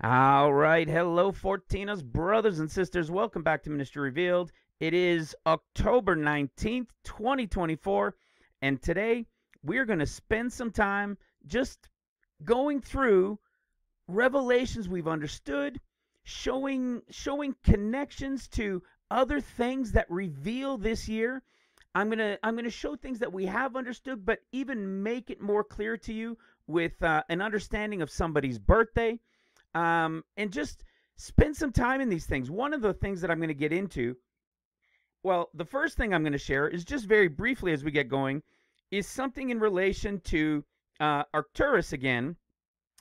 All right. Hello, Fortinas, brothers and sisters. Welcome back to Ministry Revealed. It is October 19th, 2024. And today we're going to spend some time just going through revelations we've understood, showing showing connections to other things that reveal this year. I'm going to I'm going to show things that we have understood but even make it more clear to you with uh, an understanding of somebody's birthday um, and just spend some time in these things. One of the things that I'm going to get into, well, the first thing I'm going to share is just very briefly as we get going, is something in relation to uh, Arcturus again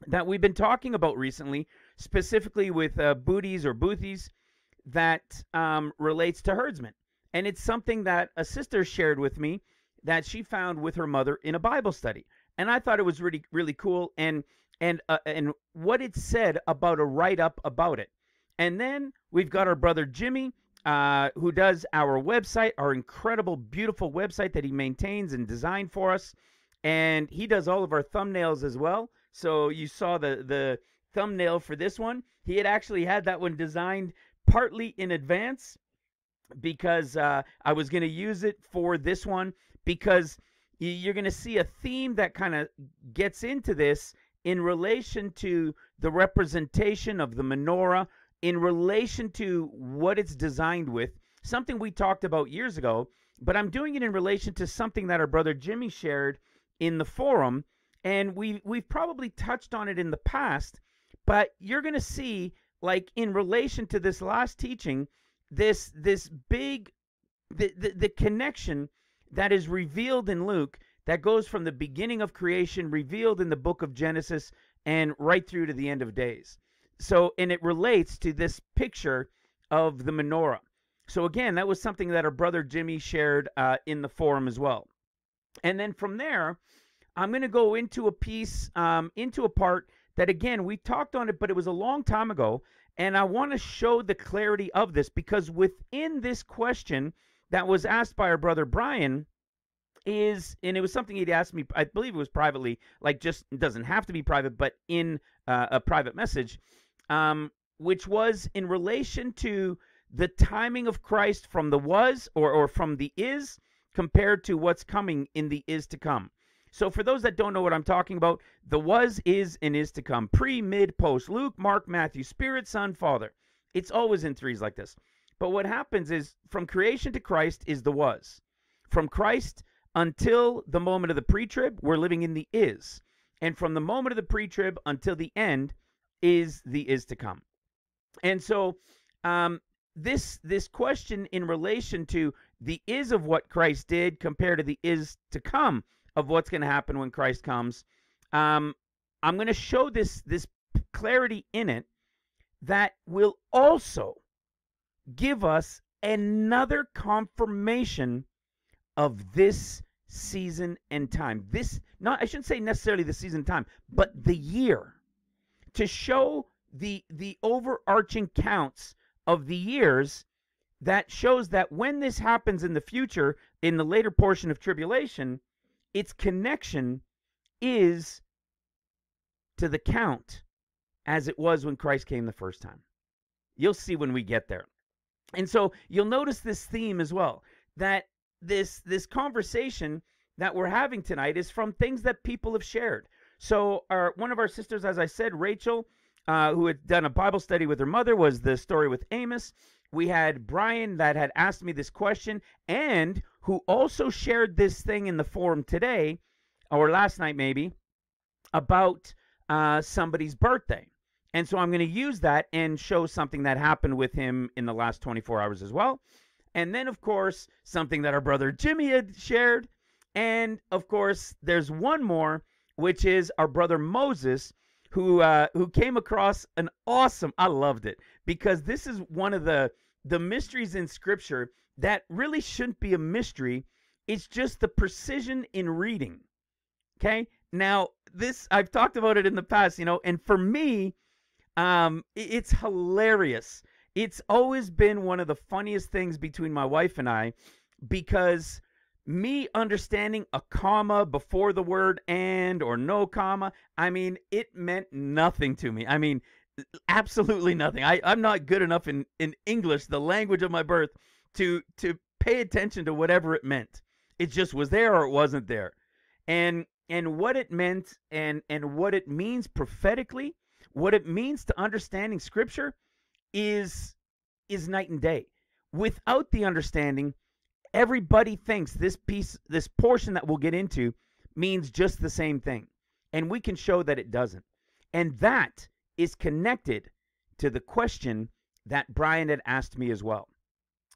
that we've been talking about recently, specifically with uh, booties or boothies that um, relates to herdsmen. And it's something that a sister shared with me that she found with her mother in a Bible study. And I thought it was really, really cool. And and uh, and what it said about a write up about it. And then we've got our brother Jimmy, uh, who does our website, our incredible, beautiful website that he maintains and designed for us. And he does all of our thumbnails as well. So you saw the the thumbnail for this one. He had actually had that one designed partly in advance because uh, I was going to use it for this one because you're going to see a theme that kind of gets into this in relation to the representation of the menorah, in relation to what it's designed with, something we talked about years ago, but I'm doing it in relation to something that our brother Jimmy shared in the forum, and we we've probably touched on it in the past, but you're going to see like in relation to this last teaching, this this big the, the, the connection that is revealed in Luke that goes from the beginning of creation revealed in the book of Genesis and right through to the end of days. So, and it relates to this picture of the menorah. So, again, that was something that our brother Jimmy shared uh, in the forum as well. And then from there, I'm going to go into a piece, um, into a part that, again, we talked on it, but it was a long time ago. And I want to show the clarity of this because within this question that was asked by our brother Brian, is and it was something he'd asked me i believe it was privately like just doesn't have to be private but in uh, a private message um, which was in relation to the timing of christ from the was or, or from the is compared to what's coming in the is to come. So for those that don't know what i'm talking about the was is and is to come pre mid post luke mark matthew spirit son father. It's always in threes like this. But what happens is from creation to christ is the was. From christ until the moment of the pre trib, we're living in the is. And from the moment of the pre trib until the end is the is to come. And so, um, this this question in relation to the is of what Christ did compared to the is to come of what's going to happen when Christ comes, um, I'm going to show this this clarity in it that will also give us another confirmation of this season and time. This not I shouldn't say necessarily the season time, but the year to show the the overarching counts of the years that shows that when this happens in the future in the later portion of tribulation, its connection is to the count as it was when Christ came the first time. You'll see when we get there. And so you'll notice this theme as well that this this conversation that we're having tonight is from things that people have shared. So, our one of our sisters, as I said, Rachel, uh, who had done a Bible study with her mother, was the story with Amos. We had Brian that had asked me this question, and who also shared this thing in the forum today, or last night maybe, about uh, somebody's birthday. And so I'm going to use that and show something that happened with him in the last 24 hours as well. And then, of course, something that our brother Jimmy had shared. And of course, there's one more, which is our brother Moses, who uh, who came across an awesome. I loved it because this is one of the the mysteries in Scripture that really shouldn't be a mystery. It's just the precision in reading. Okay. Now, this I've talked about it in the past, you know, and for me, um, it's hilarious it's always been one of the funniest things between my wife and I because me understanding a comma before the word and or no comma, I mean, it meant nothing to me. I mean, absolutely nothing. I, I'm not good enough in, in English, the language of my birth, to to pay attention to whatever it meant. It just was there or it wasn't there. And and what it meant and and what it means prophetically, what it means to understanding scripture is is night and day. Without the understanding, everybody thinks this piece this portion that we'll get into means just the same thing. And we can show that it doesn't. And that is connected to the question that Brian had asked me as well.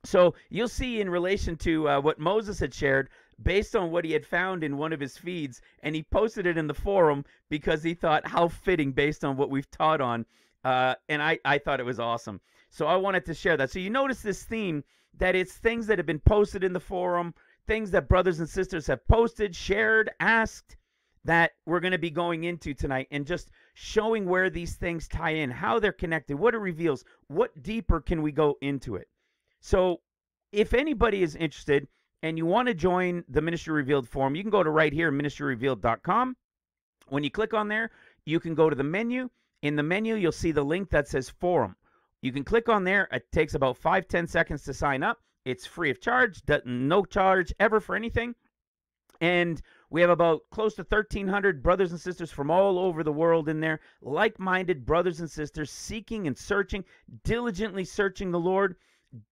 So you'll see in relation to uh, what Moses had shared, based on what he had found in one of his feeds, and he posted it in the forum because he thought how fitting based on what we've taught on. Uh, and I, I thought it was awesome. So I wanted to share that. So you notice this theme that it's things that have been posted in the forum, things that brothers and sisters have posted, shared, asked, that we're going to be going into tonight and just showing where these things tie in, how they're connected, what it reveals, what deeper can we go into it. So, if anybody is interested and you want to join the Ministry Revealed forum, you can go to right here, ministryrevealed.com. When you click on there, you can go to the menu. In the menu, you'll see the link that says forum. You can click on there. It takes about five ten seconds to sign up. It's free of charge, no charge ever for anything. And we have about close to 1,300 brothers and sisters from all over the world in there, like minded brothers and sisters seeking and searching, diligently searching the Lord,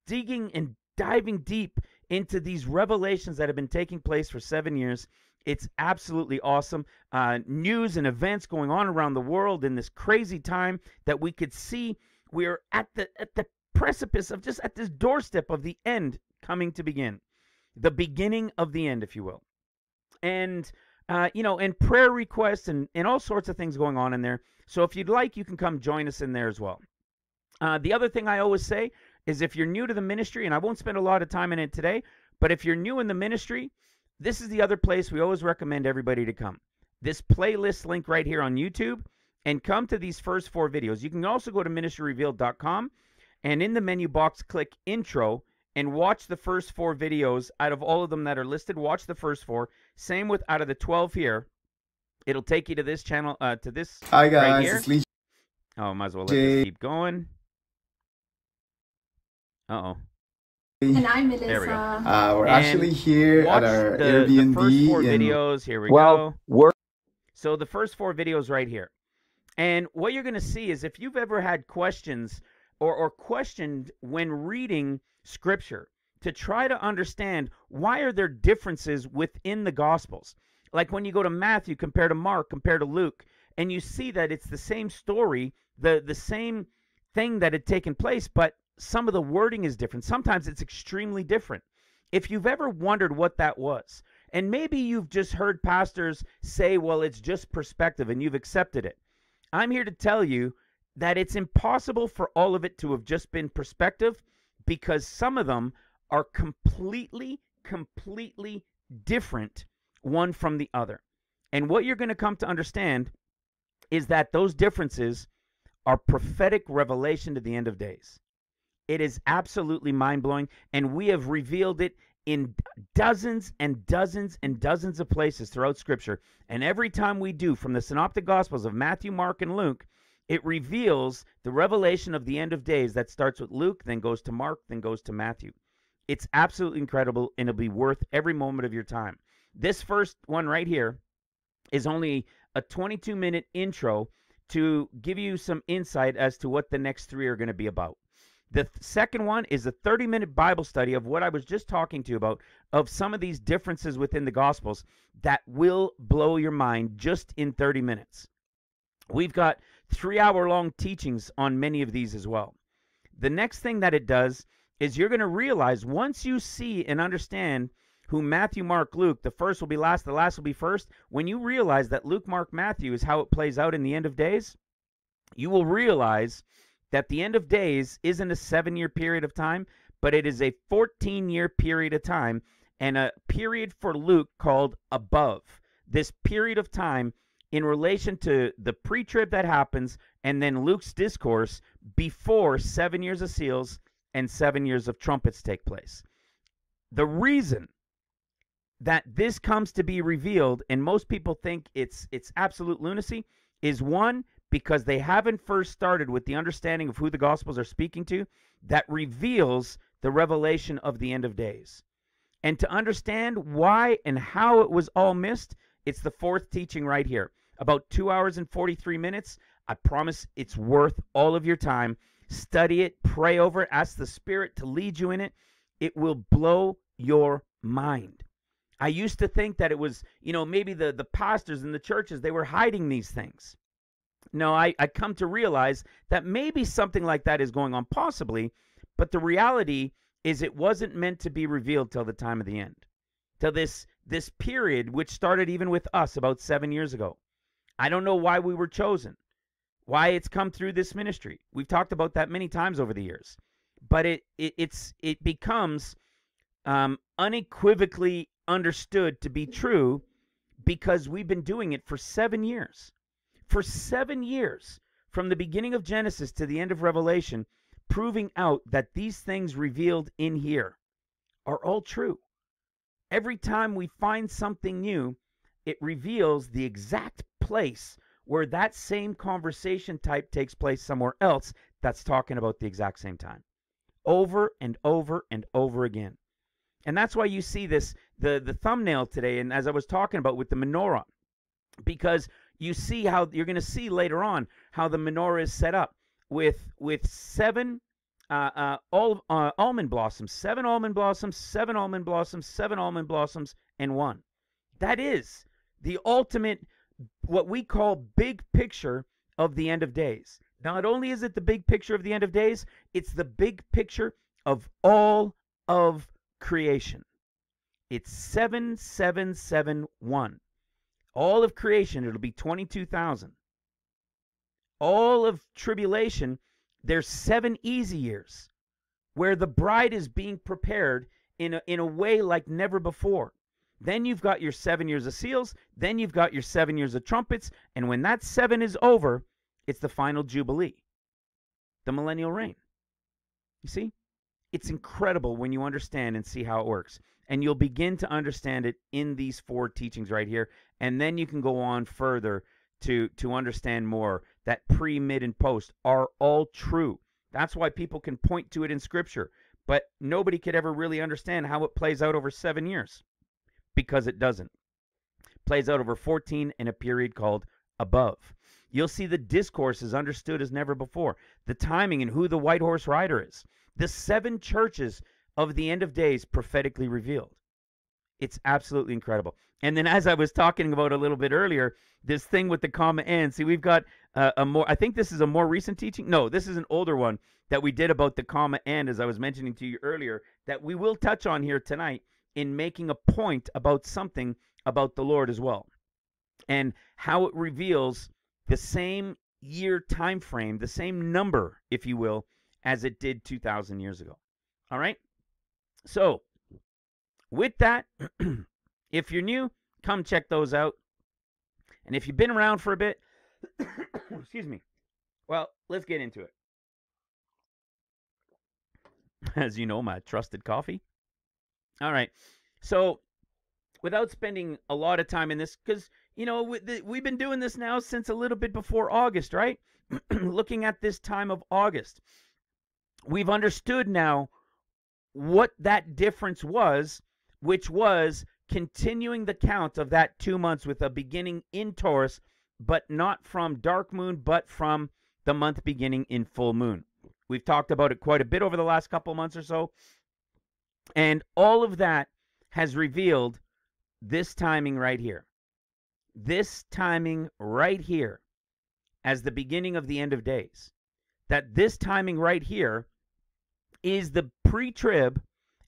digging and diving deep into these revelations that have been taking place for seven years. It's absolutely awesome. Uh, news and events going on around the world in this crazy time that we could see we're at the at the precipice of just at this doorstep of the end coming to begin. The beginning of the end, if you will and uh, you know, and prayer requests and, and all sorts of things going on in there. So if you'd like, you can come join us in there as well. Uh, the other thing I always say is if you're new to the ministry, and I won't spend a lot of time in it today, but if you're new in the ministry, this is the other place we always recommend everybody to come. This playlist link right here on YouTube, and come to these first four videos. You can also go to ministryrevealed.com, and in the menu box, click Intro, and watch the first four videos out of all of them that are listed. Watch the first four. Same with out of the 12 here. It'll take you to this channel, uh, to this. Hi guys, right it's Lee. Oh, might as well let this keep going. Uh oh. And I'm Melissa. We uh, we're and actually here at our the, Airbnb. The first four and... videos. Here we well, go. We're... So the first four videos right here. And what you're going to see is if you've ever had questions or, or questioned when reading scripture to try to understand why are there differences within the gospels like when you go to matthew compared to mark compared to luke and you see that it's the same story the the same thing that had taken place but some of the wording is different sometimes it's extremely different if you've ever wondered what that was and maybe you've just heard pastors say well it's just perspective and you've accepted it i'm here to tell you that it's impossible for all of it to have just been perspective because some of them are completely, completely different one from the other. And what you're going to come to understand is that those differences are prophetic revelation to the end of days. It is absolutely mind blowing, and we have revealed it in dozens and dozens and dozens of places throughout Scripture. And every time we do, from the Synoptic Gospels of Matthew, Mark, and Luke, it reveals the revelation of the end of days that starts with Luke, then goes to Mark, then goes to Matthew. It's absolutely incredible, and it'll be worth every moment of your time. This first one right here is only a 22 minute intro to give you some insight as to what the next three are going to be about. The second one is a 30 minute Bible study of what I was just talking to you about, of some of these differences within the Gospels that will blow your mind just in 30 minutes. We've got three hour long teachings on many of these as well. The next thing that it does is you're going to realize once you see and understand who Matthew, Mark, Luke, the first will be last, the last will be first. When you realize that Luke, Mark, Matthew is how it plays out in the end of days, you will realize that the end of days isn't a seven year period of time, but it is a 14 year period of time and a period for Luke called above. This period of time in relation to the pre trib that happens and then Luke's discourse before seven years of seals and seven years of trumpets take place. The reason that this comes to be revealed, and most people think it's it's absolute lunacy, is one because they haven't first started with the understanding of who the Gospels are speaking to that reveals the revelation of the end of days. And to understand why and how it was all missed, it's the fourth teaching right here. About two hours and 43 minutes. I promise it's worth all of your time. Study it, pray over it, ask the Spirit to lead you in it. It will blow your mind. I used to think that it was, you know, maybe the, the pastors and the churches, they were hiding these things. No, I, I come to realize that maybe something like that is going on, possibly, but the reality is it wasn't meant to be revealed till the time of the end. Till this this period which started even with us about 7 years ago. I don't know why we were chosen. Why it's come through this ministry. We've talked about that many times over the years. But it, it it's it becomes um, unequivocally understood to be true because we've been doing it for 7 years. For 7 years from the beginning of Genesis to the end of Revelation, proving out that these things revealed in here are all true. Every time we find something new, it reveals the exact place where that same conversation type takes place somewhere else that's talking about the exact same time. Over and over and over again. And that's why you see this the the thumbnail today and as I was talking about with the menorah because you see how you're going to see later on how the menorah is set up with with seven uh, uh, all uh, almond blossoms, seven almond blossoms, seven almond blossoms, seven almond blossoms, and one. That is the ultimate, what we call big picture of the end of days. Not only is it the big picture of the end of days, it's the big picture of all of creation. It's 7771. All of creation, it'll be 22,000. All of tribulation, there's seven easy years where the bride is being prepared in a, in a way like never before. Then you've got your seven years of seals. Then you've got your seven years of trumpets. And when that seven is over, it's the final Jubilee, the millennial reign. You see? It's incredible when you understand and see how it works. And you'll begin to understand it in these four teachings right here. And then you can go on further to, to understand more that pre, mid, and post are all true. That's why people can point to it in Scripture, but nobody could ever really understand how it plays out over seven years because it doesn't. Plays out over 14 in a period called above. You'll see the discourse is understood as never before, the timing and who the white horse rider is, the seven churches of the end of days prophetically revealed. It's absolutely incredible. And then, as I was talking about a little bit earlier, this thing with the comma and see, we've got uh, a more. I think this is a more recent teaching. No, this is an older one that we did about the comma and, as I was mentioning to you earlier, that we will touch on here tonight in making a point about something about the Lord as well, and how it reveals the same year time frame, the same number, if you will, as it did 2,000 years ago. All right. So, with that. If you're new, come check those out. And if you've been around for a bit, excuse me. Well, let's get into it. As you know, my trusted coffee. All right. So, without spending a lot of time in this, because, you know, we've been doing this now since a little bit before August, right? Looking at this time of August, we've understood now what that difference was, which was continuing the count of that two months with a beginning in Taurus, but not from dark moon, but from the month beginning in full moon. We've talked about it quite a bit over the last couple months or so. And all of that has revealed this timing right here. This timing right here as the beginning of the end of days. That this timing right here is the pre trib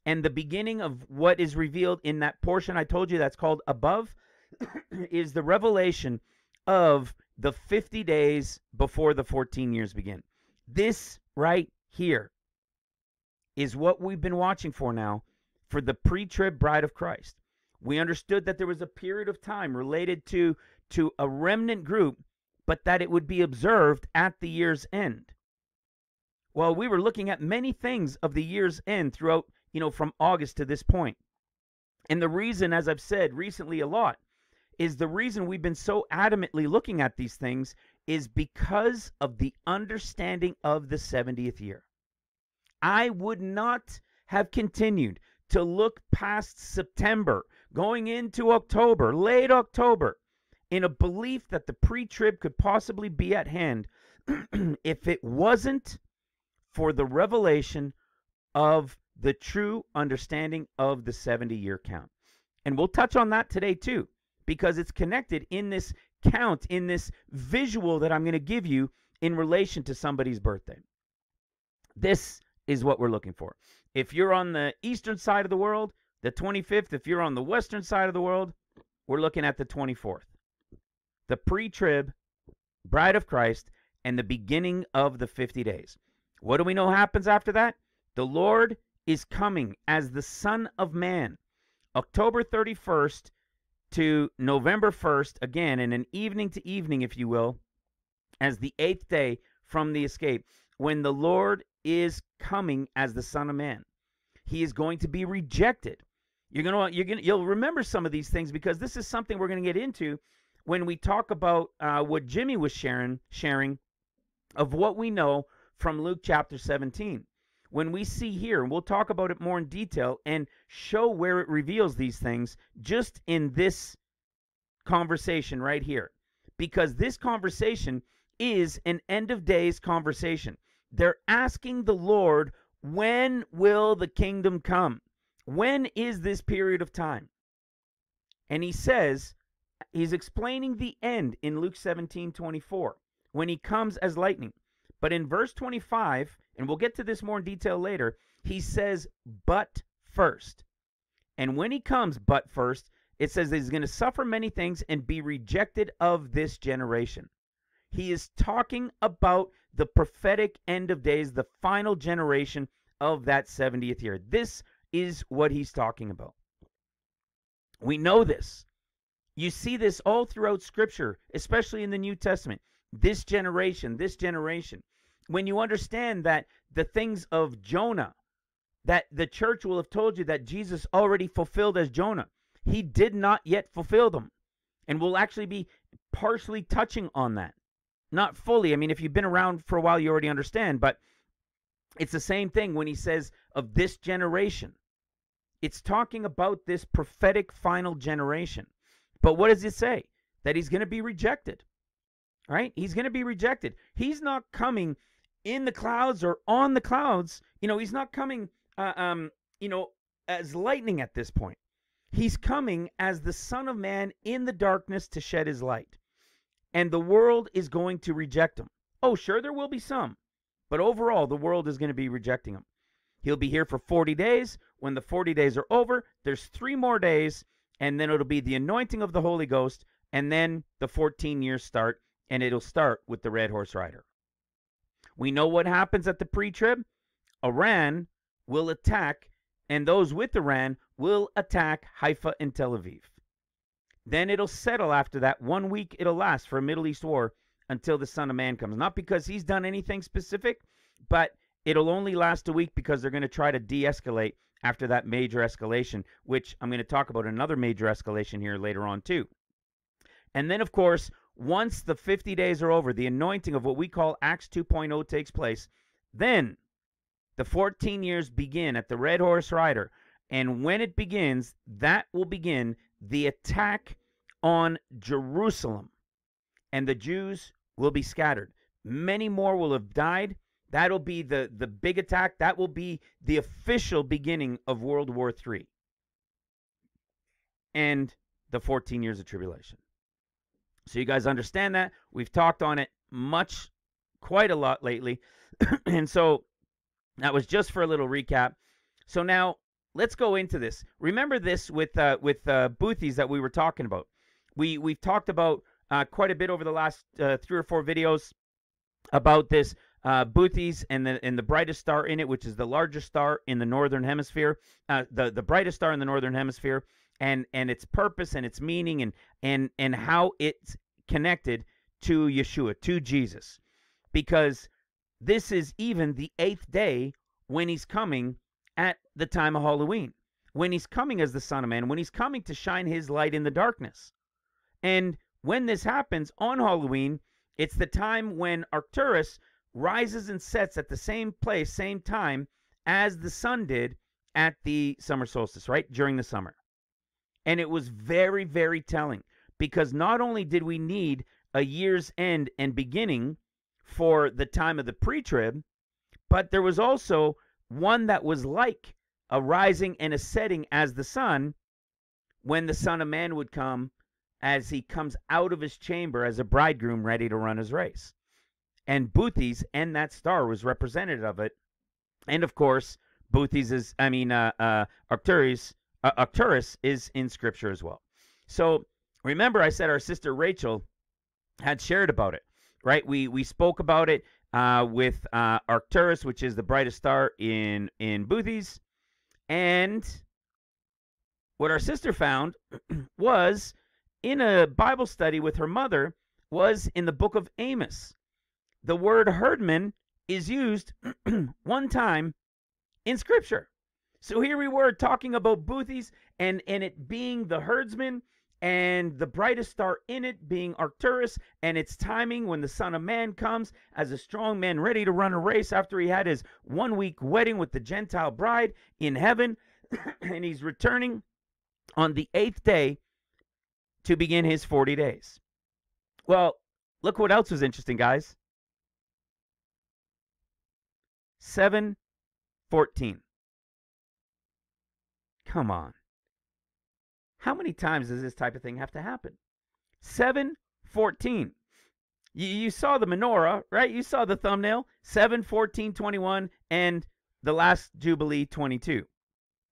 and the beginning of what is revealed in that portion I told you that's called above is the revelation of the 50 days before the 14 years begin. This right here is what we've been watching for now for the pre-trib bride of Christ. We understood that there was a period of time related to to a remnant group, but that it would be observed at the year's end. Well, we were looking at many things of the year's end throughout you know, from August to this point. And the reason, as I've said recently a lot, is the reason we've been so adamantly looking at these things is because of the understanding of the 70th year. I would not have continued to look past September, going into October, late October, in a belief that the pre trib could possibly be at hand if it wasn't for the revelation of the true understanding of the 70 year count. And we'll touch on that today too, because it's connected in this count, in this visual that I'm going to give you in relation to somebody's birthday. This is what we're looking for. If you're on the eastern side of the world, the 25th. If you're on the western side of the world, we're looking at the 24th. The pre trib, bride of Christ, and the beginning of the 50 days. What do we know happens after that? The Lord is coming as the Son of Man. October 31st to November 1st, again, in an evening to evening, if you will, as the eighth day from the escape, when the Lord is coming as the Son of Man. He is going to be rejected. You're gonna you're gonna you'll remember some of these things because this is something we're gonna get into when we talk about uh, what Jimmy was sharing sharing of what we know from Luke chapter 17. When we see here, and we'll talk about it more in detail and show where it reveals these things just in this conversation right here. Because this conversation is an end of days conversation. They're asking the Lord, when will the kingdom come? When is this period of time? And he says, he's explaining the end in Luke 17 24, when he comes as lightning. But in verse 25, and we'll get to this more in detail later, he says, but first. And when he comes, but first, it says he's going to suffer many things and be rejected of this generation. He is talking about the prophetic end of days, the final generation of that 70th year. This is what he's talking about. We know this. You see this all throughout Scripture, especially in the New Testament. This generation, this generation. When you understand that the things of Jonah, that the church will have told you that Jesus already fulfilled as Jonah, he did not yet fulfill them. And we'll actually be partially touching on that. Not fully. I mean, if you've been around for a while, you already understand, but it's the same thing when he says of this generation. It's talking about this prophetic final generation. But what does it say? That he's going to be rejected. Right? He's going to be rejected. He's not coming in the clouds or on the clouds. You know, he's not coming, uh, um, you know, as lightning at this point. He's coming as the Son of Man in the darkness to shed his light. And the world is going to reject him. Oh, sure, there will be some. But overall, the world is going to be rejecting him. He'll be here for 40 days. When the 40 days are over, there's three more days, and then it'll be the anointing of the Holy Ghost, and then the 14 years start, and it'll start with the red horse rider. We know what happens at the pre trib. Iran will attack, and those with Iran will attack Haifa and Tel Aviv. Then it'll settle after that. One week it'll last for a Middle East war until the Son of Man comes. Not because he's done anything specific, but it'll only last a week because they're going to try to de escalate after that major escalation, which I'm going to talk about another major escalation here later on, too. And then, of course, once the 50 days are over, the anointing of what we call Acts 2.0 takes place, then the 14 years begin at the Red Horse Rider. And when it begins, that will begin the attack on Jerusalem. And the Jews will be scattered. Many more will have died. That'll be the, the big attack. That will be the official beginning of World War III and the 14 years of tribulation. So you guys understand that. We've talked on it much, quite a lot lately. and so that was just for a little recap. So now let's go into this. Remember this with uh, with uh, Boothies that we were talking about. We we've talked about uh, quite a bit over the last uh, three or four videos about this uh, Boöthes and the and the brightest star in it, which is the largest star in the northern hemisphere, uh, the the brightest star in the northern hemisphere, and and its purpose and its meaning and and and how it's connected to Yeshua, to Jesus, because this is even the eighth day when he's coming at the time of Halloween, when he's coming as the Son of Man, when he's coming to shine his light in the darkness, and when this happens on Halloween, It's the time when Arcturus rises and sets at the same place, same time as the sun did at the summer solstice, right? During the summer. And it was very, very telling because not only did we need a year's end and beginning for the time of the pre trib, but there was also one that was like a rising and a setting as the sun when the Son of Man would come as he comes out of his chamber as a bridegroom ready to run his race. And Boothys and that star was representative of it. And of course, Boothys is, I mean, uh, uh, Arcturus, uh, Arcturus is in scripture as well. So remember, I said our sister Rachel had shared about it, right? We we spoke about it uh, with uh, Arcturus, which is the brightest star in in Boothys, and what our sister found was in a Bible study with her mother was in the book of Amos. The word herdman is used one time in scripture. So here we were talking about boothies and and it being the herdsman and the brightest star in it being Arcturus and its timing when the son of man comes as a strong man ready to run a race after he had his one week wedding with the gentile bride in heaven and he's returning on the eighth day to begin his 40 days. Well, look what else was interesting, guys. 714. Come on. How many times does this type of thing have to happen? 714. You, you saw the menorah, right? You saw the thumbnail. 7, 14, 21, and the last Jubilee 22.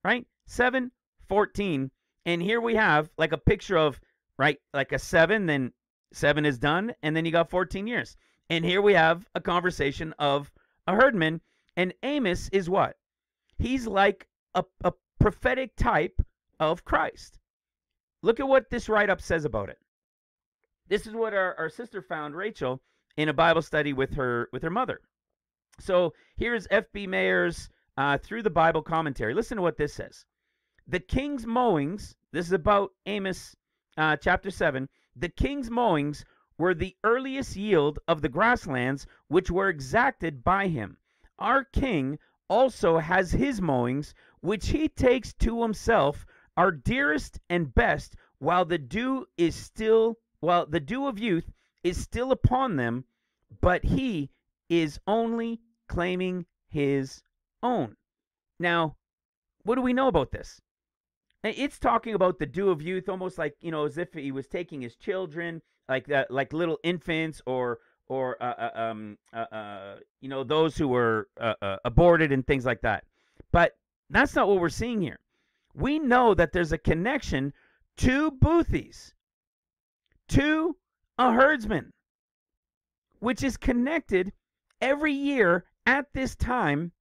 Right? 7, 14 and here we have like a picture of, right, like a seven, then seven is done, and then you got 14 years. And here we have a conversation of a herdman, and Amos is what? He's like a, a prophetic type of Christ. Look at what this write up says about it. This is what our, our sister found, Rachel, in a Bible study with her with her mother. So here's F.B. Meyer's uh, through the Bible commentary. Listen to what this says. The king's mowings, this is about Amos uh, chapter 7. The king's mowings were the earliest yield of the grasslands which were exacted by him. Our king also has his mowings, which he takes to himself, our dearest and best, while the dew is still while the dew of youth is still upon them, but he is only claiming his own. Now, what do we know about this? It's talking about the dew of youth, almost like you know, as if he was taking his children, like that, like little infants, or or uh, uh, um, uh, uh you know, those who were uh, uh, aborted and things like that. But that's not what we're seeing here. We know that there's a connection to Boothies, to a herdsman, which is connected every year at this time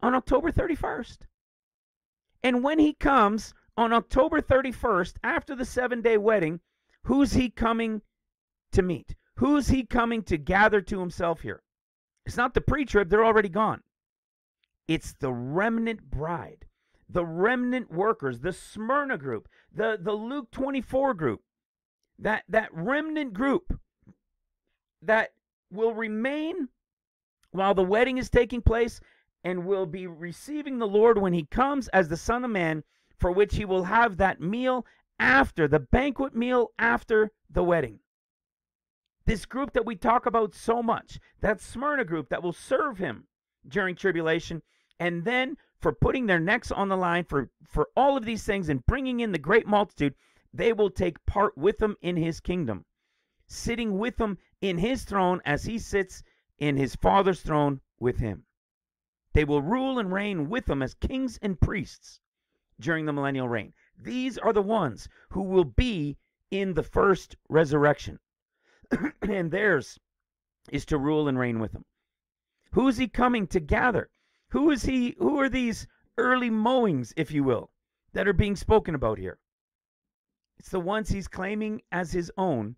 on October 31st. And when he comes on October 31st, after the seven day wedding, who's he coming to meet? Who's he coming to gather to himself here? It's not the pre trib, they're already gone. It's the remnant bride, the remnant workers, the Smyrna group, the, the Luke 24 group, that, that remnant group that will remain while the wedding is taking place and will be receiving the Lord when he comes as the Son of Man, for which he will have that meal after, the banquet meal after the wedding. This group that we talk about so much, that Smyrna group that will serve him during tribulation, and then for putting their necks on the line for, for all of these things and bringing in the great multitude, they will take part with him in his kingdom, sitting with him in his throne as he sits in his Father's throne with him. They will rule and reign with them as kings and priests during the millennial reign. These are the ones who will be in the first resurrection. and theirs is to rule and reign with him. Who is he coming to gather? Who is he who are these early mowings, if you will, that are being spoken about here? It's the ones he's claiming as his own.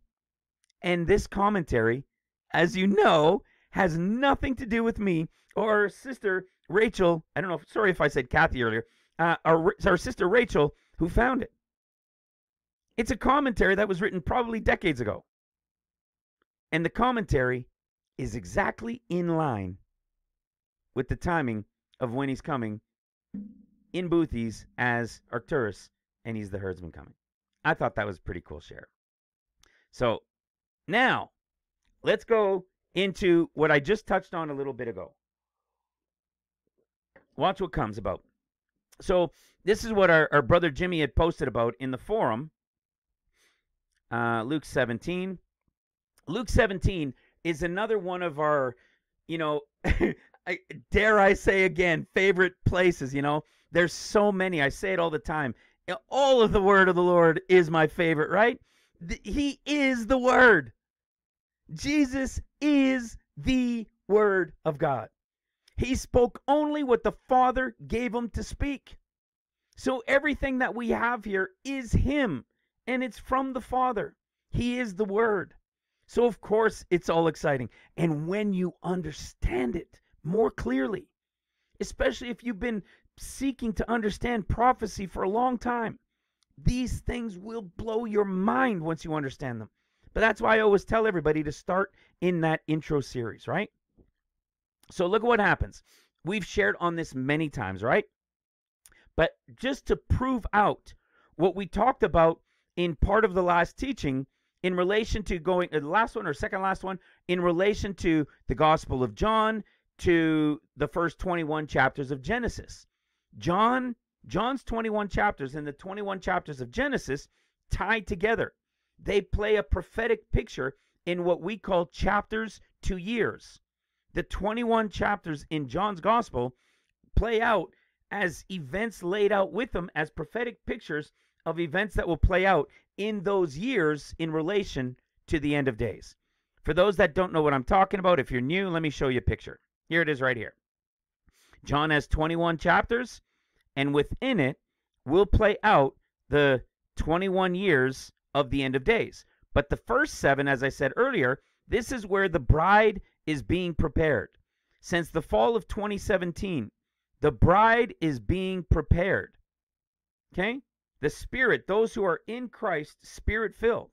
And this commentary, as you know, has nothing to do with me or sister Rachel. I don't know. Sorry if I said Kathy earlier. Uh, our, our sister Rachel who found it. It's a commentary that was written probably decades ago. And the commentary is exactly in line with the timing of when he's coming in Boothies as Arcturus and he's the herdsman coming. I thought that was pretty cool share. So now let's go into what I just touched on a little bit ago. Watch what comes about. So this is what our, our brother Jimmy had posted about in the forum. Uh, Luke 17. Luke 17 is another one of our, you know, I, dare I say again, favorite places. You know, there's so many. I say it all the time. All of the word of the Lord is my favorite, right? He is the word. Jesus is the word of God. He spoke only what the Father gave him to speak. So everything that we have here is him, and it's from the Father. He is the word. So, of course, it's all exciting. And when you understand it more clearly, especially if you've been seeking to understand prophecy for a long time, these things will blow your mind once you understand them. But that's why I always tell everybody to start in that intro series, right? So look at what happens. We've shared on this many times, right? But just to prove out what we talked about in part of the last teaching in relation to going uh, the last one or second last one in relation to the Gospel of John to the first 21 chapters of Genesis. John John's 21 chapters and the 21 chapters of Genesis tied together. They play a prophetic picture in what we call chapters to years. The 21 chapters in John's gospel play out as events laid out with them as prophetic pictures of events that will play out in those years in relation to the end of days. For those that don't know what I'm talking about, if you're new, let me show you a picture. Here it is right here. John has 21 chapters and within it will play out the 21 years of the end of days. But the first seven, as I said earlier, this is where the bride is being prepared. Since the fall of 2017, the bride is being prepared. Okay? The Spirit, those who are in Christ, Spirit filled.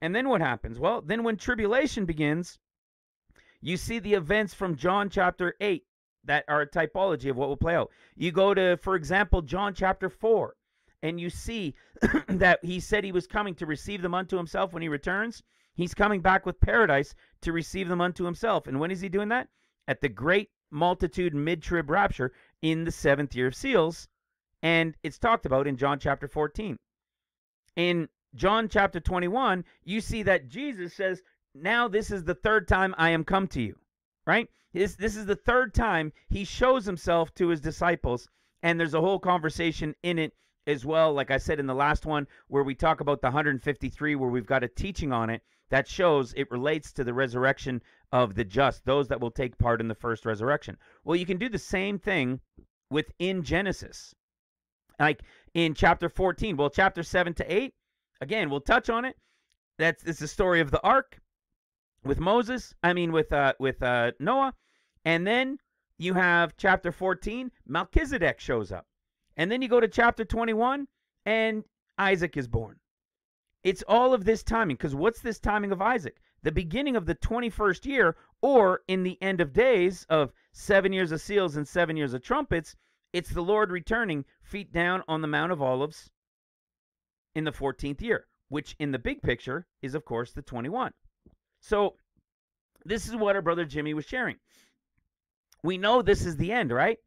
And then what happens? Well, then when tribulation begins, you see the events from John chapter 8 that are a typology of what will play out. You go to, for example, John chapter 4, and you see that he said he was coming to receive them unto himself when he returns. He's coming back with paradise to receive them unto himself. And when is he doing that? At the great multitude mid trib rapture in the seventh year of seals. And it's talked about in John chapter 14. In John chapter 21, you see that Jesus says, Now this is the third time I am come to you, right? This, this is the third time he shows himself to his disciples, and there's a whole conversation in it as well, like I said in the last one, where we talk about the 153, where we've got a teaching on it that shows it relates to the resurrection of the just, those that will take part in the first resurrection. Well, you can do the same thing within Genesis. Like in chapter 14, well, chapter 7 to 8, again, we'll touch on it. That's it's the story of the ark with Moses, I mean with uh with uh Noah, and then you have chapter 14, Melchizedek shows up. And then you go to chapter 21, and Isaac is born. It's all of this timing, because what's this timing of Isaac? The beginning of the 21st year, or in the end of days of seven years of seals and seven years of trumpets, it's the Lord returning feet down on the Mount of Olives in the 14th year, which in the big picture is, of course, the 21. So this is what our brother Jimmy was sharing. We know this is the end, right?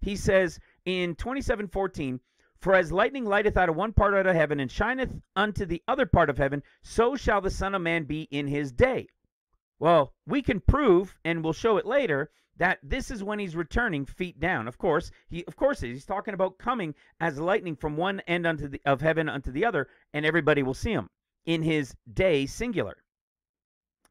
He says in 27:14, "For as lightning lighteth out of one part out of heaven and shineth unto the other part of heaven, so shall the Son of Man be in his day." Well, we can prove, and we'll show it later, that this is when he's returning feet down. Of course, he of course he's talking about coming as lightning from one end unto the, of heaven unto the other, and everybody will see him in his day singular.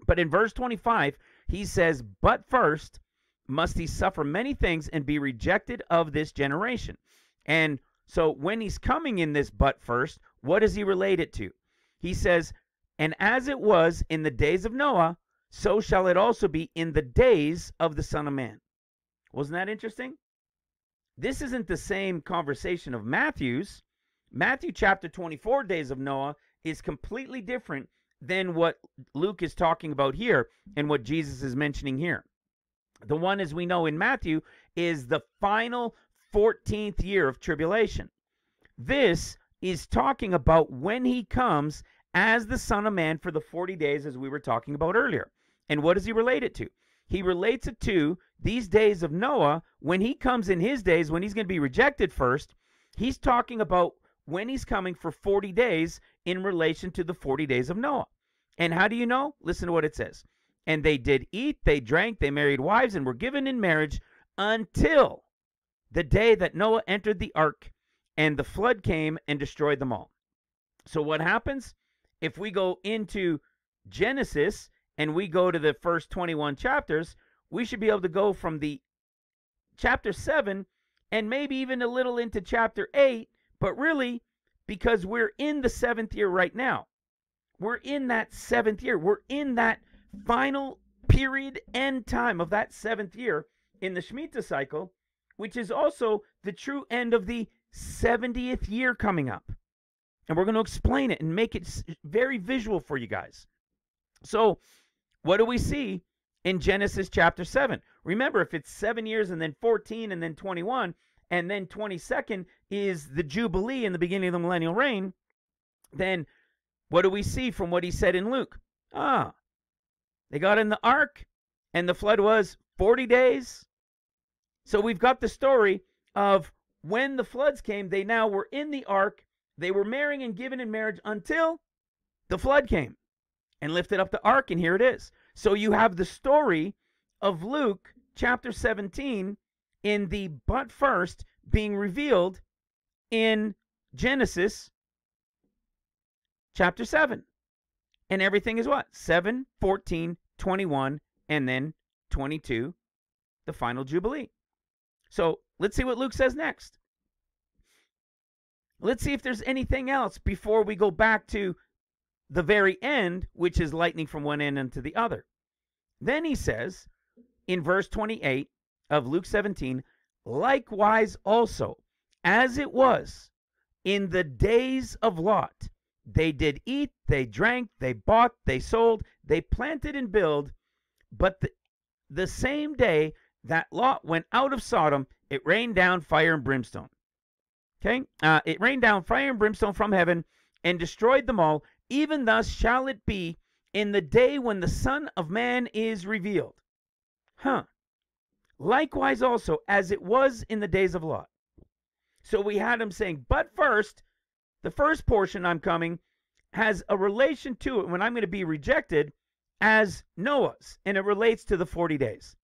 But in verse 25, he says, "But first must he suffer many things and be rejected of this generation. And so when he's coming in this but first, what does he relate it to? He says, And as it was in the days of Noah, so shall it also be in the days of the Son of Man. Wasn't that interesting? This isn't the same conversation of Matthew's. Matthew chapter 24, days of Noah, is completely different than what Luke is talking about here and what Jesus is mentioning here. The one, as we know in Matthew, is the final 14th year of tribulation. This is talking about when he comes as the Son of Man for the 40 days, as we were talking about earlier. And what does he relate it to? He relates it to these days of Noah when he comes in his days, when he's going to be rejected first. He's talking about when he's coming for 40 days in relation to the 40 days of Noah. And how do you know? Listen to what it says. And they did eat, they drank, they married wives, and were given in marriage until the day that Noah entered the ark and the flood came and destroyed them all. So, what happens if we go into Genesis and we go to the first 21 chapters? We should be able to go from the chapter 7 and maybe even a little into chapter 8, but really because we're in the seventh year right now. We're in that seventh year. We're in that final period end time of that seventh year in the Shemitah cycle, which is also the true end of the 70th year coming up. And we're going to explain it and make it very visual for you guys. So, what do we see in Genesis chapter 7? Remember, if it's seven years and then 14 and then 21, and then 22nd is the Jubilee in the beginning of the millennial reign, then what do we see from what he said in Luke? Ah, they got in the ark, and the flood was 40 days. So we've got the story of when the floods came, they now were in the ark. They were marrying and given in marriage until the flood came and lifted up the ark, and here it is. So you have the story of Luke chapter 17 in the but first being revealed in Genesis chapter 7. And everything is what? 7, 14, 21, and then 22, the final Jubilee. So let's see what Luke says next. Let's see if there's anything else before we go back to the very end, which is lightning from one end unto the other. Then he says in verse 28 of Luke 17, likewise also, as it was in the days of Lot, they did eat, they drank, they bought, they sold, they planted and built. But the, the same day that Lot went out of Sodom, it rained down fire and brimstone. Okay? Uh, it rained down fire and brimstone from heaven and destroyed them all. Even thus shall it be in the day when the Son of Man is revealed. Huh. Likewise also, as it was in the days of Lot. So we had him saying, but first, the first portion I'm coming has a relation to it when I'm going to be rejected as Noah's, and it relates to the 40 days.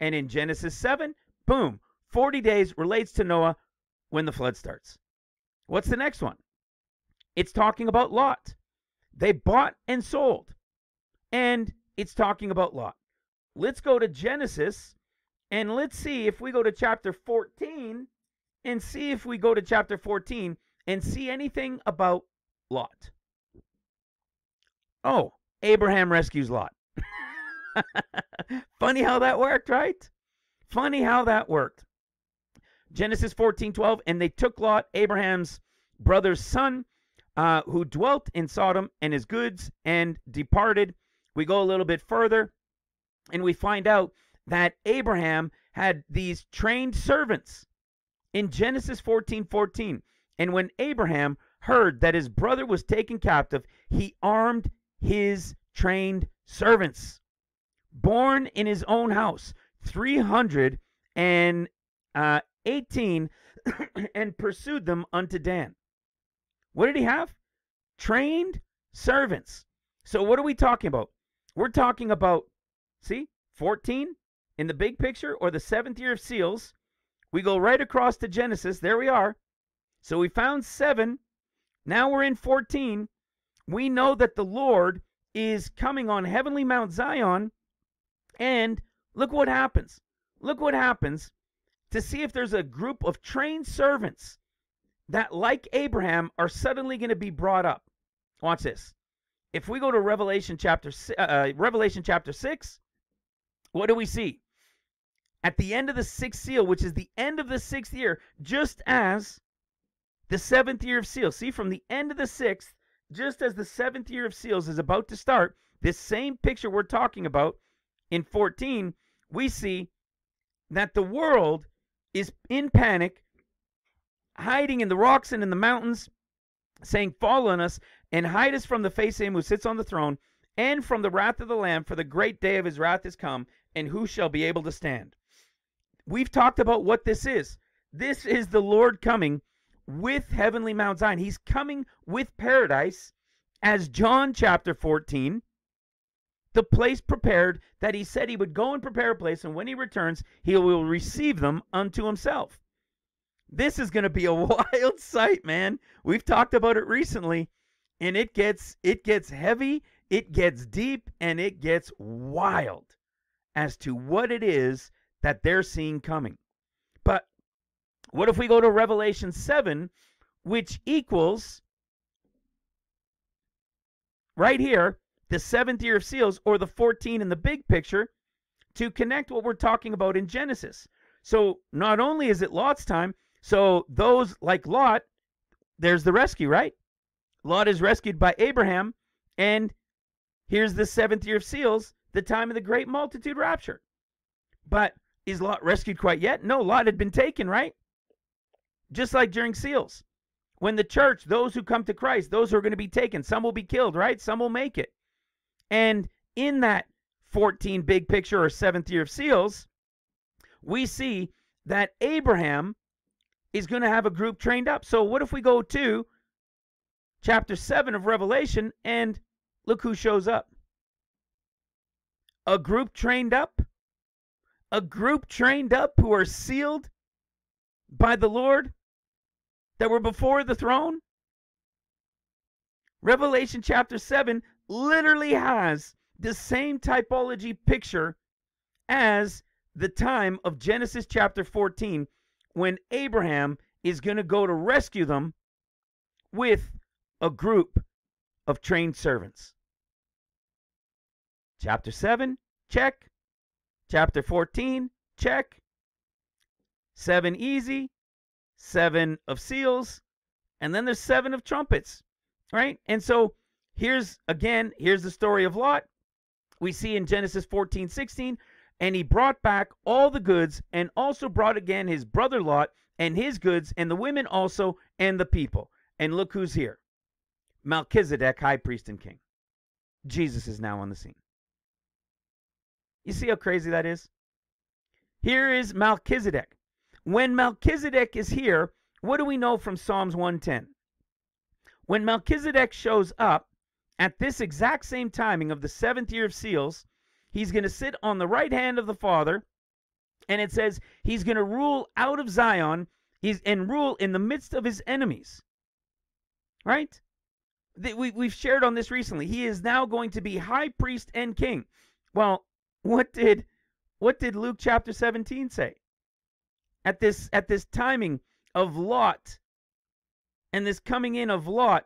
And in Genesis 7, boom, 40 days relates to Noah when the flood starts. What's the next one? It's talking about Lot. They bought and sold, and it's talking about Lot. Let's go to Genesis and let's see if we go to chapter 14 and see if we go to chapter 14 and see anything about Lot. Oh, Abraham rescues Lot. Funny how that worked, right? Funny how that worked. Genesis 14 12. And they took Lot, Abraham's brother's son, uh, who dwelt in Sodom, and his goods, and departed. We go a little bit further, and we find out that Abraham had these trained servants in Genesis 14 14. And when Abraham heard that his brother was taken captive, he armed his trained servants, born in his own house, 318, uh, and pursued them unto Dan. What did he have? Trained servants. So, what are we talking about? We're talking about, see, 14 in the big picture or the seventh year of seals. We go right across to Genesis. There we are. So we found seven. Now we're in 14. We know that the Lord is coming on heavenly Mount Zion. And look what happens. Look what happens to see if there's a group of trained servants that, like Abraham, are suddenly going to be brought up. Watch this. If we go to Revelation chapter uh, uh, Revelation chapter six, what do we see? At the end of the sixth seal, which is the end of the sixth year, just as the seventh year of seals. See, from the end of the sixth just as the seventh year of seals is about to start, this same picture we're talking about in 14, we see that the world is in panic, hiding in the rocks and in the mountains, saying, Fall on us and hide us from the face of him who sits on the throne and from the wrath of the Lamb, for the great day of his wrath is come, and who shall be able to stand? We've talked about what this is. This is the Lord coming with heavenly Mount Zion. He's coming with paradise as John chapter 14, the place prepared that he said he would go and prepare a place, and when he returns, he will receive them unto himself. This is going to be a wild sight, man. We've talked about it recently, and it gets it gets heavy, it gets deep, and it gets wild as to what it is that they're seeing coming. What if we go to Revelation 7, which equals right here the seventh year of seals or the 14 in the big picture to connect what we're talking about in Genesis. So not only is it Lot's time, so those like Lot, there's the rescue, right? Lot is rescued by Abraham, and here's the seventh year of seals, the time of the great multitude rapture. But is Lot rescued quite yet? No, Lot had been taken, right? Just like during seals. When the church, those who come to Christ, those who are going to be taken, some will be killed, right? Some will make it. And in that 14 big picture or seventh year of seals, we see that Abraham is going to have a group trained up. So, what if we go to chapter 7 of Revelation and look who shows up? A group trained up? A group trained up who are sealed by the Lord that were before the throne? Revelation chapter 7 literally has the same typology picture as the time of Genesis chapter 14 when Abraham is going to go to rescue them with a group of trained servants. Chapter 7, check. Chapter 14, check. 7 easy, 7 of seals, and then there's 7 of trumpets, right? And so here's again, here's the story of Lot. We see in Genesis 14, 16, and he brought back all the goods and also brought again his brother Lot and his goods and the women also and the people. And look who's here Melchizedek, high priest and king. Jesus is now on the scene. You see how crazy that is? Here is Melchizedek. When Melchizedek is here, what do we know from Psalms 110? When Melchizedek shows up, at this exact same timing of the seventh year of seals, he's going to sit on the right hand of the Father, and it says he's going to rule out of Zion he's, and rule in the midst of his enemies. Right? We, we've shared on this recently. He is now going to be high priest and king. Well, what did what did Luke chapter 17 say? At this at this timing of Lot and this coming in of Lot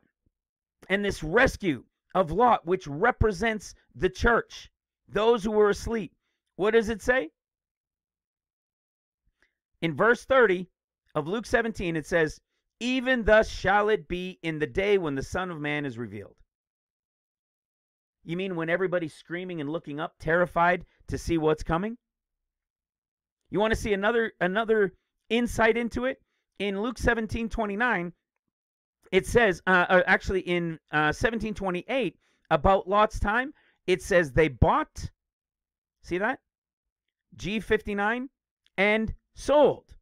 and this rescue of Lot, which represents the church, those who were asleep. What does it say? In verse 30 of Luke 17, it says, Even thus shall it be in the day when the Son of Man is revealed. You mean when everybody's screaming and looking up, terrified to see what's coming? You want to see another another insight into it? In Luke 17, 29, it says, uh, uh, actually in uh, 1728, about Lot's time, it says they bought, see that? G59 and sold.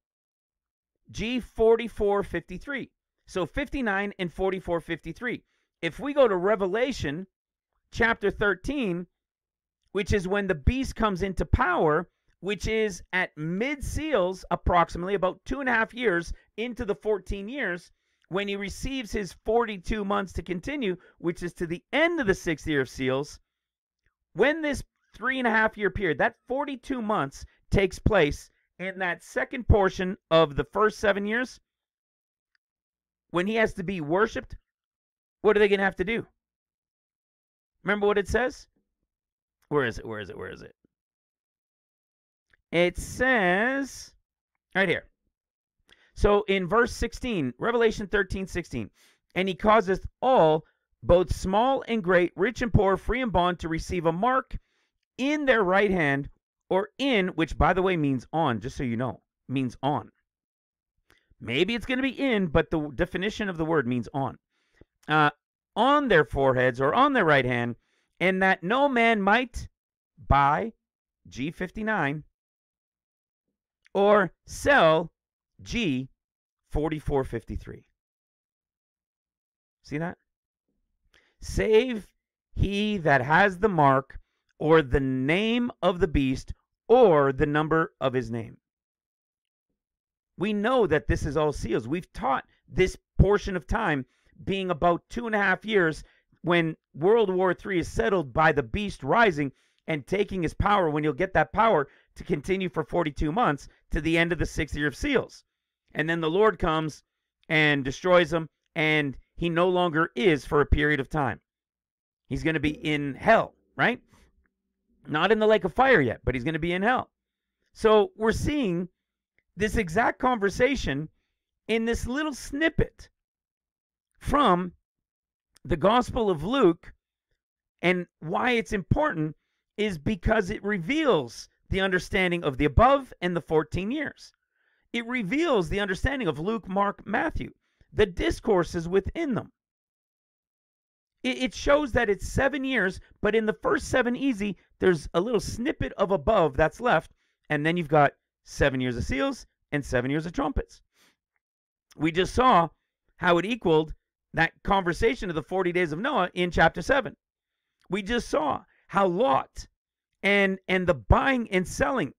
G4453. So 59 and 4453. If we go to Revelation chapter 13, which is when the beast comes into power, which is at mid seals, approximately about two and a half years into the 14 years, when he receives his 42 months to continue, which is to the end of the sixth year of seals, when this three and a half year period, that 42 months takes place in that second portion of the first seven years, when he has to be worshiped, what are they going to have to do? Remember what it says? Where is it? Where is it? Where is it? It says right here. So in verse 16, Revelation 13, 16, and he causeth all both small and great, rich and poor, free and bond, to receive a mark in their right hand or in, which by the way means on, just so you know, means on. Maybe it's going to be in, but the definition of the word means on. Uh, on their foreheads or on their right hand, and that no man might buy G59 or sell G4453. See that? Save he that has the mark or the name of the beast or the number of his name. We know that this is all seals. We've taught this portion of time being about two and a half years when World War III is settled by the beast rising and taking his power, when you'll get that power to continue for 42 months to the end of the sixth year of seals. And then the Lord comes and destroys them, and he no longer is for a period of time. He's going to be in hell, right? Not in the lake of fire yet, but he's going to be in hell. So we're seeing this exact conversation in this little snippet from the Gospel of Luke. And why it's important is because it reveals the understanding of the above and the 14 years. It reveals the understanding of Luke, Mark, Matthew, the discourses within them. It, shows that it's seven years, but in the first seven easy, there's a little snippet of above that's left, and then you've got seven years of seals and seven years of trumpets. We just saw how it equaled that conversation of the 40 days of Noah in chapter 7. We just saw how Lot and and the buying and selling,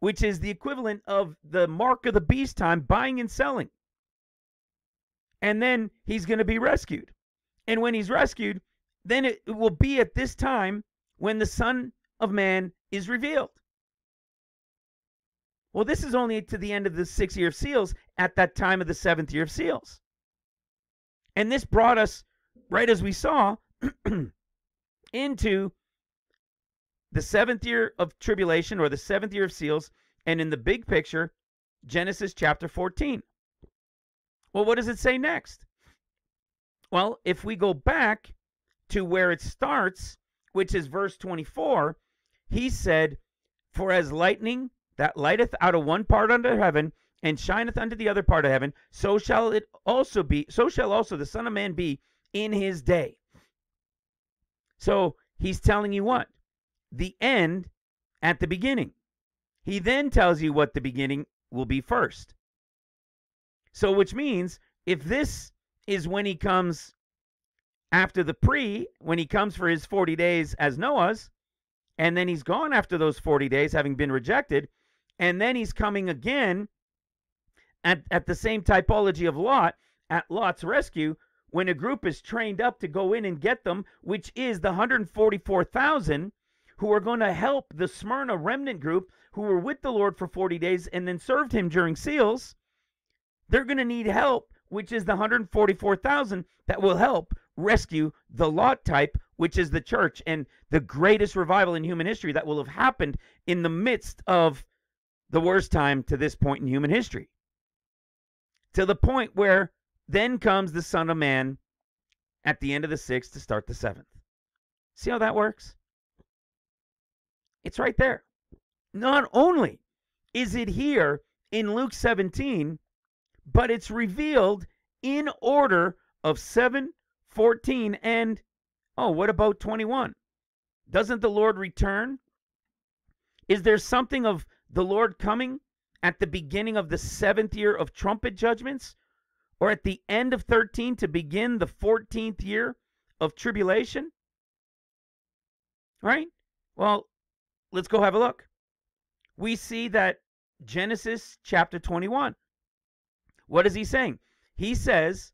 which is the equivalent of the mark of the beast time, buying and selling. And then he's going to be rescued. And when he's rescued, then it will be at this time when the Son of Man is revealed. Well, this is only to the end of the sixth year of seals at that time of the seventh year of seals. And this brought us, right as we saw, into the seventh year of tribulation or the seventh year of seals, and in the big picture, Genesis chapter 14. Well, what does it say next? Well, if we go back to where it starts, which is verse 24, he said, For as lightning that lighteth out of one part under heaven and shineth unto the other part of heaven, so shall it also be, so shall also the Son of Man be in his day. So he's telling you what? The end at the beginning. He then tells you what the beginning will be first. So, which means if this is when he comes after the pre, when he comes for his 40 days as Noah's, and then he's gone after those 40 days, having been rejected, and then he's coming again at, at the same typology of Lot, at Lot's rescue, when a group is trained up to go in and get them, which is the 144,000 who are going to help the Smyrna remnant group who were with the Lord for 40 days and then served him during seals. They're going to need help, which is the 144,000 that will help rescue the Lot type, which is the church, and the greatest revival in human history that will have happened in the midst of the worst time to this point in human history. To the point where then comes the Son of Man at the end of the sixth to start the seventh. See how that works? It's right there. Not only is it here in Luke 17, but it's revealed in order of 7, 14, and oh, what about 21? Doesn't the Lord return? Is there something of the Lord coming at the beginning of the seventh year of trumpet judgments or at the end of 13 to begin the 14th year of tribulation? Right? Well, let's go have a look. We see that Genesis chapter 21. What is he saying? He says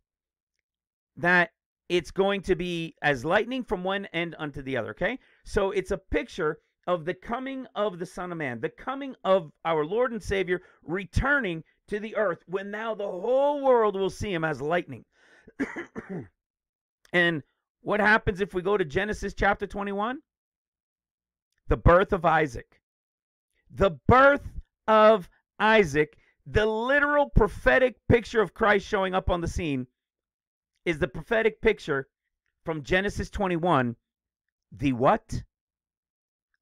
that it's going to be as lightning from one end unto the other. Okay. So it's a picture of the coming of the Son of Man, the coming of our Lord and Savior returning to the earth when now the whole world will see him as lightning. and what happens if we go to Genesis chapter 21? The birth of Isaac. The birth of Isaac, the literal prophetic picture of Christ showing up on the scene, is the prophetic picture from Genesis 21 the what?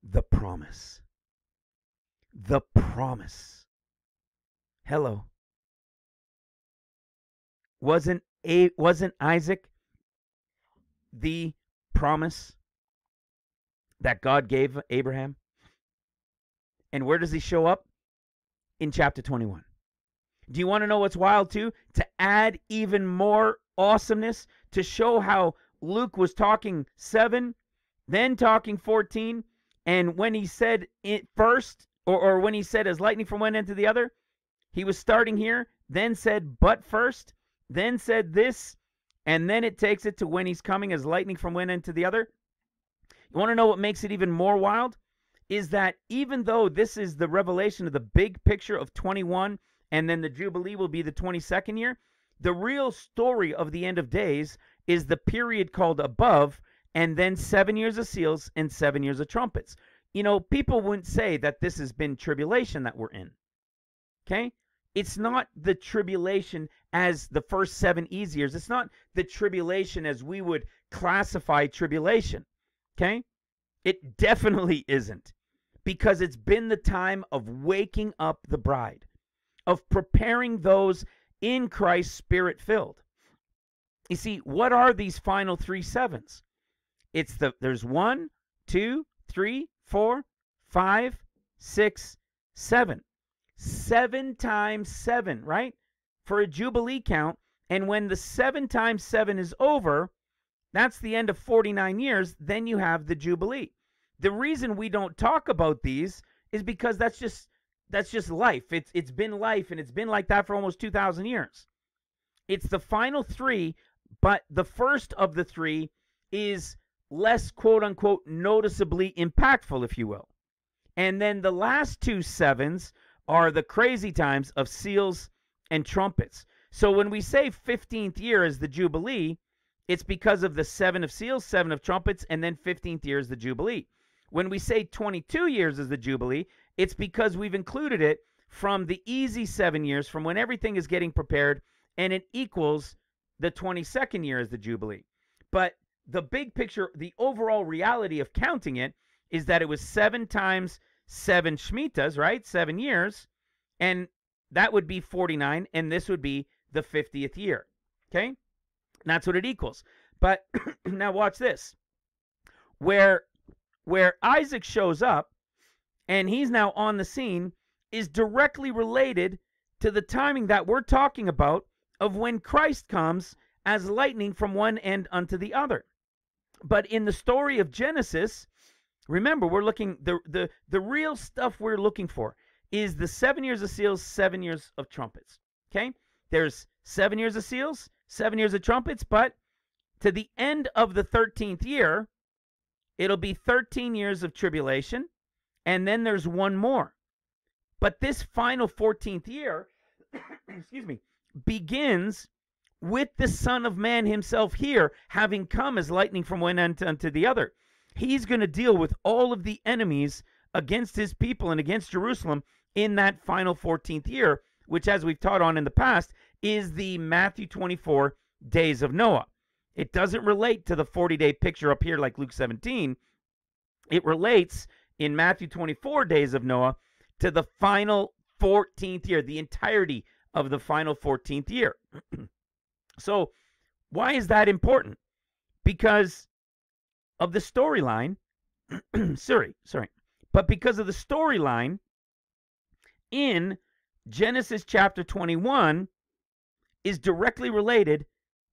The promise. The promise. Hello. Wasn't a wasn't Isaac the promise that God gave Abraham? And where does he show up? In chapter 21. Do you want to know what's wild too? To add even more awesomeness, to show how Luke was talking 7, then talking 14, and when he said it first, or, or when he said as lightning from one end to the other, he was starting here, then said but first, then said this, and then it takes it to when he's coming as lightning from one end to the other. You want to know what makes it even more wild? Is that even though this is the revelation of the big picture of 21 and then the Jubilee will be the 22nd year, the real story of the end of days is the period called above and then seven years of seals and seven years of trumpets. You know, people wouldn't say that this has been tribulation that we're in. Okay? It's not the tribulation as the first seven easy years. It's not the tribulation as we would classify tribulation. Okay? It definitely isn't. Because it's been the time of waking up the bride, of preparing those in Christ spirit filled. You see, what are these final three sevens? It's the there's one, two, three, four, five, six, seven. Seven times seven, right? For a Jubilee count. And when the seven times seven is over, that's the end of 49 years. Then you have the Jubilee. The reason we don't talk about these is because that's just that's just life. It's it's been life and it's been like that for almost 2000 years. It's the final 3, but the first of the 3 is less quote unquote noticeably impactful if you will. And then the last two sevens are the crazy times of seals and trumpets. So when we say 15th year is the jubilee, it's because of the 7 of seals, 7 of trumpets and then 15th year is the jubilee. When we say 22 years is the Jubilee, it's because we've included it from the easy seven years, from when everything is getting prepared, and it equals the 22nd year as the Jubilee. But the big picture, the overall reality of counting it is that it was seven times seven Shemitas, right? Seven years. And that would be 49, and this would be the 50th year. Okay? And that's what it equals. But now watch this. Where where Isaac shows up and he's now on the scene is directly related to the timing that we're talking about of when Christ comes as lightning from one end unto the other. But in the story of Genesis, remember we're looking the the the real stuff we're looking for is the 7 years of seals, 7 years of trumpets. Okay? There's 7 years of seals, 7 years of trumpets, but to the end of the 13th year, It'll be 13 years of tribulation, and then there's one more. But this final 14th year, excuse me, begins with the Son of Man himself here, having come as lightning from one end unto the other. He's going to deal with all of the enemies against his people and against Jerusalem in that final 14th year, which, as we've taught on in the past, is the Matthew 24 days of Noah. It doesn't relate to the 40 day picture up here like Luke 17. It relates in Matthew 24 days of Noah to the final 14th year, the entirety of the final 14th year. so, why is that important? Because of the storyline. sorry, sorry. But because of the storyline in Genesis chapter 21 is directly related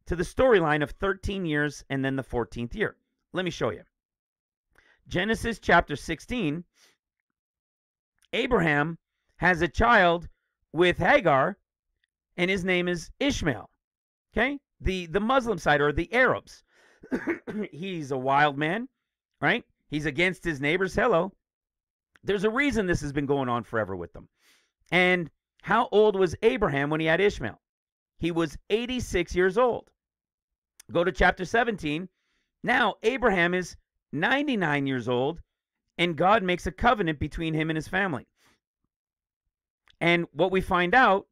to the storyline of 13 years and then the 14th year. Let me show you. Genesis chapter 16, Abraham has a child with Hagar, and his name is Ishmael. Okay? The the Muslim side or the Arabs. He's a wild man, right? He's against his neighbors. Hello. There's a reason this has been going on forever with them. And how old was Abraham when he had Ishmael? He was 86 years old. Go to chapter 17. Now, Abraham is 99 years old, and God makes a covenant between him and his family. And what we find out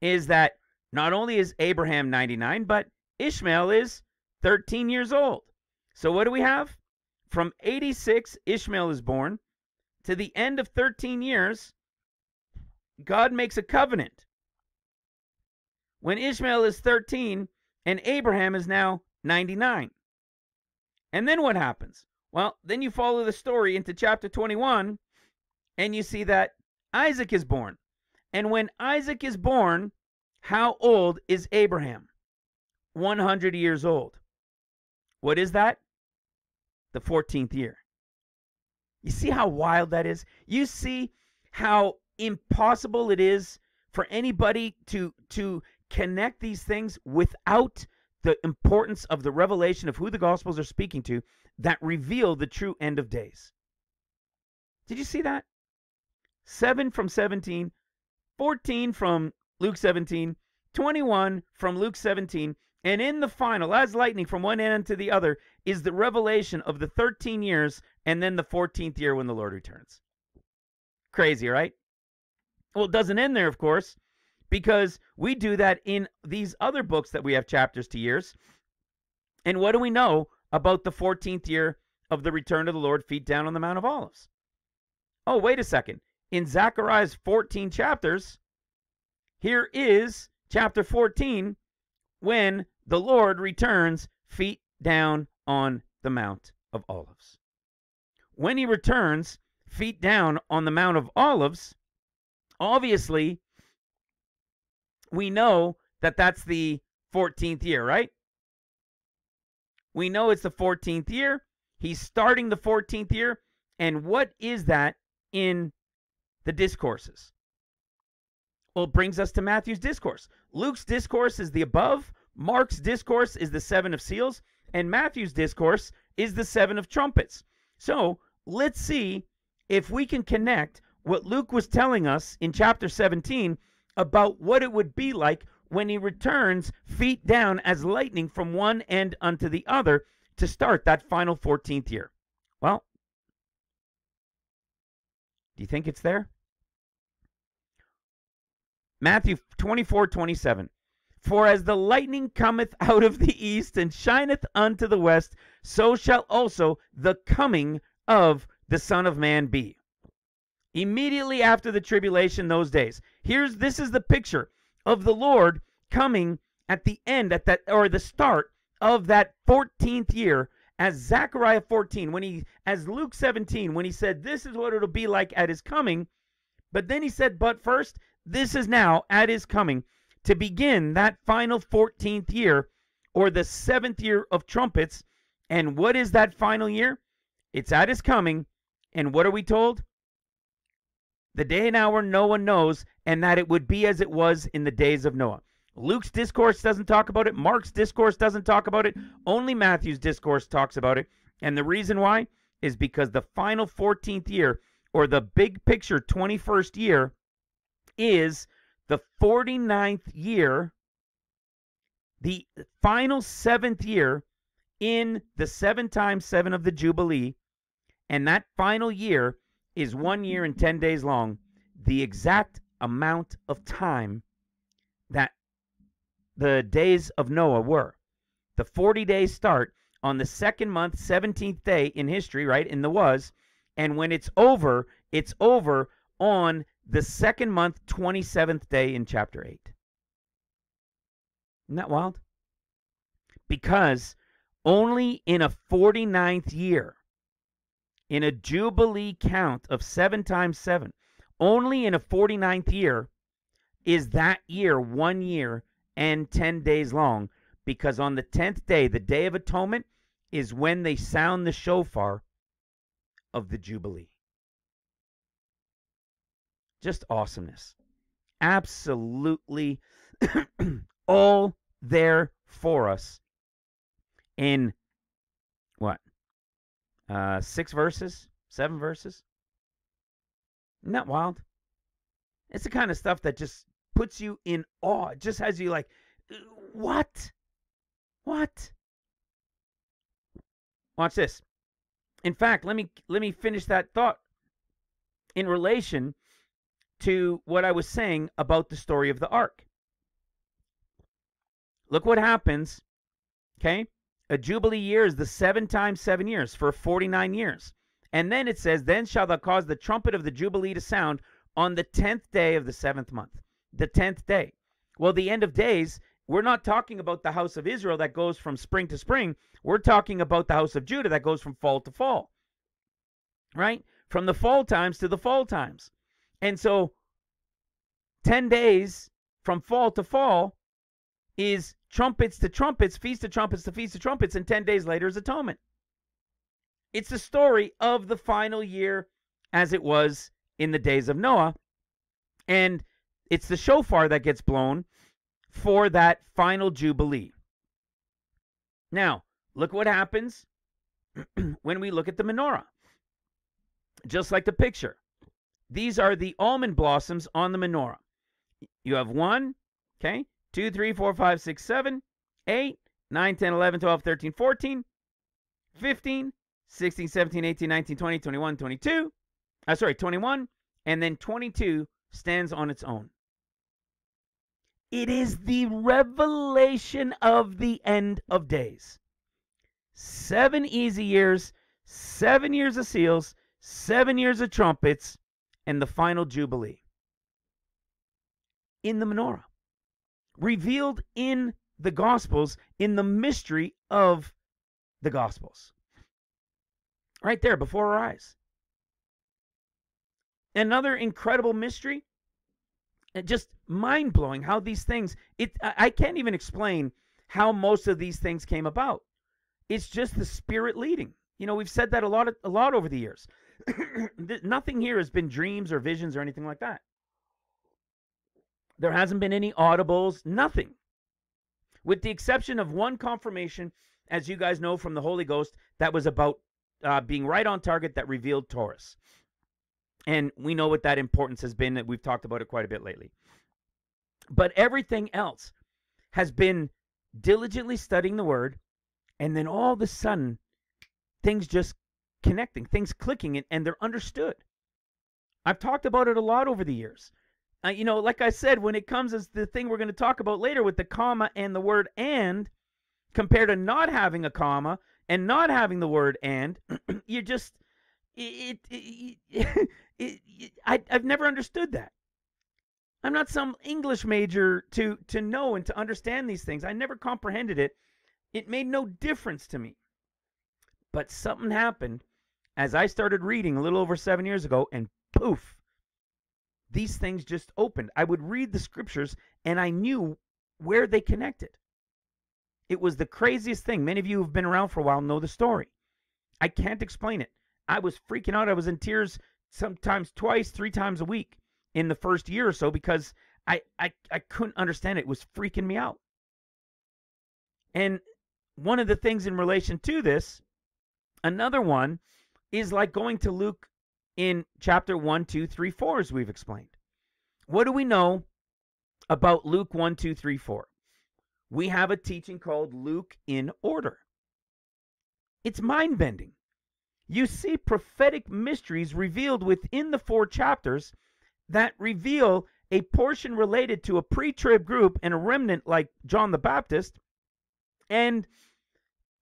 is that not only is Abraham 99, but Ishmael is 13 years old. So what do we have? From 86, Ishmael is born, to the end of 13 years, God makes a covenant. When Ishmael is 13 and Abraham is now 99. And then what happens? Well, then you follow the story into chapter 21 and you see that Isaac is born. And when Isaac is born, how old is Abraham? 100 years old. What is that? The 14th year. You see how wild that is? You see how impossible it is for anybody to to connect these things without the importance of the revelation of who the gospels are speaking to that reveal the true end of days. Did you see that? 7 from 17, 14 from Luke 17, 21 from Luke 17, and in the final, as lightning from one end to the other, is the revelation of the 13 years and then the 14th year when the Lord returns. Crazy, right? Well, it doesn't end there, of course, because we do that in these other books that we have chapters to years. And what do we know about the 14th year of the return of the Lord feet down on the Mount of Olives? Oh, wait a second. In Zechariah's 14 chapters, here is chapter 14 when the Lord returns feet down on the Mount of Olives. When he returns feet down on the Mount of Olives, obviously we know that that's the 14th year, right? We know it's the 14th year. He's starting the 14th year. And what is that in the discourses? Well, it brings us to Matthew's discourse. Luke's discourse is the above, Mark's discourse is the seven of seals, and Matthew's discourse is the seven of trumpets. So let's see if we can connect what Luke was telling us in chapter 17 about what it would be like when he returns feet down as lightning from one end unto the other to start that final 14th year. Well, do you think it's there? Matthew 24, 27. For as the lightning cometh out of the east and shineth unto the west, so shall also the coming of the Son of Man be. Immediately after the tribulation those days. Here's this is the picture of the Lord coming at the end at that or the start of that 14th year as Zechariah 14 when he as Luke 17 when he said this is what it'll be like at his coming. But then he said but first this is now at his coming to begin that final 14th year or the seventh year of trumpets. And what is that final year? It's at his coming. And what are we told the day and hour no one knows, and that it would be as it was in the days of Noah. Luke's discourse doesn't talk about it. Mark's discourse doesn't talk about it. Only Matthew's discourse talks about it. And the reason why is because the final 14th year, or the big picture 21st year, is the 49th year, the final seventh year in the seven times seven of the Jubilee. And that final year is one year and 10 days long, the exact amount of time that the days of Noah were. The 40 days start on the second month, 17th day in history, right? In the was. And when it's over, it's over on the second month, 27th day in chapter 8. Isn't that wild? Because only in a 49th year in a Jubilee count of seven times seven, only in a 49th year is that year one year and 10 days long because on the 10th day, the Day of Atonement, is when they sound the shofar of the Jubilee. Just awesomeness. Absolutely all there for us in what? Uh, six verses, seven verses. Isn't that wild? It's the kind of stuff that just puts you in awe. It just has you like, what? What? Watch this. In fact, let me let me finish that thought in relation to what I was saying about the story of the ark. Look what happens, okay? A jubilee year is the seven times seven years for 49 years. And then it says, Then shall thou cause the trumpet of the jubilee to sound on the tenth day of the seventh month. The tenth day. Well, the end of days, we're not talking about the house of Israel that goes from spring to spring. We're talking about the house of Judah that goes from fall to fall. Right? From the fall times to the fall times. And so 10 days from fall to fall is trumpets to trumpets, feast of trumpets to feast of trumpets, and 10 days later is atonement. It's the story of the final year as it was in the days of Noah. And it's the shofar that gets blown for that final jubilee. Now, look what happens when we look at the menorah. Just like the picture. These are the almond blossoms on the menorah. You have one, okay, 2, 3, 4, 5, 6, 7, 8, 9, 10, 11, 12, 13, 14, 15, 16, 17, 18, 19, 20, 21, 22. Uh, sorry, 21. And then 22 stands on its own. It is the revelation of the end of days. Seven easy years, seven years of seals, seven years of trumpets, and the final jubilee in the menorah revealed in the Gospels, in the mystery of the Gospels. Right there before our eyes. Another incredible mystery, just mind blowing how these things, it, I can't even explain how most of these things came about. It's just the Spirit leading. You know, we've said that a lot, a lot over the years. Nothing here has been dreams or visions or anything like that. There hasn't been any audibles, nothing. With the exception of one confirmation, as you guys know from the Holy Ghost, that was about uh, being right on target that revealed Taurus. And we know what that importance has been. That we've talked about it quite a bit lately. But everything else has been diligently studying the word, and then all of a sudden, things just connecting, things clicking, and, and they're understood. I've talked about it a lot over the years. Uh, you know, like I said, when it comes as the thing we're going to talk about later with the comma and the word and, compared to not having a comma and not having the word and, you just, it, it, it, it, I, I've never understood that. I'm not some English major to to know and to understand these things. I never comprehended it. It made no difference to me. But something happened as I started reading a little over seven years ago, and poof, these things just opened. I would read the scriptures and I knew where they connected. It was the craziest thing. Many of you who've been around for a while know the story. I can't explain it. I was freaking out. I was in tears sometimes twice, three times a week in the first year or so because I, I, I couldn't understand it. It was freaking me out. And one of the things in relation to this, another one is like going to Luke in chapter 1, 2, 3, 4, as we've explained. What do we know about Luke 1, 2, 3, 4? We have a teaching called Luke in order. It's mind bending. You see prophetic mysteries revealed within the four chapters that reveal a portion related to a pre trib group and a remnant like John the Baptist. And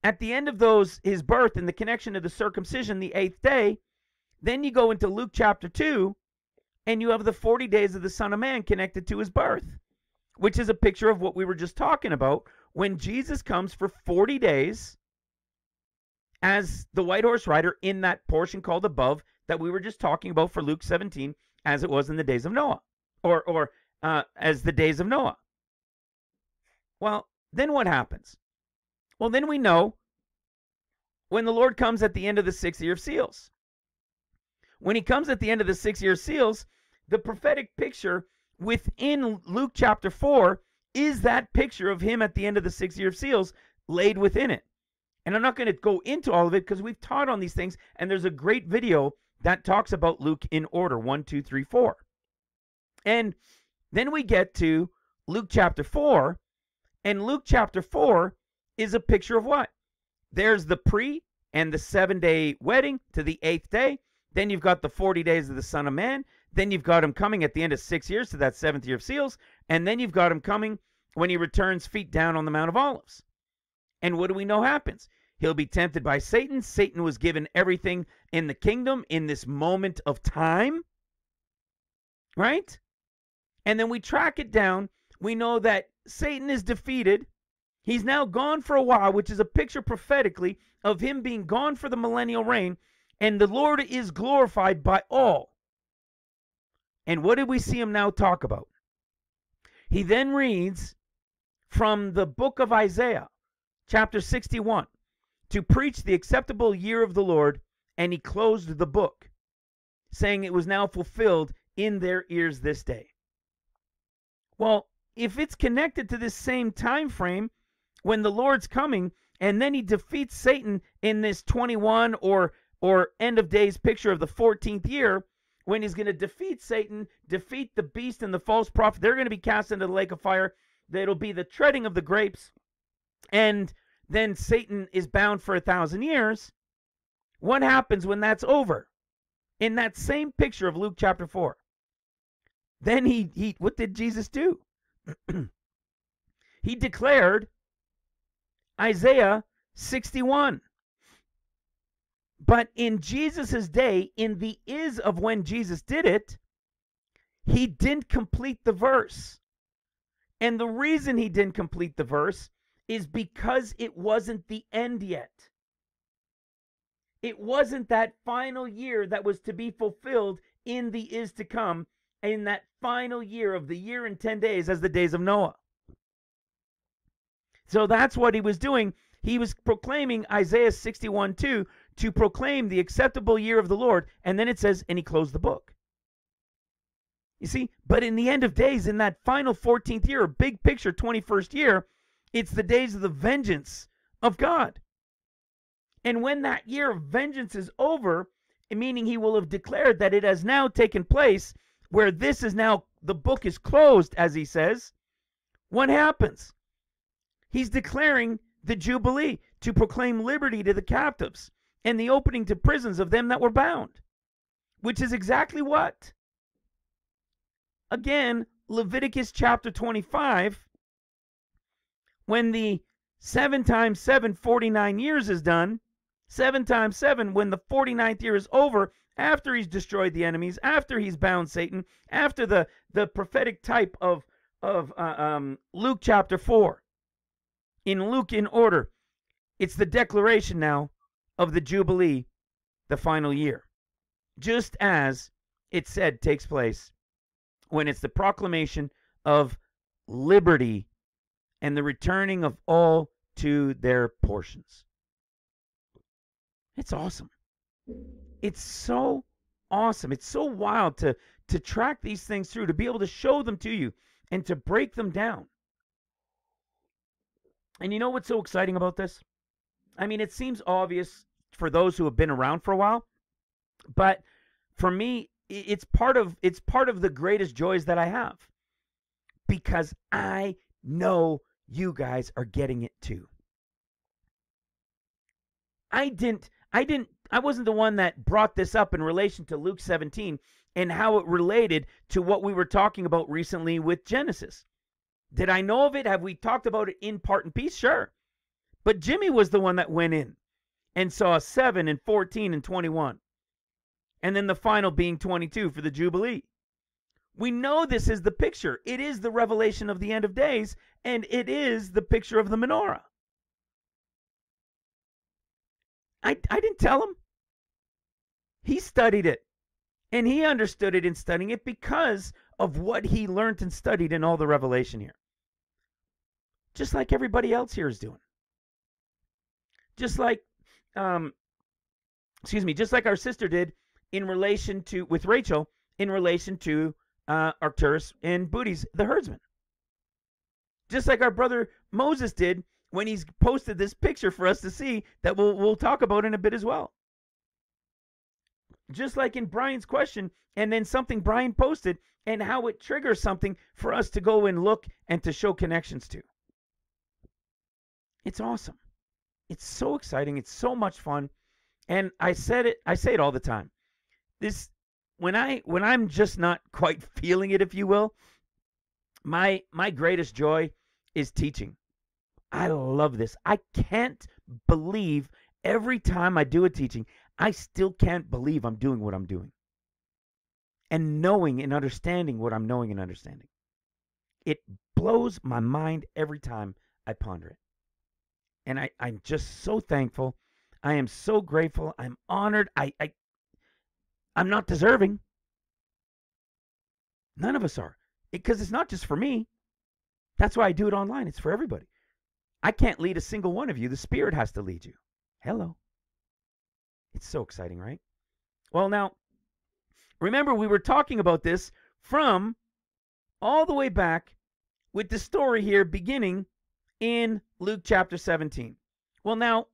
at the end of those, his birth and the connection to the circumcision, the eighth day, then you go into Luke chapter 2, and you have the 40 days of the Son of Man connected to his birth, which is a picture of what we were just talking about when Jesus comes for 40 days as the white horse rider in that portion called above that we were just talking about for Luke 17 as it was in the days of Noah or or uh, as the days of Noah. Well, then what happens? Well, then we know when the Lord comes at the end of the sixth year of seals. When he comes at the end of the six year seals, the prophetic picture within Luke chapter 4 is that picture of him at the end of the six year seals laid within it. And I'm not going to go into all of it because we've taught on these things, and there's a great video that talks about Luke in order one, two, three, four. And then we get to Luke chapter 4, and Luke chapter 4 is a picture of what? There's the pre and the seven day wedding to the eighth day. Then you've got the 40 days of the Son of Man. Then you've got him coming at the end of six years to that seventh year of seals. And then you've got him coming when he returns feet down on the Mount of Olives. And what do we know happens? He'll be tempted by Satan. Satan was given everything in the kingdom in this moment of time. Right? And then we track it down. We know that Satan is defeated. He's now gone for a while, which is a picture prophetically of him being gone for the millennial reign. And the Lord is glorified by all. And what did we see him now talk about? He then reads from the book of Isaiah, chapter 61 to preach the acceptable year of the Lord, and he closed the book, saying it was now fulfilled in their ears this day. Well, if it's connected to this same time frame when the Lord's coming and then he defeats Satan in this 21 or or end of days picture of the 14th year when he's going to defeat Satan, defeat the beast and the false prophet, they're going to be cast into the lake of fire. That'll be the treading of the grapes and then Satan is bound for a thousand years. What happens when that's over? In that same picture of Luke chapter 4. Then he, he what did Jesus do? he declared Isaiah 61. But in Jesus's day, in the is of when Jesus did it, he didn't complete the verse. And the reason he didn't complete the verse is because it wasn't the end yet. It wasn't that final year that was to be fulfilled in the is to come, in that final year of the year and 10 days as the days of Noah. So that's what he was doing. He was proclaiming Isaiah 61 2 to proclaim the acceptable year of the Lord. And then it says, and he closed the book. You see, but in the end of days, in that final 14th year, big picture 21st year, it's the days of the vengeance of God. And when that year of vengeance is over, meaning he will have declared that it has now taken place, where this is now, the book is closed, as he says, what happens? He's declaring the Jubilee to proclaim liberty to the captives and the opening to prisons of them that were bound, which is exactly what? Again, Leviticus chapter 25 when the 7 times 7, 49 years is done, 7 times 7, when the 49th year is over, after he's destroyed the enemies, after he's bound Satan, after the, the prophetic type of, of uh, um, Luke chapter 4. In Luke, in order, it's the declaration now of the Jubilee, the final year. Just as it said takes place when it's the proclamation of liberty and the returning of all to their portions. It's awesome. It's so awesome. It's so wild to to track these things through, to be able to show them to you and to break them down. And you know what's so exciting about this? I mean, it seems obvious for those who have been around for a while, but for me, it's part of it's part of the greatest joys that I have because I know you guys are getting it too. I didn't I didn't I wasn't the one that brought this up in relation to Luke 17 and how it related to what we were talking about recently with Genesis. Did I know of it? Have we talked about it in part and piece? Sure. But Jimmy was the one that went in and saw 7 and 14 and 21. And then the final being 22 for the Jubilee. We know this is the picture. It is the revelation of the end of days, and it is the picture of the menorah. I, I didn't tell him. He studied it, and he understood it in studying it because of what he learned and studied in all the revelation here. Just like everybody else here is doing. Just like, um, excuse me, just like our sister did in relation to, with Rachel, in relation to uh, Arcturus and Boötes, the herdsman. Just like our brother Moses did when he's posted this picture for us to see that we'll, we'll talk about in a bit as well. Just like in Brian's question, and then something Brian posted, and how it triggers something for us to go and look and to show connections to. It's awesome. It's so exciting. It's so much fun. And I said it, I say it all the time. This when I when I'm just not quite feeling it, if you will, my my greatest joy is teaching. I love this. I can't believe every time I do a teaching, I still can't believe I'm doing what I'm doing. And knowing and understanding what I'm knowing and understanding. It blows my mind every time I ponder it. And I, I'm just so thankful. I am so grateful. I'm honored. I, I I'm not deserving. None of us are. Because it, it's not just for me. That's why I do it online. It's for everybody. I can't lead a single one of you. The Spirit has to lead you. Hello. It's so exciting, right? Well, now, remember, we were talking about this from all the way back with the story here beginning in Luke chapter 17. Well, now,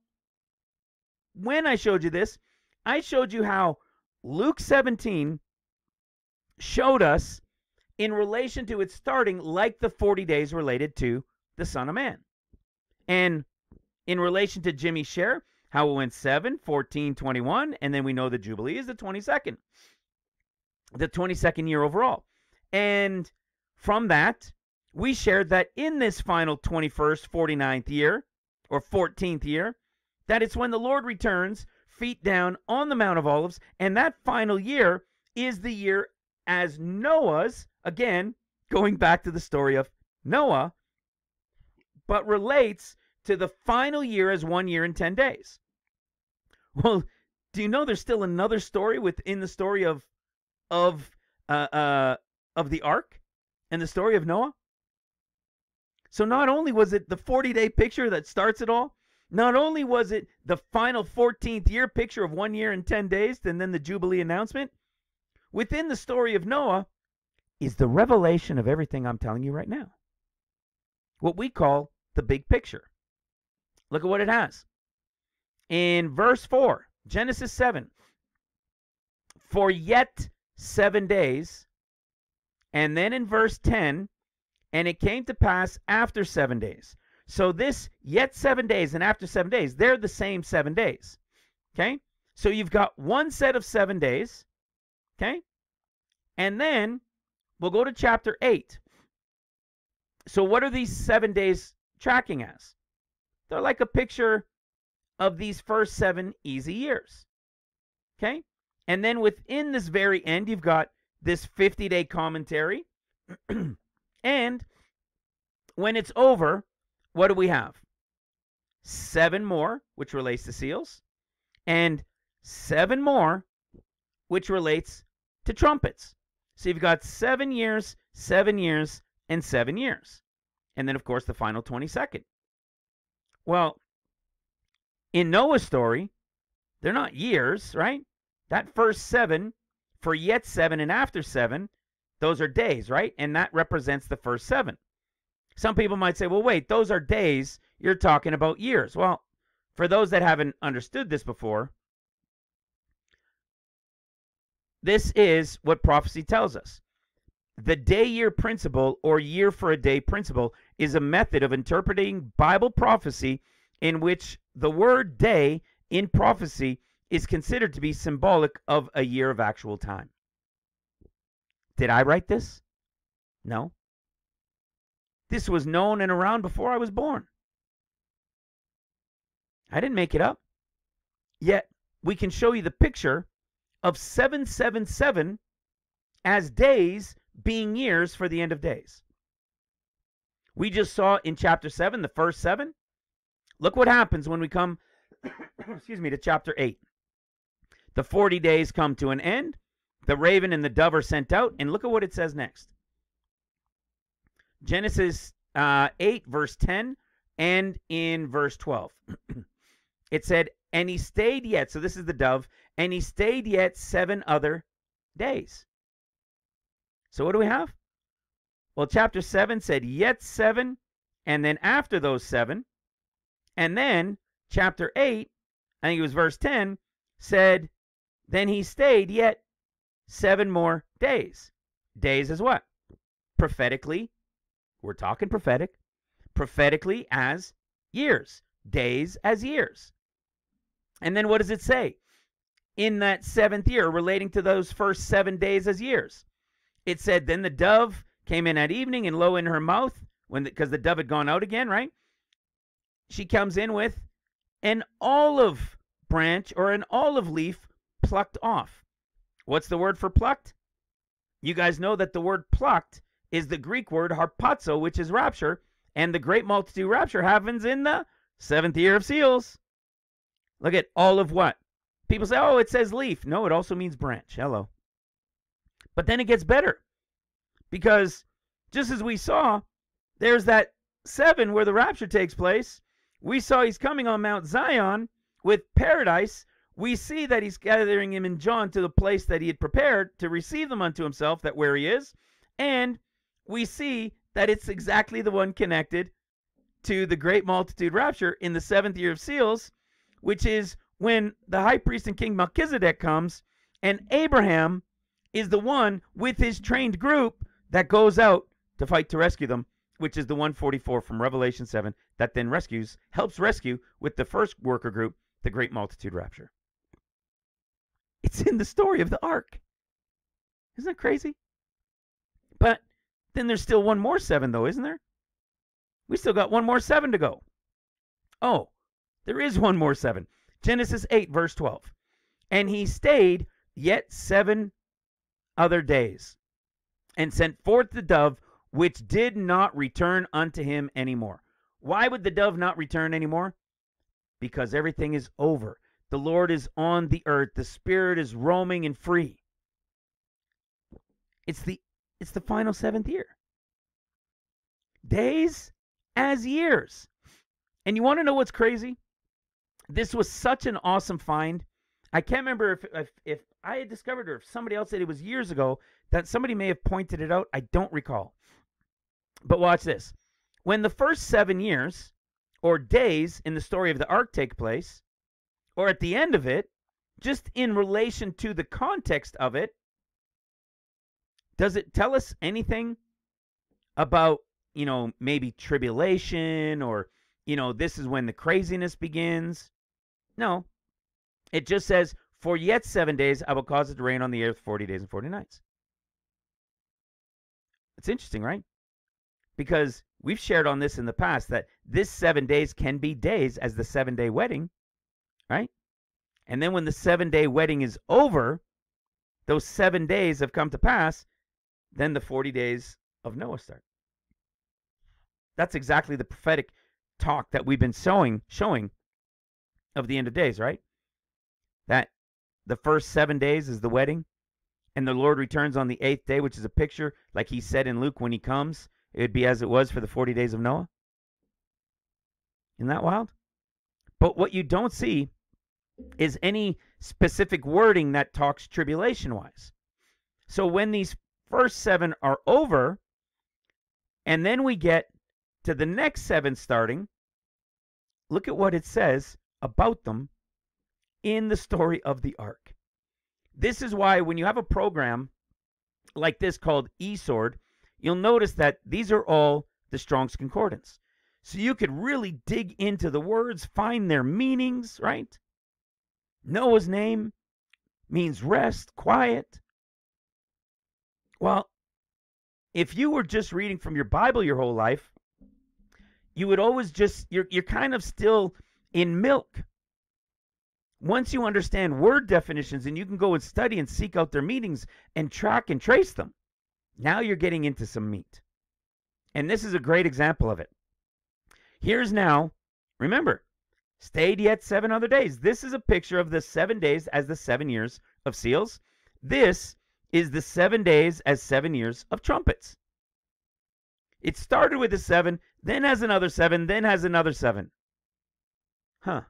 when I showed you this, I showed you how Luke 17 showed us in relation to it starting like the 40 days related to the Son of Man. And in relation to Jimmy Share, how it went 7, 14, 21, and then we know the Jubilee is the 22nd. The 22nd year overall. And from that, we shared that in this final 21st, 49th year, or 14th year, that it's when the Lord returns, feet down on the Mount of Olives, and that final year is the year as Noah's, again, going back to the story of Noah, but relates to the final year as one year and 10 days. Well, do you know there's still another story within the story of of uh, uh, of the ark and the story of Noah? So not only was it the 40 day picture that starts it all, not only was it the final 14th year picture of one year and 10 days, and then the Jubilee announcement, within the story of Noah is the revelation of everything I'm telling you right now. What we call the big picture. Look at what it has. In verse 4, Genesis 7, for yet seven days. And then in verse 10, and it came to pass after seven days. So this yet seven days and after seven days, they're the same seven days. Okay? So you've got one set of seven days. Okay? And then we'll go to chapter 8. So what are these seven days tracking as? They're like a picture of these first seven easy years. Okay? And then within this very end, you've got this 50 day commentary. and when it's over, what do we have? Seven more, which relates to seals, and seven more, which relates to trumpets. So you've got seven years, seven years, and seven years. And then, of course, the final 22nd. Well, in Noah's story, they're not years, right? That first seven for yet seven and after seven, those are days, right? And that represents the first seven. Some people might say, well, wait, those are days. You're talking about years. Well, for those that haven't understood this before, this is what prophecy tells us. The day year principle or year for a day principle is a method of interpreting Bible prophecy in which the word day in prophecy is considered to be symbolic of a year of actual time. Did I write this? No. This was known and around before I was born. I didn't make it up. Yet, we can show you the picture of 777 as days being years for the end of days. We just saw in chapter 7, the first seven. Look what happens when we come, excuse me, to chapter 8. The 40 days come to an end. The raven and the dove are sent out. And look at what it says next. Genesis uh, 8, verse 10, and in verse 12. it said, And he stayed yet, so this is the dove, and he stayed yet seven other days. So what do we have? Well, chapter 7 said, Yet seven, and then after those seven. And then chapter 8, I think it was verse 10, said, Then he stayed yet seven more days. Days as what? Prophetically we're talking prophetic. Prophetically as years. Days as years. And then what does it say? In that seventh year, relating to those first seven days as years. It said, Then the dove came in at evening, and lo, in her mouth, when because the, the dove had gone out again, right? she comes in with an olive branch or an olive leaf plucked off. What's the word for plucked? You guys know that the word plucked is the Greek word harpazo, which is rapture, and the great multitude rapture happens in the seventh year of seals. Look at all of what? People say, oh, it says leaf. No, it also means branch. Hello. But then it gets better because just as we saw, there's that seven where the rapture takes place. We saw he's coming on Mount Zion with paradise. We see that he's gathering him in John to the place that he had prepared to receive them unto himself, that where he is. And we see that it's exactly the one connected to the great multitude rapture in the seventh year of seals, which is when the high priest and king Melchizedek comes, and Abraham is the one with his trained group that goes out to fight to rescue them, which is the 144 from Revelation 7 that then rescues, helps rescue with the first worker group, the great multitude rapture. It's in the story of the ark. Isn't that crazy? But then there's still one more seven, though, isn't there? We still got one more seven to go. Oh, there is one more seven. Genesis 8, verse 12. And he stayed yet seven other days and sent forth the dove, which did not return unto him anymore. Why would the dove not return anymore? Because everything is over. The Lord is on the earth. The Spirit is roaming and free. It's the it's the final seventh year. Days as years. And you want to know what's crazy? This was such an awesome find. I can't remember if, if, if I had discovered or if somebody else said it was years ago that somebody may have pointed it out. I don't recall. But watch this. When the first seven years or days in the story of the ark take place, or at the end of it, just in relation to the context of it, does it tell us anything about, you know, maybe tribulation or, you know, this is when the craziness begins? No. It just says, For yet seven days I will cause it to rain on the earth 40 days and 40 nights. It's interesting, right? Because we've shared on this in the past that this seven days can be days as the seven day wedding, right? And then when the seven day wedding is over, those seven days have come to pass, then the 40 days of Noah start. That's exactly the prophetic talk that we've been showing showing of the end of days, right? That the first seven days is the wedding, and the Lord returns on the eighth day, which is a picture, like he said in Luke, when he comes, it would be as it was for the 40 days of Noah. Isn't that wild? But what you don't see is any specific wording that talks tribulation wise. So when these first seven are over, and then we get to the next seven starting, look at what it says about them in the story of the ark. This is why when you have a program like this called eSword, you'll notice that these are all the Strong's Concordance. So you could really dig into the words, find their meanings, right? Noah's name means rest, quiet. Well, if you were just reading from your Bible your whole life, you would always just you're you're kind of still in milk. Once you understand word definitions and you can go and study and seek out their meanings and track and trace them, now you're getting into some meat. And this is a great example of it. Here's now, remember, stayed yet seven other days. This is a picture of the seven days as the seven years of seals. This is the seven days as seven years of trumpets. It started with a seven, then has another seven, then has another seven. Huh.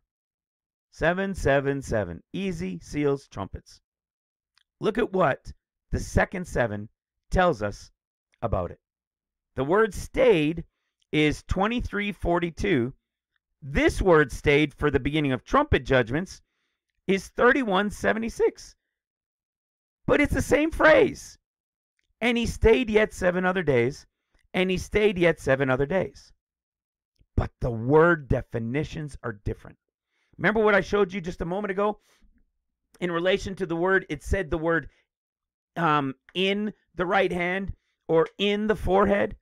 Seven, seven, seven. Easy seals, trumpets. Look at what the second seven tells us about it. The word stayed is 2342. This word stayed for the beginning of trumpet judgments is 3176. But it's the same phrase. And he stayed yet seven other days, and he stayed yet seven other days. But the word definitions are different. Remember what I showed you just a moment ago? In relation to the word, it said the word um, in the right hand or in the forehead.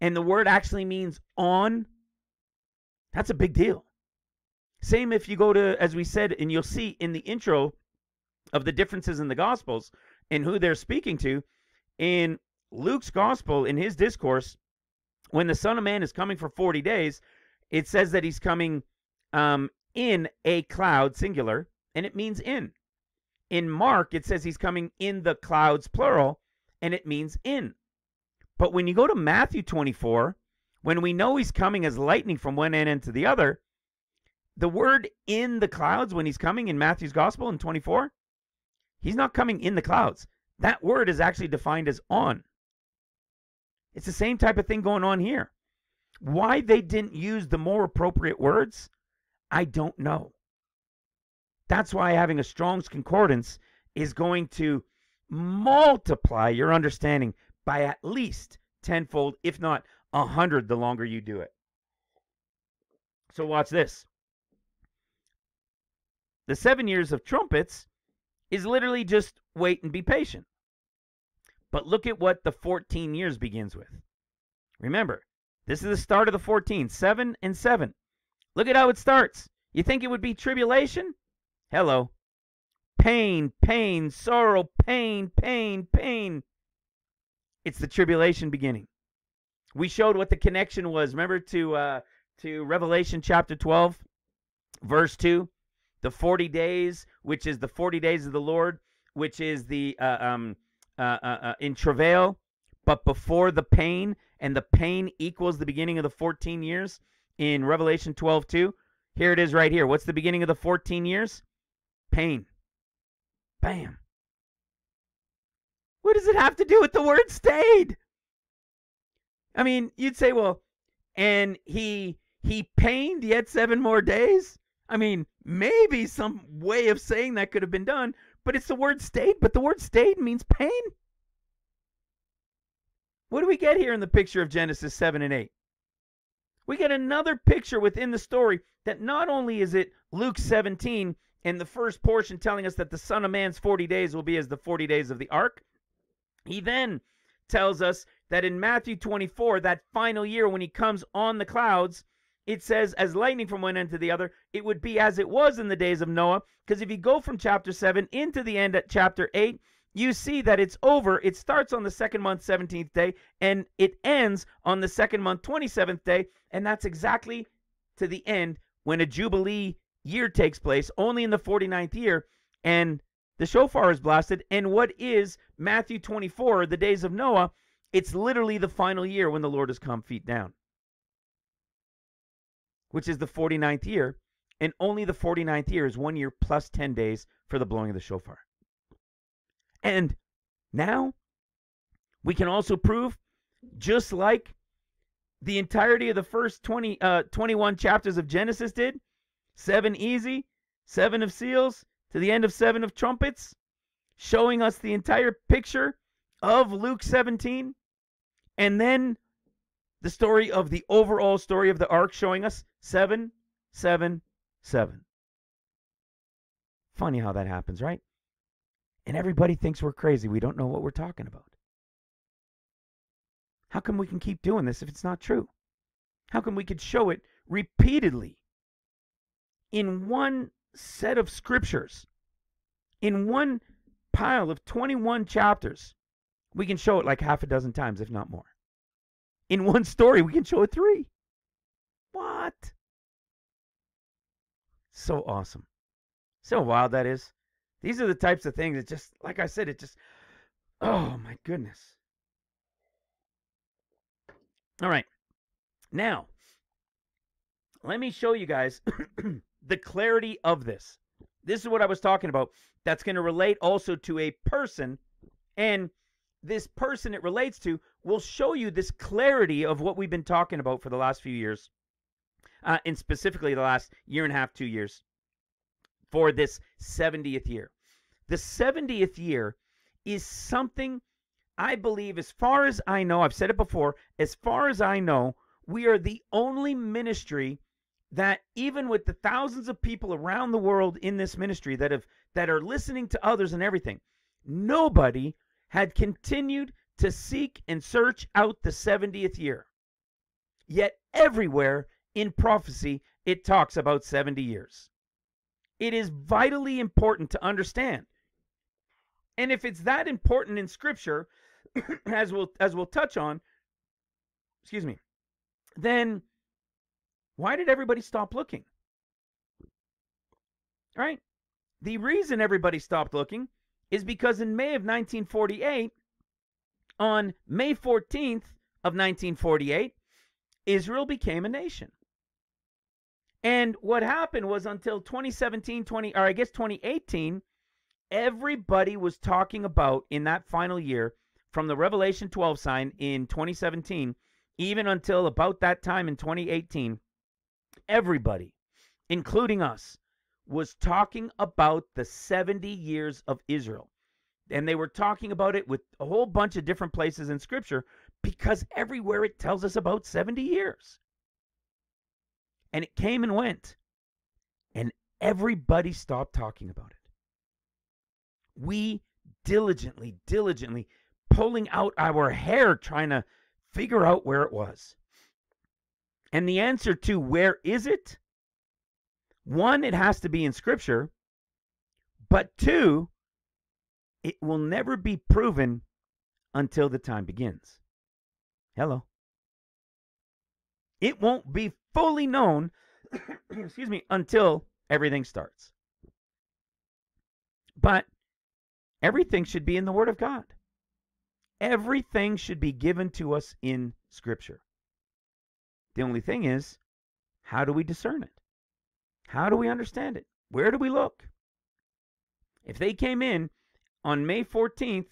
And the word actually means on. That's a big deal. Same if you go to, as we said, and you'll see in the intro of the differences in the Gospels and who they're speaking to. In Luke's Gospel, in his discourse, when the Son of Man is coming for 40 days, it says that he's coming um, in a cloud, singular, and it means in. In Mark, it says he's coming in the clouds, plural, and it means in. But when you go to Matthew 24, when we know he's coming as lightning from one end to the other, the word in the clouds, when he's coming in Matthew's Gospel in 24, he's not coming in the clouds. That word is actually defined as on. It's the same type of thing going on here. Why they didn't use the more appropriate words, I don't know. That's why having a Strong's Concordance is going to multiply your understanding by at least tenfold, if not a hundred, the longer you do it. So watch this. The seven years of trumpets is literally just wait and be patient. But look at what the 14 years begins with. Remember, this is the start of the 14, 7 and 7. Look at how it starts. You think it would be tribulation? Hello. Pain, pain, sorrow, pain, pain, pain. It's the tribulation beginning. We showed what the connection was. Remember to uh, to Revelation chapter 12, verse 2? the 40 days, which is the 40 days of the Lord, which is the uh, um, uh, uh, uh, in travail, but before the pain, and the pain equals the beginning of the 14 years in Revelation 12 2. Here it is right here. What's the beginning of the 14 years? Pain. Bam. What does it have to do with the word stayed? I mean, you'd say, well, and he he pained yet seven more days. I mean, maybe some way of saying that could have been done, but it's the word stayed, but the word stayed means pain. What do we get here in the picture of Genesis 7 and 8? We get another picture within the story that not only is it Luke 17 and the first portion telling us that the Son of Man's 40 days will be as the 40 days of the ark, he then tells us that in Matthew 24, that final year when he comes on the clouds, it says, as lightning from one end to the other, it would be as it was in the days of Noah. Because if you go from chapter 7 into the end at chapter 8, you see that it's over. It starts on the second month, 17th day, and it ends on the second month, 27th day. And that's exactly to the end when a Jubilee year takes place, only in the 49th year. And the shofar is blasted. And what is Matthew 24, the days of Noah? It's literally the final year when the Lord has come feet down which is the 49th year, and only the 49th year is one year plus 10 days for the blowing of the shofar. And now we can also prove, just like the entirety of the first 20, uh, 21 chapters of Genesis did, seven easy, seven of seals, to the end of seven of trumpets, showing us the entire picture of Luke 17, and then the story of the overall story of the ark showing us seven, seven, seven. Funny how that happens, right? And everybody thinks we're crazy. We don't know what we're talking about. How come we can keep doing this if it's not true? How come we could show it repeatedly in one set of scriptures, in one pile of 21 chapters? We can show it like half a dozen times, if not more in one story. We can show it three. What? So awesome. So wild that is. These are the types of things that just, like I said, it just, oh my goodness. All right. Now, let me show you guys the clarity of this. This is what I was talking about. That's going to relate also to a person. And this person it relates to will show you this clarity of what we've been talking about for the last few years, uh, and specifically the last year and a half, two years, for this 70th year. The 70th year is something I believe, as far as I know, I've said it before, as far as I know, we are the only ministry that even with the thousands of people around the world in this ministry that have that are listening to others and everything nobody had continued to seek and search out the 70th year. Yet everywhere in prophecy, it talks about 70 years. It is vitally important to understand. And if it's that important in scripture, as we'll as we'll touch on, excuse me, then why did everybody stop looking? Right? The reason everybody stopped looking is because in May of 1948, on May 14th of 1948, Israel became a nation. And what happened was until 2017, 20 or I guess 2018, everybody was talking about in that final year from the Revelation 12 sign in 2017 even until about that time in 2018 everybody including us was talking about the 70 years of Israel. And they were talking about it with a whole bunch of different places in scripture because everywhere it tells us about 70 years. And it came and went. And everybody stopped talking about it. We diligently, diligently pulling out our hair trying to figure out where it was. And the answer to where is it? One, it has to be in scripture. But two, it will never be proven until the time begins. Hello. It won't be fully known, excuse me, until everything starts. But everything should be in the Word of God. Everything should be given to us in Scripture. The only thing is, how do we discern it? How do we understand it? Where do we look? If they came in on May 14th,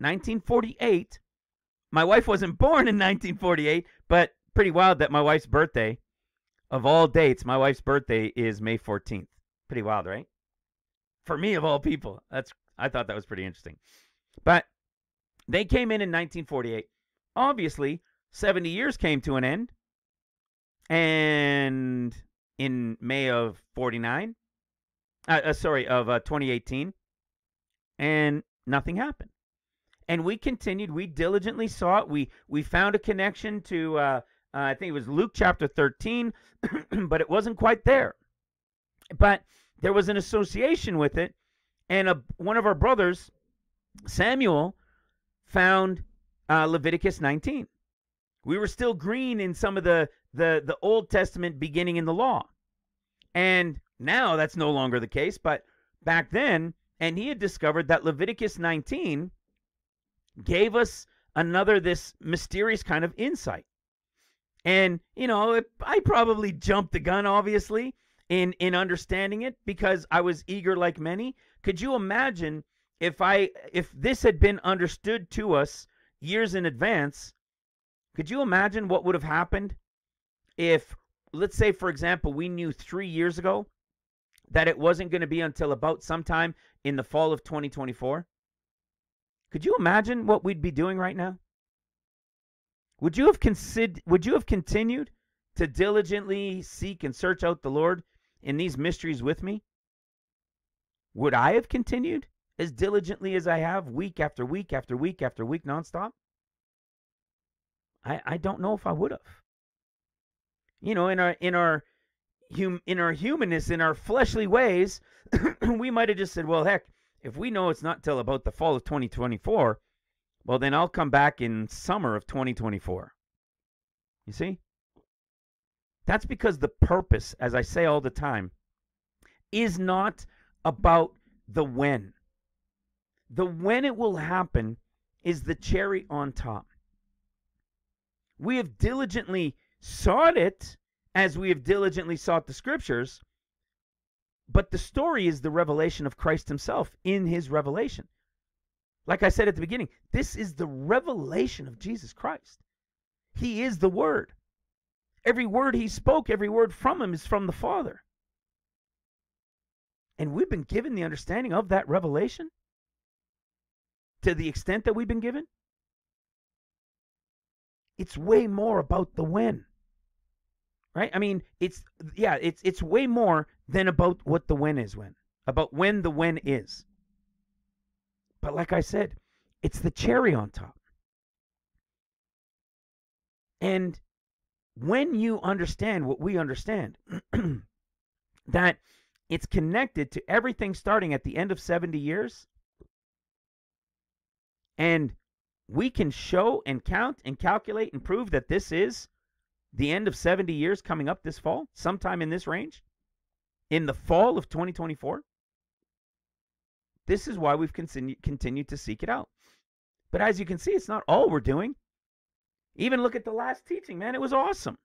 1948, my wife wasn't born in 1948, but pretty wild that my wife's birthday, of all dates, my wife's birthday is May 14th. Pretty wild, right? For me, of all people, that's I thought that was pretty interesting. But they came in in 1948. Obviously, 70 years came to an end. And in May of 49, uh, uh, sorry, of uh, 2018, and nothing happened. And we continued. We diligently sought. We we found a connection to uh, uh, I think it was Luke chapter 13, but it wasn't quite there. But there was an association with it, and a, one of our brothers, Samuel, found uh, Leviticus 19. We were still green in some of the the the Old Testament beginning in the law. And now that's no longer the case, but back then, and he had discovered that Leviticus 19 gave us another this mysterious kind of insight. And, you know, I probably jumped the gun obviously in in understanding it because I was eager like many. Could you imagine if I if this had been understood to us years in advance, could you imagine what would have happened if, let's say, for example, we knew three years ago that it wasn't going to be until about sometime in the fall of 2024? Could you imagine what we'd be doing right now? Would you have considered would you have continued to diligently seek and search out the Lord in these mysteries with me? Would I have continued as diligently as I have week after week after week after week nonstop? I, I don't know if I would have. You know, in our in our hum, in our humanness, in our fleshly ways, we might have just said, "Well, heck, if we know it's not till about the fall of 2024, well, then I'll come back in summer of 2024." You see? That's because the purpose, as I say all the time, is not about the when. The when it will happen is the cherry on top. We have diligently sought it as we have diligently sought the scriptures, but the story is the revelation of Christ himself in his revelation. Like I said at the beginning, this is the revelation of Jesus Christ. He is the Word. Every word he spoke, every word from him is from the Father. And we've been given the understanding of that revelation to the extent that we've been given. It's way more about the when. Right? I mean, it's yeah, it's it's way more than about what the when is when. About when the when is. But like I said, it's the cherry on top. And when you understand what we understand, that it's connected to everything starting at the end of 70 years, and we can show and count and calculate and prove that this is the end of 70 years coming up this fall, sometime in this range, in the fall of 2024. This is why we've continu- continued to seek it out. But as you can see, it's not all we're doing. Even look at the last teaching, man. It was awesome.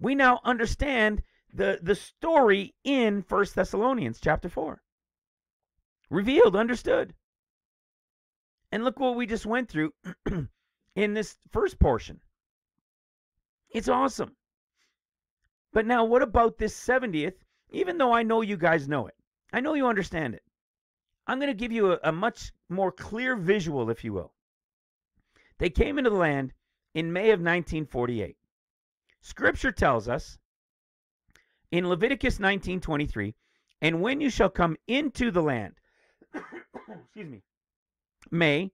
We now understand the, the story in First Thessalonians chapter 4. Revealed, understood. And look what we just went through in this first portion. It's awesome. But now, what about this 70th? Even though I know you guys know it, I know you understand it. I'm going to give you a, a much more clear visual, if you will. They came into the land in May of 1948. Scripture tells us in Leviticus 19:23, "And when you shall come into the land, excuse me, May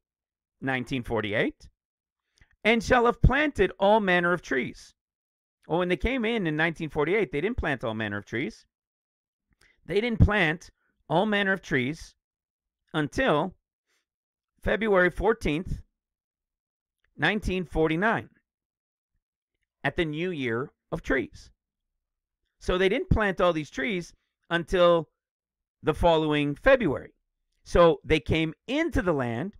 1948, and shall have planted all manner of trees." Well, when they came in in 1948, they didn't plant all manner of trees. They didn't plant all manner of trees until February 14th, 1949 at the new year of trees. So they didn't plant all these trees until the following February. So they came into the land,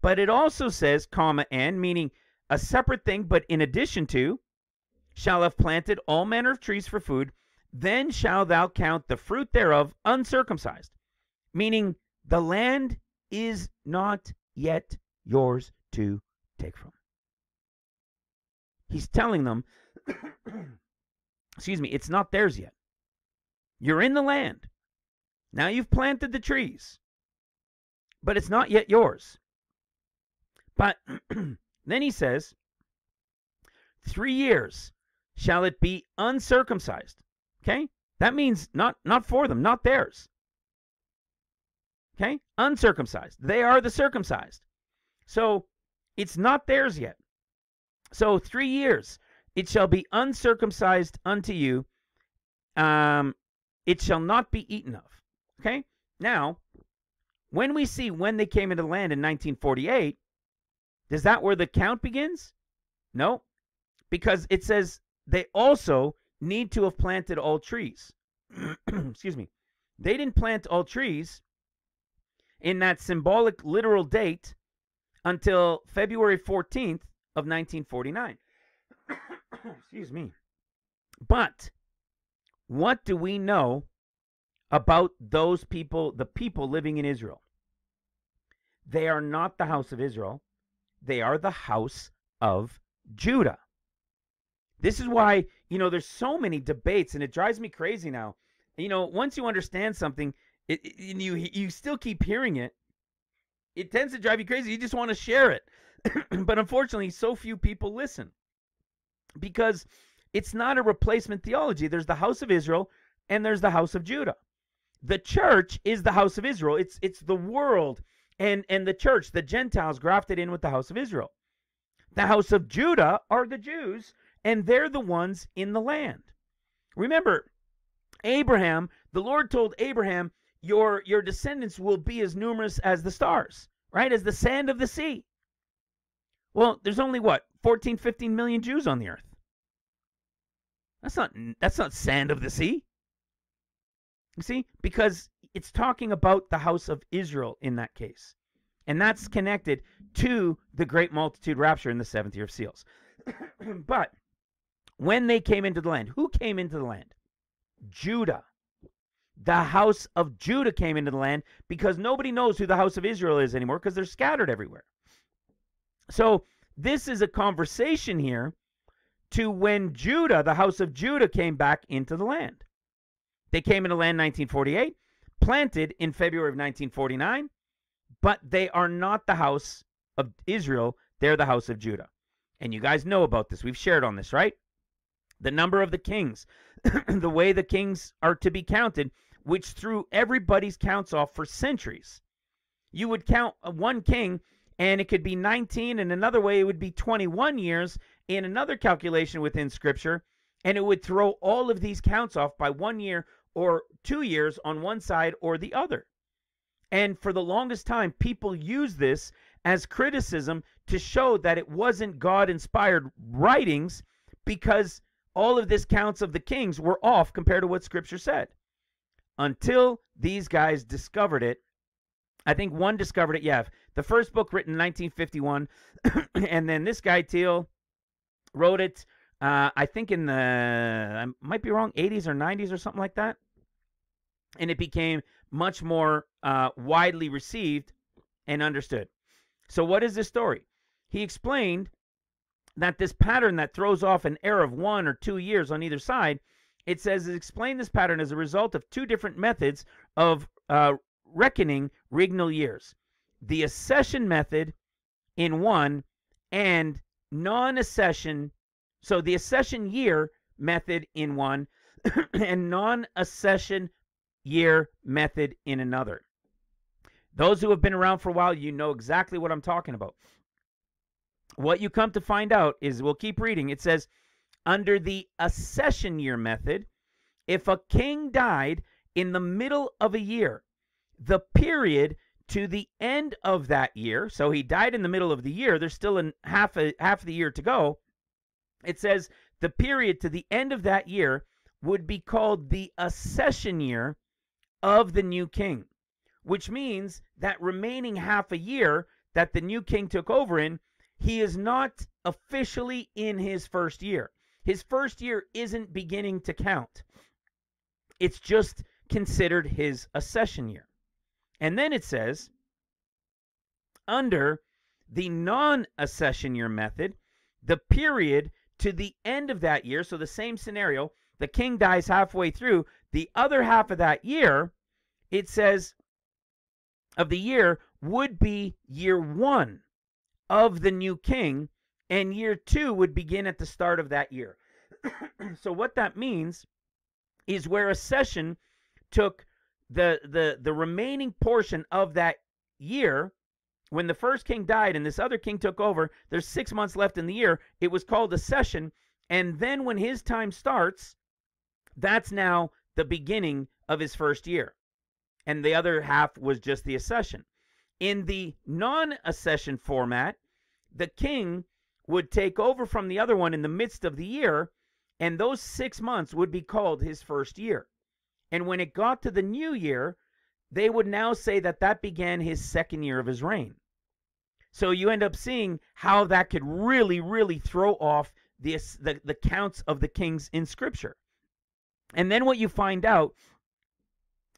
but it also says, comma, and, meaning a separate thing, but in addition to, shall have planted all manner of trees for food, then shall thou count the fruit thereof uncircumcised. Meaning the land is not yet yours to take from. He's telling them, excuse me, it's not theirs yet. You're in the land. Now you've planted the trees, but it's not yet yours. But then he says, three years shall it be uncircumcised. Okay? That means not not for them, not theirs. Okay? Uncircumcised. They are the circumcised. So it's not theirs yet. So three years it shall be uncircumcised unto you. Um, it shall not be eaten of. Okay? Now, when we see when they came into the land in 1948, is that where the count begins? No, because it says they also need to have planted all trees. Excuse me. They didn't plant all trees in that symbolic literal date until February 14th of 1949. Excuse me. But what do we know about those people, the people living in Israel? They are not the house of Israel. They are the house of Judah. This is why, you know, there's so many debates and it drives me crazy now. You know, once you understand something, it, it, you you still keep hearing it. It tends to drive you crazy. You just want to share it. but unfortunately, so few people listen. Because it's not a replacement theology. There's the house of Israel and there's the house of Judah. The church is the house of Israel. It's it's the world and and the church, the Gentiles grafted in with the house of Israel. The house of Judah are the Jews and they're the ones in the land. Remember, Abraham, the Lord told Abraham, your your descendants will be as numerous as the stars, right? As the sand of the sea. Well, there's only what? 14, 15 million Jews on the earth. That's not that's not sand of the sea. You see? Because it's talking about the house of Israel in that case. And that's connected to the great multitude rapture in the seventh year of seals. but when they came into the land. Who came into the land? Judah. The house of Judah came into the land because nobody knows who the house of Israel is anymore because they're scattered everywhere. So, this is a conversation here to when Judah, the house of Judah, came back into the land. They came into the land 1948, planted in February of 1949, but they are not the house of Israel. They're the house of Judah. And you guys know about this. We've shared on this, right? the number of the kings, the way the kings are to be counted, which threw everybody's counts off for centuries. You would count uh, one king, and it could be 19 and another way it would be 21 years in another calculation within scripture and it would throw all of these counts off by one year or two years on one side or the other and for the longest time people use this as criticism to show that it wasn't god inspired writings because all of this counts of the kings were off compared to what scripture said until these guys discovered it I think one discovered it. Yeah, the first book written in 1951, and then this guy Thiele wrote it. Uh, I think in the I might be wrong, 80s or 90s or something like that, and it became much more uh, widely received and understood. So, what is this story? He explained that this pattern that throws off an error of one or two years on either side, it says explain this pattern as a result of two different methods of uh, reckoning regnal years. The accession method in one and non-accession, so the accession year method in one and non-accession year method in another. Those who have been around for a while, you know exactly what I'm talking about. What you come to find out is we'll keep reading. It says, under the accession year method, if a king died in the middle of a year, the period to the end of that year. So he died in the middle of the year. There's still in half a half the year to go. It says the period to the end of that year would be called the accession year of the new king, which means that remaining half a year that the new king took over in, he is not officially in his first year. His first year isn't beginning to count. It's just considered his accession year. And then it says, under the non accession year method, the period to the end of that year, so the same scenario, the king dies halfway through, the other half of that year, it says, of the year would be year one of the new king, and year two would begin at the start of that year. so, what that means is where accession took the the the remaining portion of that year when the first king died and this other king took over there's 6 months left in the year it was called accession and then when his time starts that's now the beginning of his first year and the other half was just the accession in the non-accession format the king would take over from the other one in the midst of the year and those 6 months would be called his first year and when it got to the new year, they would now say that that began his second year of his reign. So you end up seeing how that could really, really throw off the, the, the counts of the kings in Scripture. And then what you find out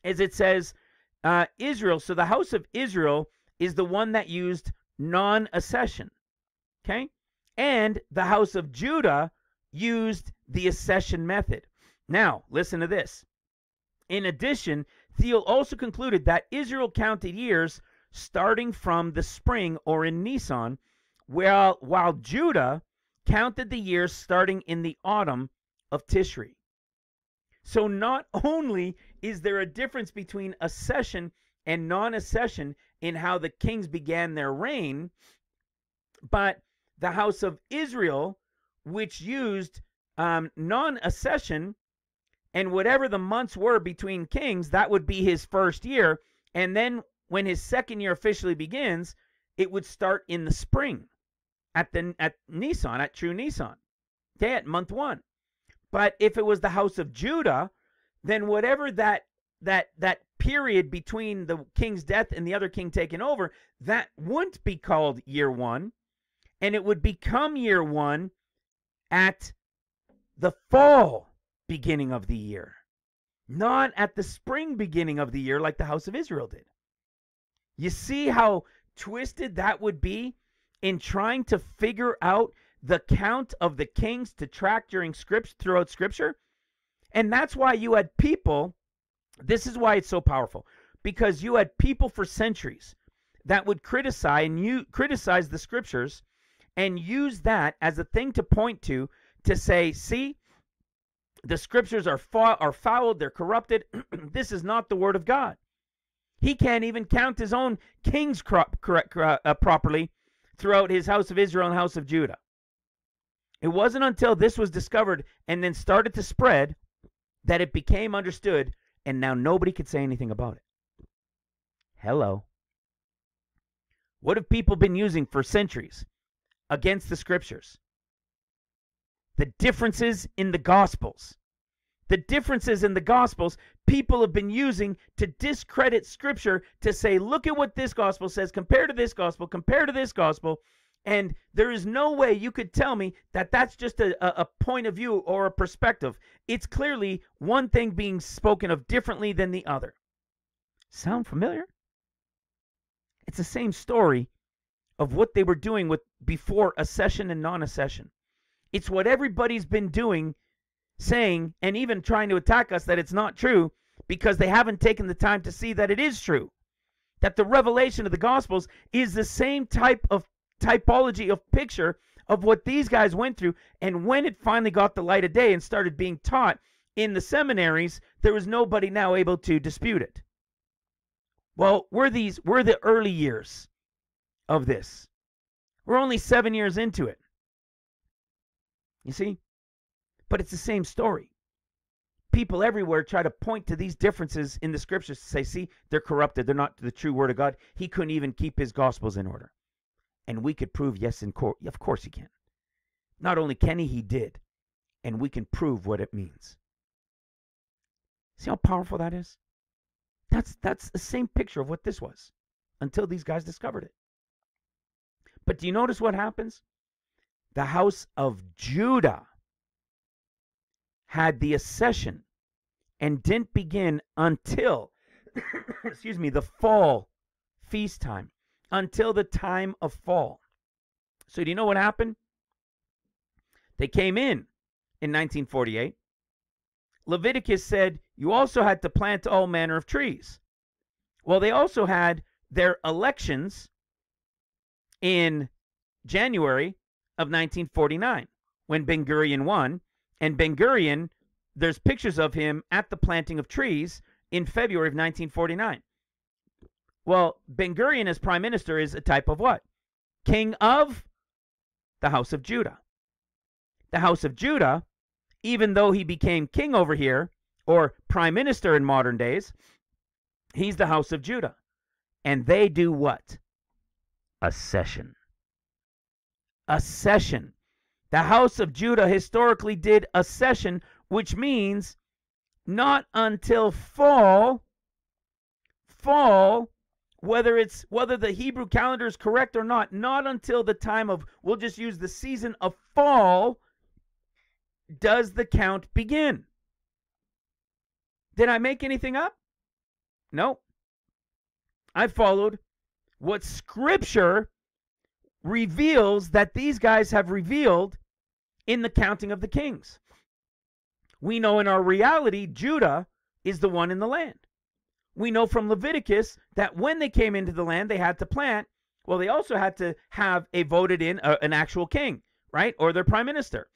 is it says uh, Israel. So the house of Israel is the one that used non accession. Okay? And the house of Judah used the accession method. Now, listen to this. In addition, Thiele also concluded that Israel counted years starting from the spring or in Nisan, while, while Judah counted the years starting in the autumn of Tishri. So not only is there a difference between accession and non-accession in how the kings began their reign, but the house of Israel, which used um, non-accession, and whatever the months were between kings, that would be his first year. And then when his second year officially begins, it would start in the spring at the at Nisan at true Nisan Okay, at month one. But if it was the house of Judah, then whatever that that that period between the king's death and the other king taking over, that wouldn't be called year one, and it would become year one at the fall beginning of the year, not at the spring beginning of the year like the house of Israel did. You see how twisted that would be in trying to figure out the count of the kings to track during scripts throughout scripture? And that's why you had people, this is why it's so powerful, because you had people for centuries that would criticize and you criticize the scriptures and use that as a thing to point to to say, see, the scriptures are, fa- are fouled, they're corrupted. this is not the word of God. He can't even count his own kings uh, properly throughout his house of Israel and house of Judah. It wasn't until this was discovered and then started to spread that it became understood, and now nobody could say anything about it. Hello. What have people been using for centuries against the scriptures? The differences in the gospels. The differences in the gospels people have been using to discredit scripture to say, look at what this gospel says compared to this gospel, compared to this gospel. And there is no way you could tell me that that's just a, a, point of view or a perspective. It's clearly one thing being spoken of differently than the other. Sound familiar? It's the same story of what they were doing with before accession and non-accession. It's what everybody's been doing, saying, and even trying to attack us that it's not true because they haven't taken the time to see that it is true. That the revelation of the Gospels is the same type of typology of picture of what these guys went through. And when it finally got the light of day and started being taught in the seminaries, there was nobody now able to dispute it. Well, we're these we're the early years of this. We're only 7 years into it. You see? But it's the same story. People everywhere try to point to these differences in the scriptures to say, see, they're corrupted. They're not the true word of God. He couldn't even keep his gospels in order. And we could prove, yes, in court. Of course he can. Not only can he, he did. And we can prove what it means. See how powerful that is? That's that's the same picture of what this was until these guys discovered it. But do you notice what happens? The house of Judah had the accession and didn't begin until excuse me, the fall feast time, until the time of fall. So do you know what happened? They came in in 1948 Leviticus said you also had to plant all manner of trees. Well, they also had their elections in January of 1949 when Ben Gurion won. And Ben Gurion, there's pictures of him at the planting of trees in February of 1949. Well, Ben Gurion as prime minister is a type of what? King of the house of Judah. The house of Judah even though he became king over here or prime minister in modern days, he's the house of Judah. And they do what? Accession. Accession. The house of Judah historically did accession, which means not until fall, fall, whether it's whether the Hebrew calendar is correct or not, not until the time of we'll just use the season of fall does the count begin? Did I make anything up? No. I followed what Scripture reveals that these guys have revealed in the counting of the kings. We know in our reality, Judah is the one in the land. We know from Leviticus that when they came into the land, they had to plant. Well, they also had to have a voted in, uh, an actual king, right? Or their prime minister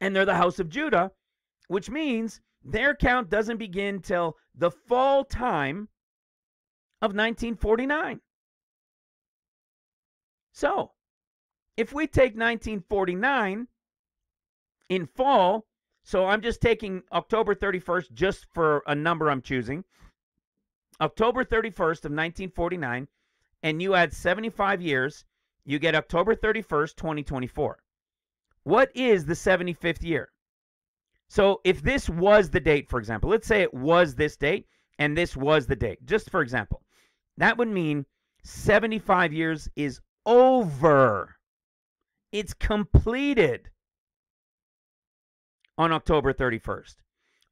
and they're the house of Judah, which means their count doesn't begin till the fall time of 1949. So, if we take 1949 in fall, so I'm just taking October 31st just for a number I'm choosing. October 31st of 1949, and you add 75 years, you get October 31st, 2024. What is the 75th year? So if this was the date, for example, let's say it was this date and this was the date, just for example, that would mean 75 years is over. It's completed on October 31st.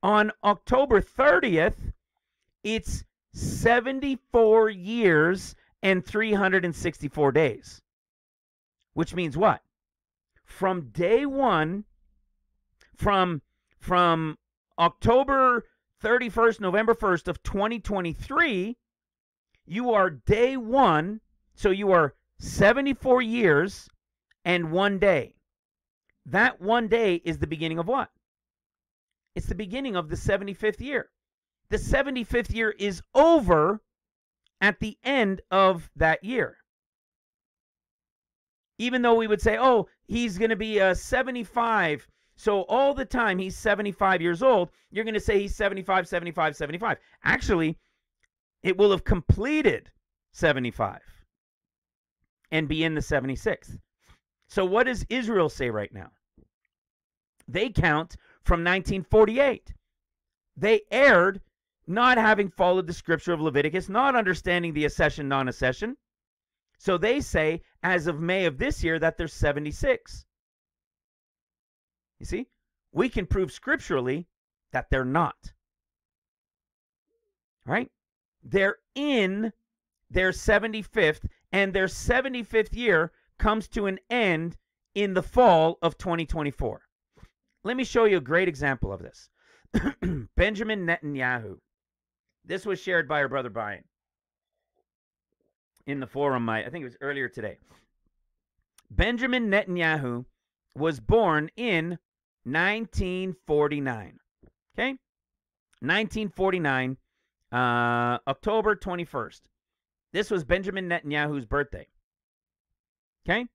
On October 30th, it's 74 years and 364 days. Which means what? from day one, from from October 31st, November 1st of 2023, you are day one, so you are 74 years and one day. That one day is the beginning of what? It's the beginning of the 75th year. The 75th year is over at the end of that year. Even though we would say, oh, he's going to be a 75. So all the time he's 75 years old, you're going to say he's 75, 75, 75. Actually, it will have completed 75 and be in the 76th. So what does Israel say right now? They count from 1948. They erred not having followed the scripture of Leviticus, not understanding the accession, non accession. So they say, as of May of this year, that there's 76. You see, we can prove scripturally that they're not. Right? They're in their 75th, and their 75th year comes to an end in the fall of 2024. Let me show you a great example of this. Benjamin Netanyahu. This was shared by her brother Brian in the forum. I think it was earlier today. Benjamin Netanyahu was born in 1949. Okay? 1949, uh, October 21st. This was Benjamin Netanyahu's birthday. Okay?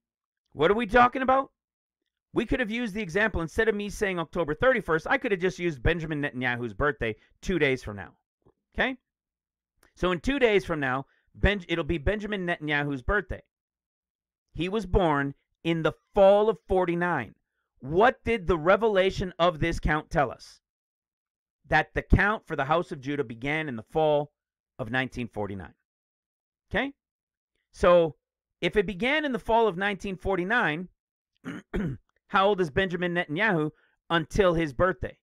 What are we talking about? We could have used the example instead of me saying October 31st, I could have just used Benjamin Netanyahu's birthday two days from now. Okay? So in two days from now, ben, it'll be Benjamin Netanyahu's birthday. He was born in the fall of 49. What did the revelation of this count tell us? That the count for the house of Judah began in the fall of 1949. Okay? So if it began in the fall of 1949, how old is Benjamin Netanyahu until his birthday?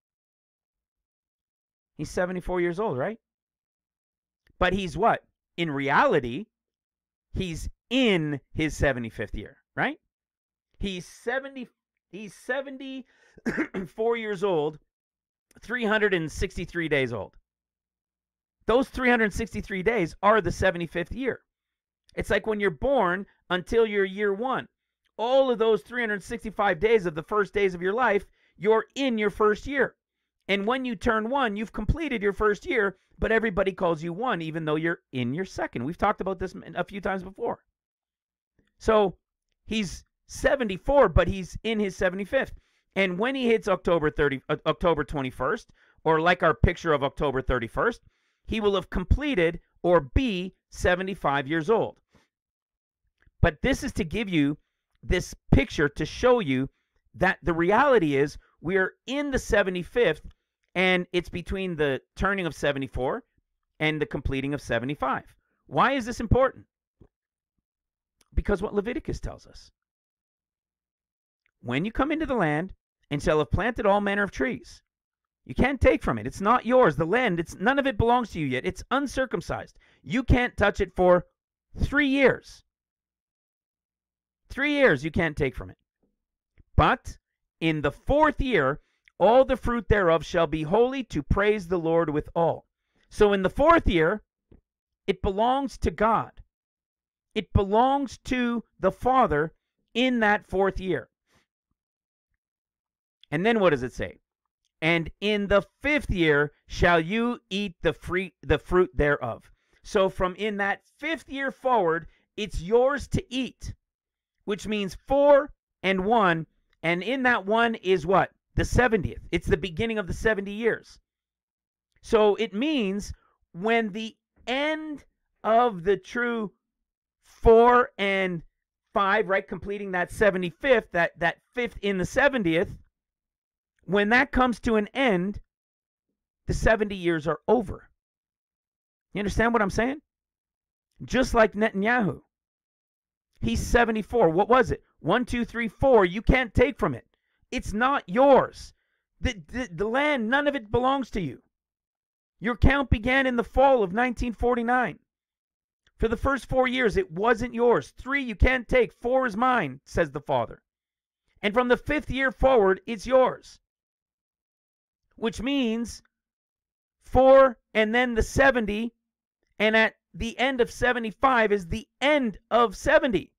He's 74 years old, right? But he's what? In reality, he's in his 75th year, right? He's 70 he's 74 years old, 363 days old. Those 363 days are the 75th year. It's like when you're born until you're year 1. All of those 365 days of the first days of your life, you're in your first year. And when you turn 1, you've completed your first year but everybody calls you one even though you're in your second. We've talked about this a few times before. So he's 74, but he's in his 75th. And when he hits October 30, uh, October 21st, or like our picture of October 31st, he will have completed or be 75 years old. But this is to give you this picture to show you that the reality is we are in the 75th and it's between the turning of 74 and the completing of 75. Why is this important? Because what Leviticus tells us. When you come into the land and shall have planted all manner of trees, you can't take from it. It's not yours. The land, it's none of it belongs to you yet. It's uncircumcised. You can't touch it for three years. Three years you can't take from it. But in the fourth year, all the fruit thereof shall be holy to praise the Lord with all. So in the fourth year, it belongs to God. It belongs to the Father in that fourth year. And then what does it say? And in the fifth year shall you eat the free the fruit thereof. So from in that fifth year forward, it's yours to eat, which means four and one. And in that one is what? The 70th. It's the beginning of the 70 years. So it means when the end of the true 4 and 5, right, completing that 75th, that that fifth in the 70th, when that comes to an end, the 70 years are over. You understand what I'm saying? Just like Netanyahu. He's 74. What was it? One, two, three, four. You can't take from it. It's not yours. The, the, the land, none of it belongs to you. Your count began in the fall of 1949. For the first four years, it wasn't yours. Three you can't take. Four is mine, says the Father. And from the fifth year forward, it's yours. Which means four and then the 70, and at the end of 75 is the end of 70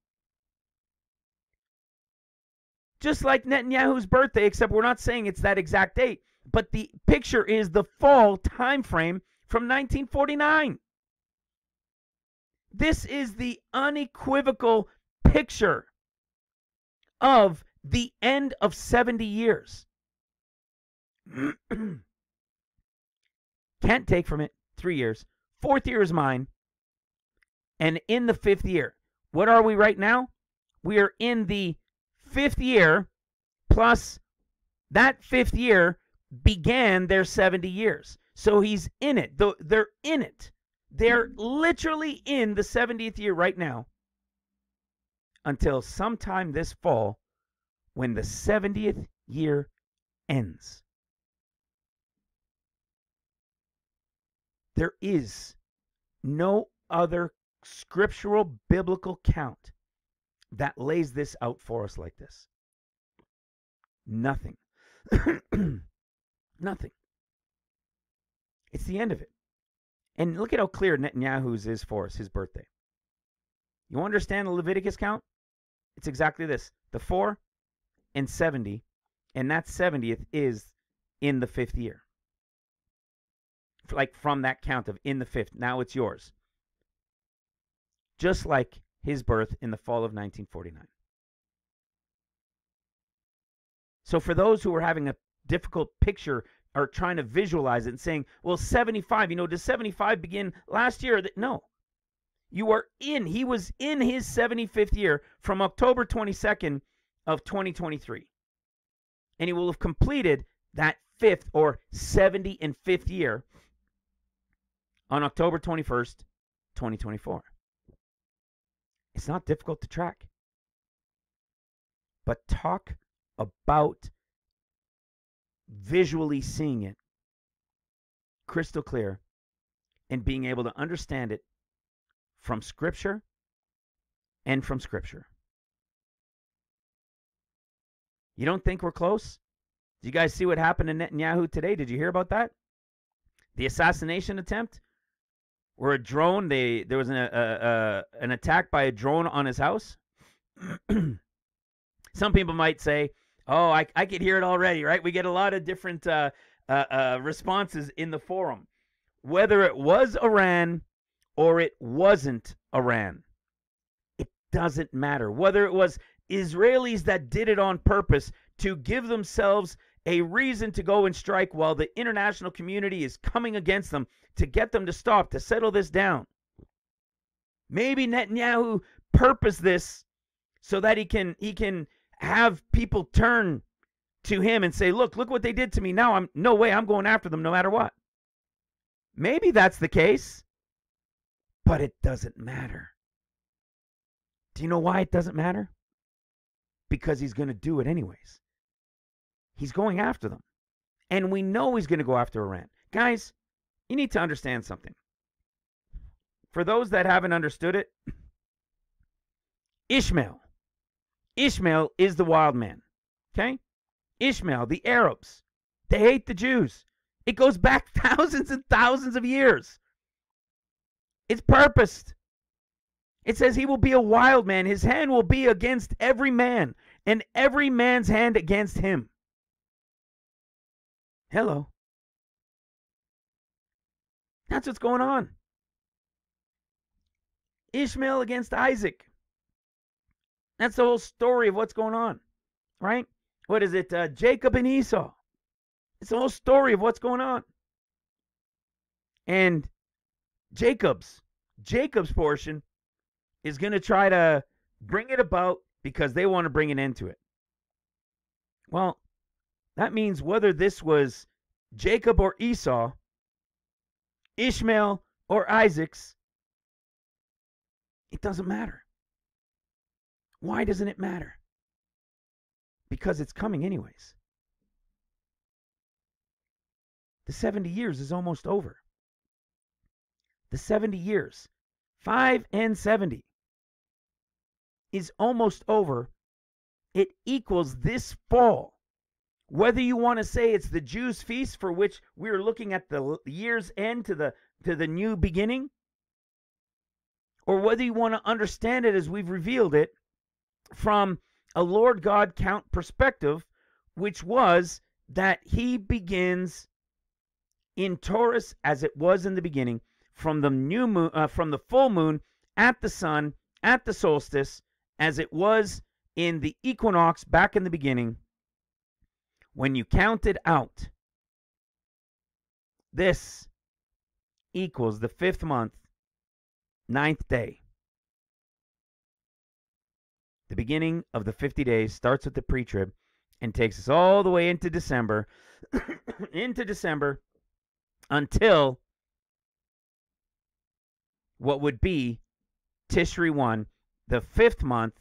just like Netanyahu's birthday, except we're not saying it's that exact date. But the picture is the fall time frame from 1949. This is the unequivocal picture of the end of 70 years. Can't take from it three years. Fourth year is mine. And in the fifth year, what are we right now? We are in the fifth year, plus that fifth year began their 70 years. So he's in it. They're in it. They're literally in the 70th year right now until sometime this fall when the 70th year ends. There is no other scriptural biblical count that lays this out for us like this. Nothing. Nothing. It's the end of it. And look at how clear Netanyahu's is for us, his birthday. You understand the Leviticus count? It's exactly this the 4 and 70, and that 70th is in the fifth year like from that count of in the fifth. Now it's yours. Just like his birth in the fall of 1949. So for those who are having a difficult picture or trying to visualize it and saying, well, 75, you know, does 75 begin last year? No. You are in, he was in his 75th year from October 22nd of 2023. And he will have completed that fifth or 70 and fifth year on October 21st, 2024. It's not difficult to track. But talk about visually seeing it crystal clear and being able to understand it from Scripture and from Scripture. You don't think we're close? Do you guys see what happened to Netanyahu today? Did you hear about that? The assassination attempt? Where a drone they there was an a, a, an attack by a drone on his house. Some people might say, "Oh, I I could hear it already." Right? We get a lot of different uh, uh, uh, responses in the forum, whether it was Iran or it wasn't Iran. It doesn't matter whether it was Israelis that did it on purpose to give themselves a reason to go and strike while the international community is coming against them to get them to stop, to settle this down. Maybe Netanyahu purposed this so that he can he can have people turn to him and say, "Look, look what they did to me. Now I'm no way I'm going after them no matter what." Maybe that's the case, but it doesn't matter. Do you know why it doesn't matter? Because he's going to do it anyways. He's going after them. And we know he's going to go after Iran. Guys, you need to understand something. For those that haven't understood it, Ishmael. Ishmael is the wild man. Okay? Ishmael, the Arabs, they hate the Jews. It goes back thousands and thousands of years. It's purposed. It says he will be a wild man. His hand will be against every man, and every man's hand against him. Hello. That's what's going on. Ishmael against Isaac. That's the whole story of what's going on, right? What is it? Uh, Jacob and Esau. It's the whole story of what's going on. And Jacob's Jacob's portion is going to try to bring it about because they want to bring an end to it. Well, that means whether this was Jacob or Esau, Ishmael or Isaac's, it doesn't matter. Why doesn't it matter? Because it's coming anyways. The 70 years is almost over. The 70 years, 5 and 70, is almost over. It equals this fall whether you want to say it's the Jews' feast for which we're looking at the year's end to the to the new beginning, or whether you want to understand it as we've revealed it from a Lord God count perspective, which was that he begins in Taurus as it was in the beginning, from the new moon, uh, from the full moon at the sun, at the solstice, as it was in the equinox back in the beginning, when you count it out, this equals the fifth month, ninth day. The beginning of the 50 days starts with the pre trib and takes us all the way into December, into December until what would be Tishri 1, the fifth month,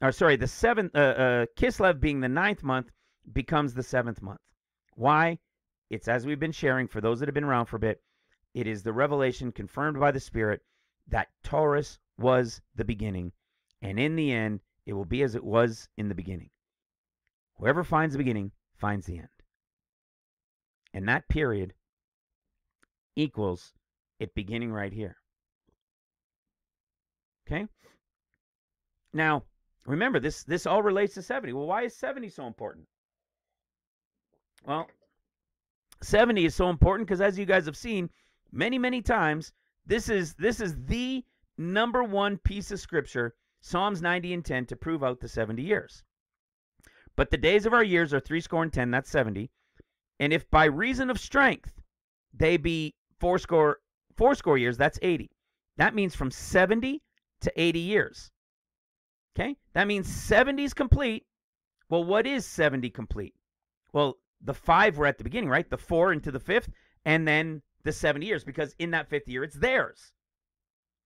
or sorry, the seventh, uh, uh, Kislev being the ninth month, becomes the seventh month. Why? It's as we've been sharing for those that have been around for a bit. It is the revelation confirmed by the Spirit that Taurus was the beginning, and in the end, it will be as it was in the beginning. Whoever finds the beginning finds the end. And that period equals it beginning right here. Okay? Now, remember this this all relates to 70. Well, why is 70 so important? Well, 70 is so important because as you guys have seen many many times, this is this is the number one piece of scripture, Psalms 90 and 10 to prove out the 70 years. But the days of our years are three score and ten, that's 70. And if by reason of strength they be four score, four score years, that's 80. That means from 70 to 80 years. Okay? That means 70 is complete. Well, what is 70 complete? Well, the five were at the beginning, right? The four into the fifth, and then the 70 years, because in that fifth year, it's theirs.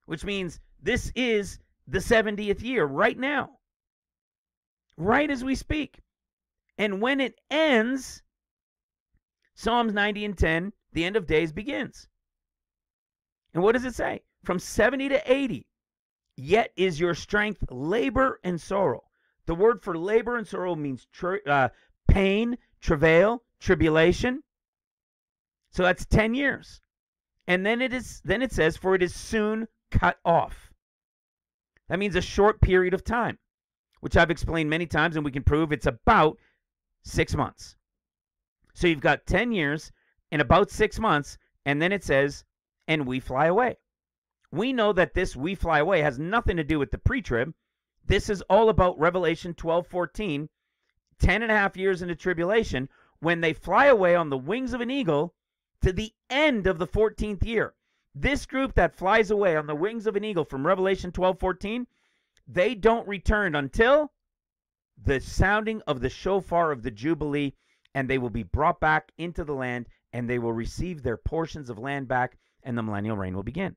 Which means this is the 70th year right now right as we speak. And when it ends, Psalms 90 and 10, the end of days begins. And what does it say? From 70 to 80, yet is your strength labor and sorrow. The word for labor and sorrow means uh, pain, travail, tribulation. So that's 10 years. And then it is then it says for it is soon cut off. That means a short period of time which I've explained many times and we can prove it's about six months. So you've got 10 years in about six months, and then it says, and we fly away. We know that this we fly away has nothing to do with the pre trib. This is all about Revelation 12 14, 10 and a half years into tribulation, when they fly away on the wings of an eagle to the end of the 14th year. This group that flies away on the wings of an eagle from Revelation 12 14 they don't return until the sounding of the shofar of the Jubilee, and they will be brought back into the land, and they will receive their portions of land back, and the millennial reign will begin.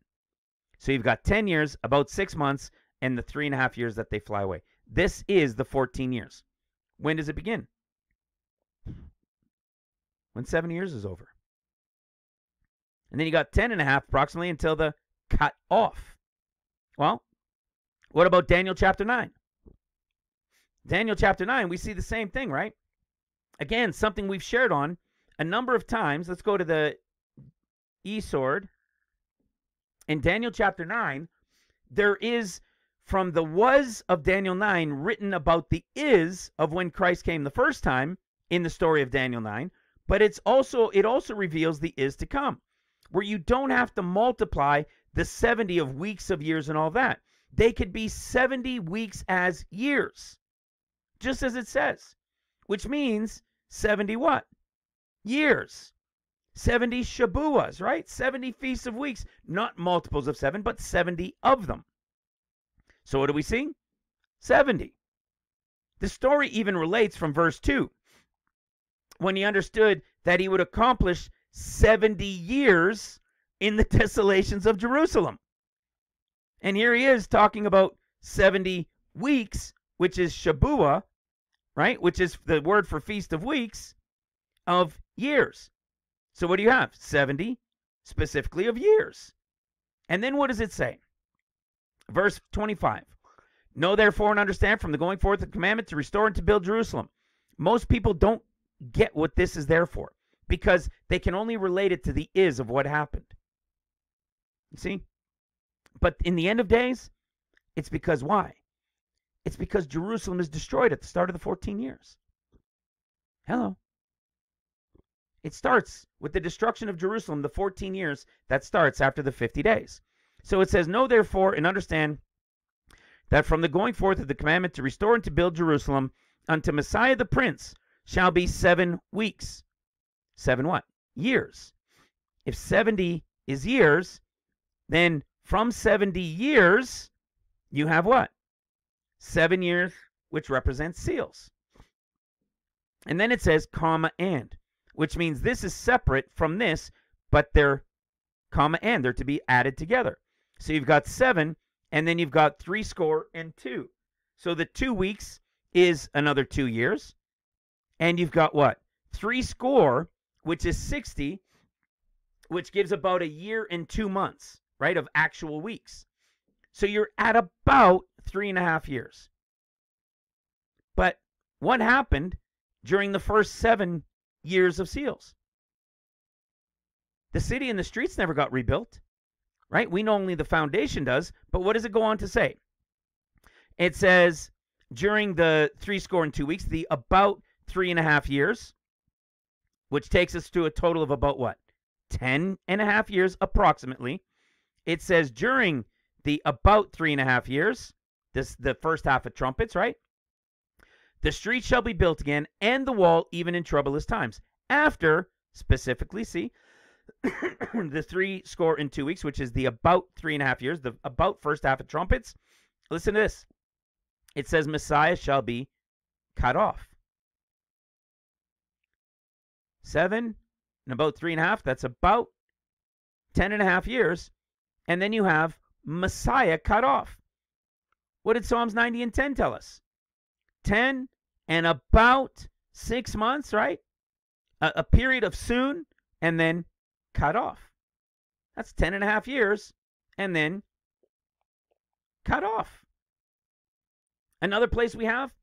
So you've got 10 years, about six months, and the three and a half years that they fly away. This is the 14 years. When does it begin? When seven years is over. And then you got 10 and a half approximately until the cut off. Well, what about Daniel chapter 9? Daniel chapter 9, we see the same thing, right? Again, something we've shared on a number of times. Let's go to the E sword. In Daniel chapter 9, there is from the was of Daniel 9 written about the is of when Christ came the first time in the story of Daniel 9, but it's also it also reveals the is to come, where you don't have to multiply the 70 of weeks of years and all that they could be 70 weeks as years, just as it says, which means 70 what? Years. 70 Shabuas, right? 70 feasts of weeks, not multiples of seven, but 70 of them. So what do we see? 70. The story even relates from verse 2 when he understood that he would accomplish 70 years in the desolations of Jerusalem. And here he is talking about 70 weeks, which is Shabua, right? Which is the word for Feast of Weeks of years. So what do you have? 70 specifically of years. And then what does it say? Verse 25. Know therefore and understand from the going forth of the commandment to restore and to build Jerusalem. Most people don't get what this is there for because they can only relate it to the is of what happened. See? But in the end of days, it's because why? It's because Jerusalem is destroyed at the start of the 14 years. Hello. It starts with the destruction of Jerusalem, the 14 years that starts after the 50 days. So it says, Know therefore and understand that from the going forth of the commandment to restore and to build Jerusalem unto Messiah the Prince shall be seven weeks. Seven what? Years. If 70 is years, then from 70 years, you have what? Seven years, which represents seals. And then it says comma and, which means this is separate from this, but they're comma and, they're to be added together. So you've got seven, and then you've got three score and two. So the two weeks is another two years. And you've got what? Three score, which is 60, which gives about a year and two months, right, of actual weeks. So you're at about three and a half years. But what happened during the first seven years of seals? The city and the streets never got rebuilt, right? We know only the foundation does. But what does it go on to say? It says during the three score and two weeks, the about three and a half years, which takes us to a total of about what? Ten and a half years approximately. It says during the about three and a half years, this the first half of trumpets, right? The street shall be built again, and the wall even in troublous times. After, specifically, see, the three score in two weeks, which is the about three and a half years, the about first half of trumpets. Listen to this. It says Messiah shall be cut off. Seven and about three and a half, that's about ten and a half years. And then you have Messiah cut off. What did Psalms 90 and 10 tell us? 10 and about six months, right? A, a period of soon and then cut off. That's 10 and a half years and then cut off. Another place we have,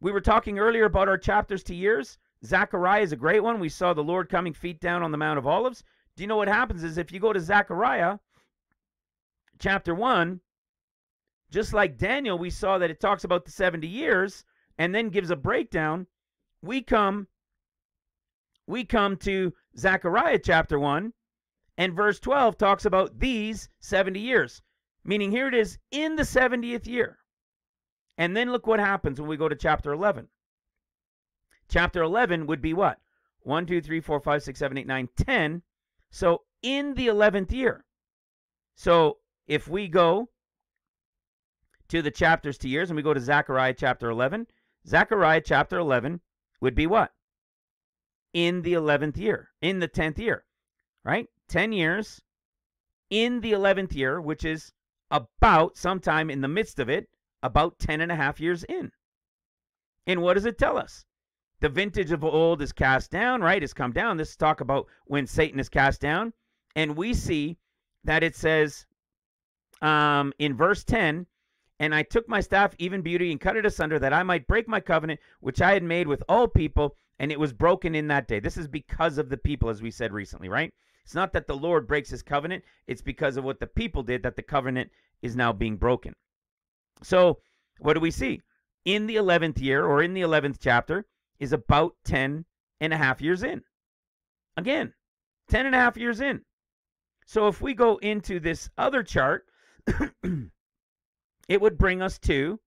we were talking earlier about our chapters to years. Zechariah is a great one. We saw the Lord coming feet down on the Mount of Olives. Do you know what happens is if you go to Zechariah chapter 1, just like Daniel, we saw that it talks about the 70 years and then gives a breakdown. We come we come to Zechariah chapter 1 and verse 12 talks about these 70 years. Meaning here it is in the 70th year. And then look what happens when we go to chapter 11. Chapter 11 would be what? 1, 2, 3, 4, 5, 6, 7, 8, 9, 10. So in the 11th year. So if we go to the chapters to years and we go to Zechariah chapter 11, Zechariah chapter 11 would be what? In the 11th year, in the 10th year, right? 10 years in the 11th year, which is about sometime in the midst of it, about 10 and a half years in. And what does it tell us? The vintage of old is cast down, right? It's come down. This is talk about when Satan is cast down. And we see that it says um, in verse 10 And I took my staff, even beauty, and cut it asunder, that I might break my covenant, which I had made with all people, and it was broken in that day. This is because of the people, as we said recently, right? It's not that the Lord breaks his covenant, it's because of what the people did that the covenant is now being broken. So, what do we see? In the 11th year or in the 11th chapter is about 10 and a half years in. Again, 10 and a half years in. So, if we go into this other chart, it would bring us to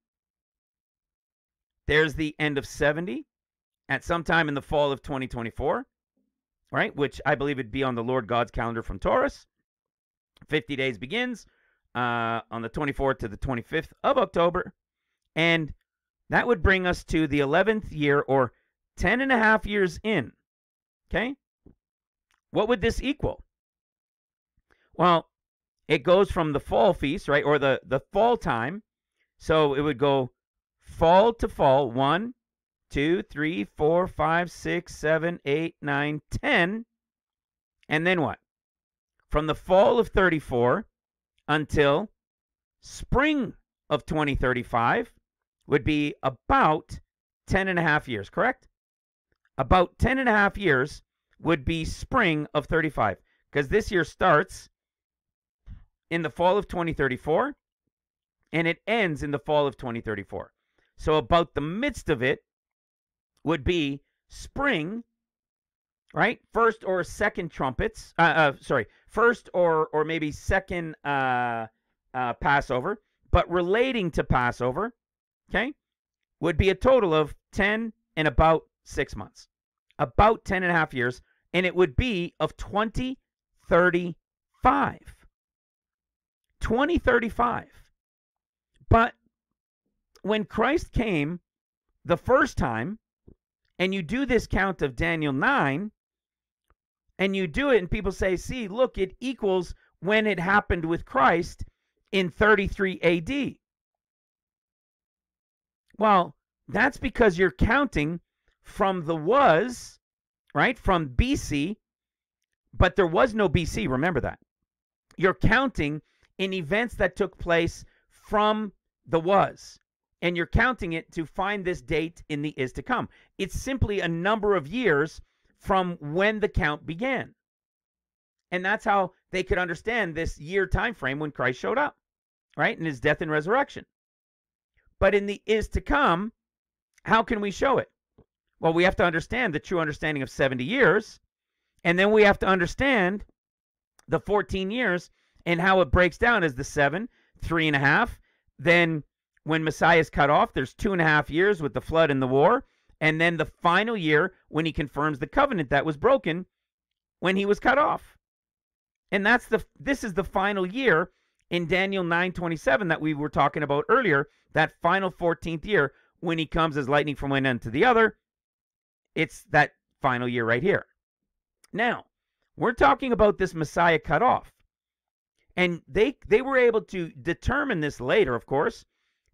there's the end of 70 at some time in the fall of 2024, right? Which I believe would be on the Lord God's calendar from Taurus. 50 days begins uh, on the 24th to the 25th of October. And that would bring us to the 11th year or 10 and a half years in. Okay? What would this equal? Well, it goes from the fall feast, right, or the, the fall time. So it would go fall to fall, one, two, three, four, five, six, seven, eight, nine, ten. And then what? From the fall of 34 until spring of 2035 would be about 10 and a half years, correct? About 10 and a half years would be spring of 35 because this year starts in the fall of 2034 and it ends in the fall of 2034. So about the midst of it would be spring right? First or second trumpets. Uh, uh, sorry, first or or maybe second uh, uh, Passover, but relating to Passover, okay, would be a total of 10 and about six months, about 10 and a half years, and it would be of 2035. 2035. But when Christ came the first time, and you do this count of Daniel 9, and you do it, and people say, see, look, it equals when it happened with Christ in 33 AD. Well, that's because you're counting from the was, right, from BC, but there was no BC, remember that. You're counting in events that took place from the was and you're counting it to find this date in the is to come. It's simply a number of years from when the count began. And that's how they could understand this year time frame when Christ showed up, right? In his death and resurrection. But in the is to come, how can we show it? Well, we have to understand the true understanding of 70 years, and then we have to understand the 14 years and how it breaks down as the seven, three and a half, then when Messiah is cut off, there's two and a half years with the flood and the war, and then the final year when he confirms the covenant that was broken when he was cut off. And that's the this is the final year in Daniel 9:27 that we were talking about earlier, that final 14th year when he comes as lightning from one end to the other. It's that final year right here. Now, we're talking about this Messiah cut off. And they they were able to determine this later, of course,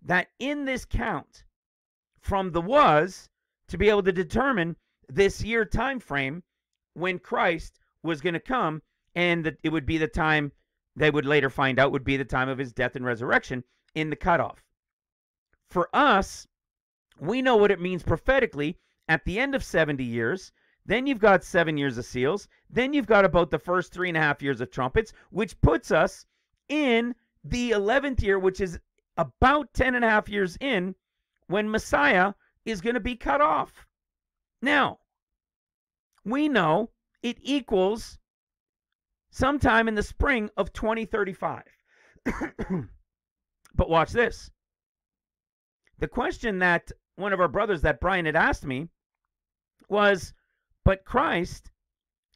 that in this count from the was to be able to determine this year time frame when Christ was going to come and that it would be the time they would later find out would be the time of his death and resurrection in the cutoff. For us, we know what it means prophetically at the end of 70 years. Then you've got seven years of seals. Then you've got about the first three and a half years of trumpets, which puts us in the 11th year, which is about 10 and a half years in when Messiah is going to be cut off. Now, we know it equals sometime in the spring of 2035. but watch this. The question that one of our brothers that Brian had asked me was, but Christ,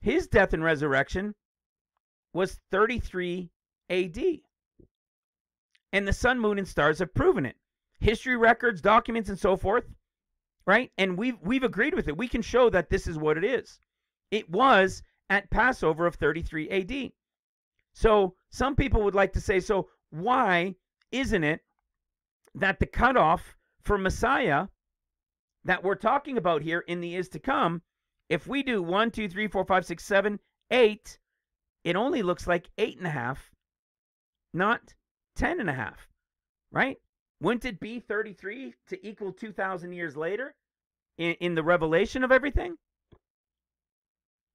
his death and resurrection was 33 AD. And the sun, moon, and stars have proven it. History records, documents, and so forth, right? And we've we've agreed with it. We can show that this is what it is. It was at Passover of 33 AD. So some people would like to say, so why isn't it that the cutoff for Messiah that we're talking about here in the is to come, if we do one, two, three, four, five, six, seven, eight, it only looks like eight and a half, not ten and a half, right? Wouldn't it be 33 to equal 2,000 years later in, in the revelation of everything?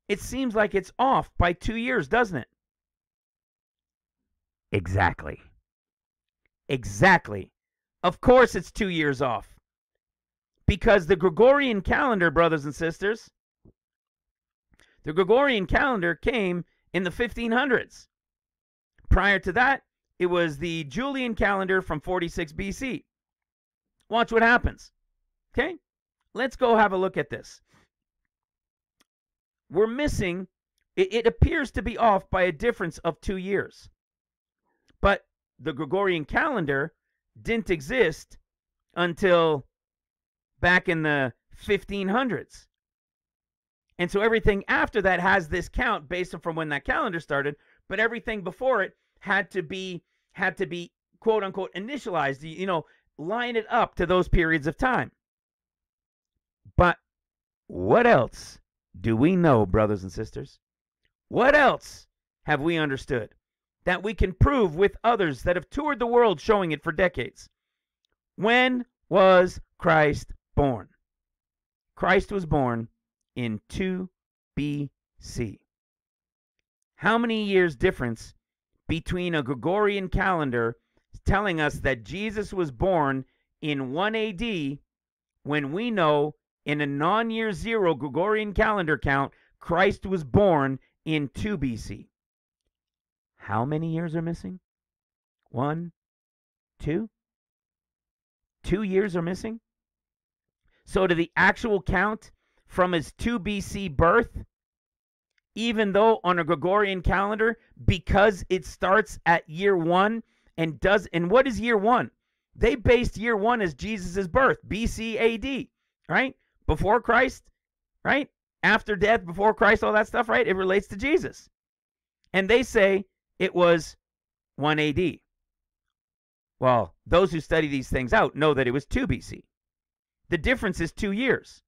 It seems like it's off by two years, doesn't it? Exactly. Exactly. Of course, it's two years off. Because the Gregorian calendar, brothers and sisters, the Gregorian calendar came in the 1500s. Prior to that, it was the Julian calendar from 46 BC. Watch what happens. Okay? Let's go have a look at this. We're missing, it, it appears to be off by a difference of two years. But the Gregorian calendar didn't exist until back in the 1500s. And so everything after that has this count based from when that calendar started, but everything before it had to be had to be quote unquote initialized, you know, line it up to those periods of time. But what else do we know, brothers and sisters? What else have we understood that we can prove with others that have toured the world showing it for decades? When was Christ born? Christ was born in 2 BC. How many years difference between a Gregorian calendar telling us that Jesus was born in 1 AD when we know in a non year zero Gregorian calendar count, Christ was born in 2 BC. How many years are missing? One, two? Two years are missing? So, to the actual count from his 2 BC birth, even though on a Gregorian calendar, because it starts at year one and does, and what is year one? They based year one as Jesus' birth, BC AD, right? Before Christ, right? After death, before Christ, all that stuff, right? It relates to Jesus. And they say it was 1 AD. Well, those who study these things out know that it was 2 BC. The difference is two years.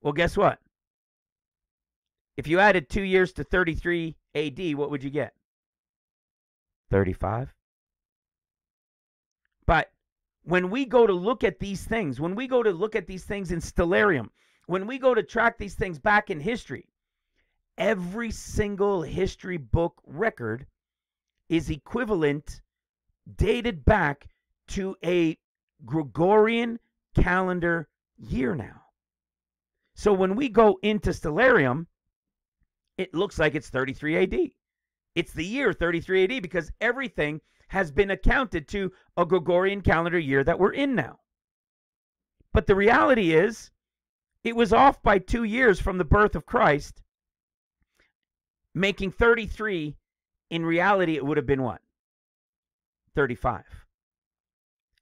Well, guess what? If you added two years to 33 AD, what would you get? 35. But when we go to look at these things, when we go to look at these things in Stellarium, when we go to track these things back in history, every single history book record is equivalent, dated back to a Gregorian calendar year now. So when we go into Stellarium, it looks like it's 33 AD. It's the year 33 AD because everything has been accounted to a Gregorian calendar year that we're in now. But the reality is, it was off by two years from the birth of Christ, making 33. In reality, it would have been what? 35.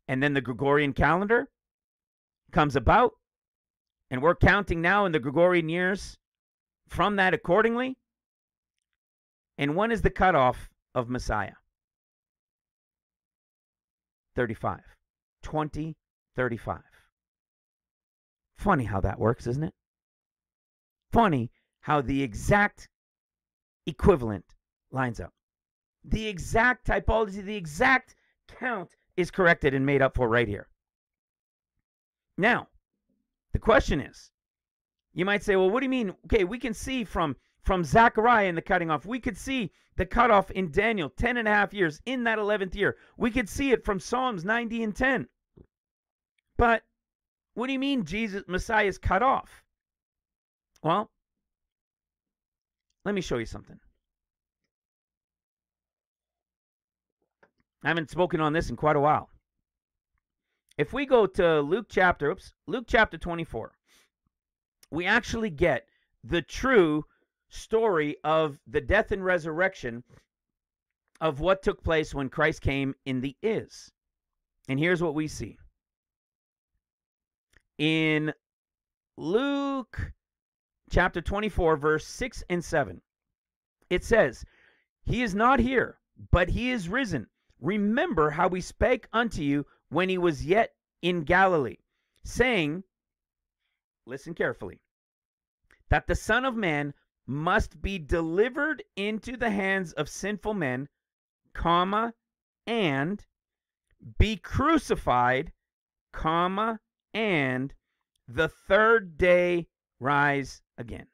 And then the Gregorian calendar comes about, and we're counting now in the Gregorian years from that accordingly. And when is the cutoff of Messiah? 35. 2035. Funny how that works, isn't it? Funny how the exact equivalent lines up. The exact typology, the exact count is corrected and made up for right here. Now, the question is you might say, well, what do you mean? Okay, we can see from from Zechariah in the cutting off. We could see the cutoff in Daniel, 10 and a half years in that 11th year. We could see it from Psalms 90 and 10. But what do you mean Jesus, Messiah is cut off? Well, let me show you something. I haven't spoken on this in quite a while. If we go to Luke chapter, oops, Luke chapter 24, we actually get the true story of the death and resurrection of what took place when Christ came in the is. And here's what we see. In Luke chapter 24, verse 6 and 7, it says, He is not here, but he is risen. Remember how we spake unto you when he was yet in Galilee, saying, listen carefully, that the Son of Man must be delivered into the hands of sinful men, comma, and be crucified, comma, and the third day rise again.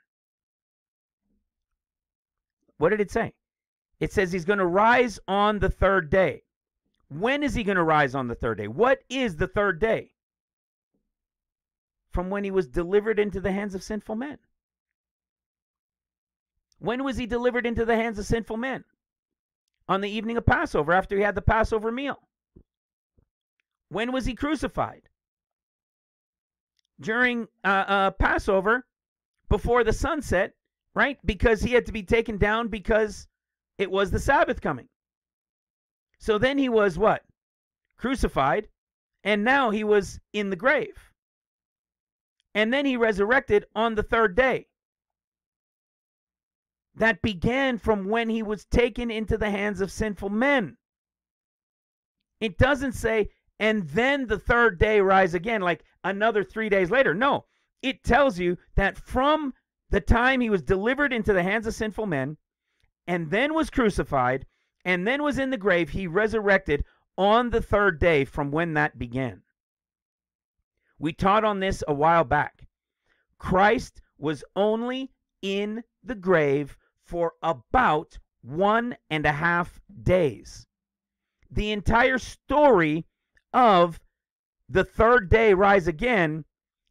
What did it say? It says he's going to rise on the third day. When is he going to rise on the third day? What is the third day? From when he was delivered into the hands of sinful men. When was he delivered into the hands of sinful men? On the evening of Passover, after he had the Passover meal. When was he crucified? During uh, uh, Passover, before the sunset, right? Because he had to be taken down because it was the Sabbath coming. So then he was what? Crucified, and now he was in the grave. And then he resurrected on the third day that began from when he was taken into the hands of sinful men. It doesn't say, and then the third day rise again, like another three days later. No, it tells you that from the time he was delivered into the hands of sinful men, and then was crucified, and then was in the grave, he resurrected on the third day from when that began. We taught on this a while back. Christ was only in the grave for about one and a half days. The entire story of the third day rise again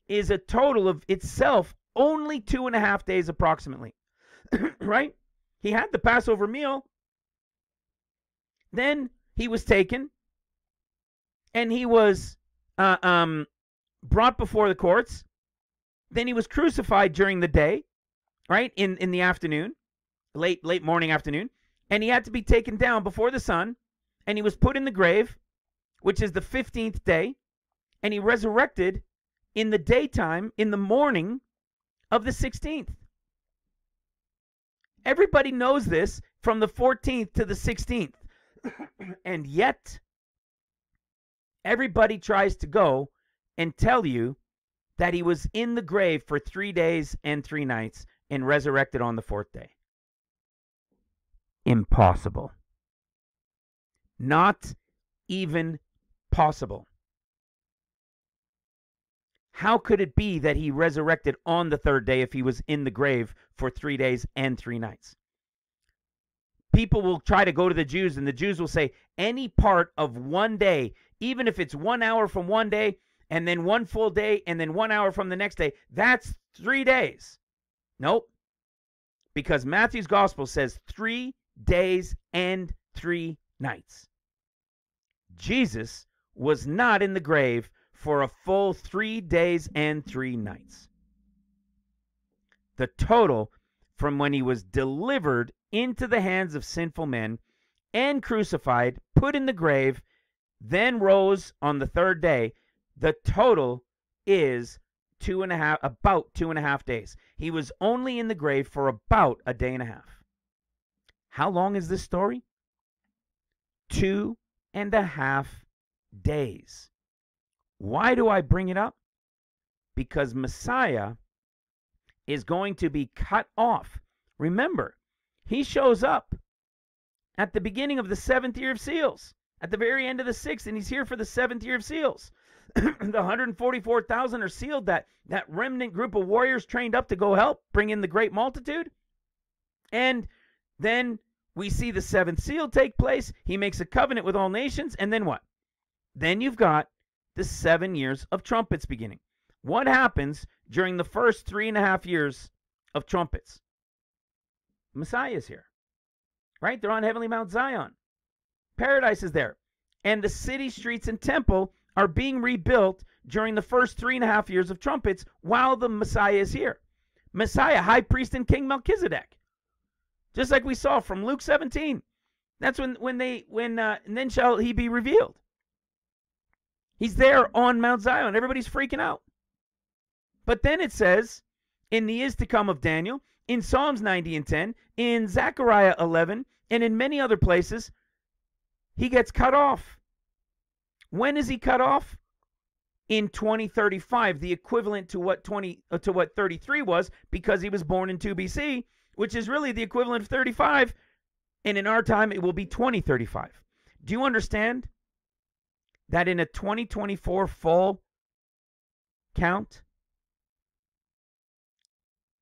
is a total of itself only two and a half days approximately. right? He had the Passover meal. Then he was taken and he was uh, um, brought before the courts. Then he was crucified during the day, right? In in the afternoon, late late morning afternoon, and he had to be taken down before the sun, and he was put in the grave, which is the 15th day, and he resurrected in the daytime in the morning of the 16th. Everybody knows this from the 14th to the 16th. and yet everybody tries to go and tell you that he was in the grave for three days and three nights and resurrected on the fourth day. Impossible. Not even possible. How could it be that he resurrected on the third day if he was in the grave for three days and three nights? People will try to go to the Jews, and the Jews will say any part of one day, even if it's one hour from one day and then one full day and then one hour from the next day. That's three days. Nope. Because Matthew's gospel says three days and three nights. Jesus was not in the grave for a full three days and three nights. The total from when he was delivered into the hands of sinful men and crucified, put in the grave, then rose on the third day the total is two and a half, about two and a half days. He was only in the grave for about a day and a half. How long is this story? Two and a half days. Why do I bring it up? Because Messiah is going to be cut off. Remember, he shows up at the beginning of the seventh year of seals, at the very end of the sixth, and he's here for the seventh year of seals. the 144,000 are sealed, that, that remnant group of warriors trained up to go help bring in the great multitude. And then we see the seventh seal take place. He makes a covenant with all nations. And then what? Then you've got the seven years of trumpets beginning. What happens during the first three and a half years of trumpets? Messiah is here, right? They're on heavenly Mount Zion. Paradise is there. And the city streets and temple are being rebuilt during the first three and a half years of trumpets while the Messiah is here. Messiah, high priest, and King Melchizedek. Just like we saw from Luke 17. That's when when they when uh, and then shall he be revealed. He's there on Mount Zion. Everybody's freaking out. But then it says in the is to come of Daniel, in Psalms 90 and 10, in Zechariah 11, and in many other places, he gets cut off. When is he cut off? In 2035, the equivalent to what 20 uh, to what 33 was because he was born in 2 BC, which is really the equivalent of 35, and in our time it will be 2035. Do you understand that in a 2024 full count,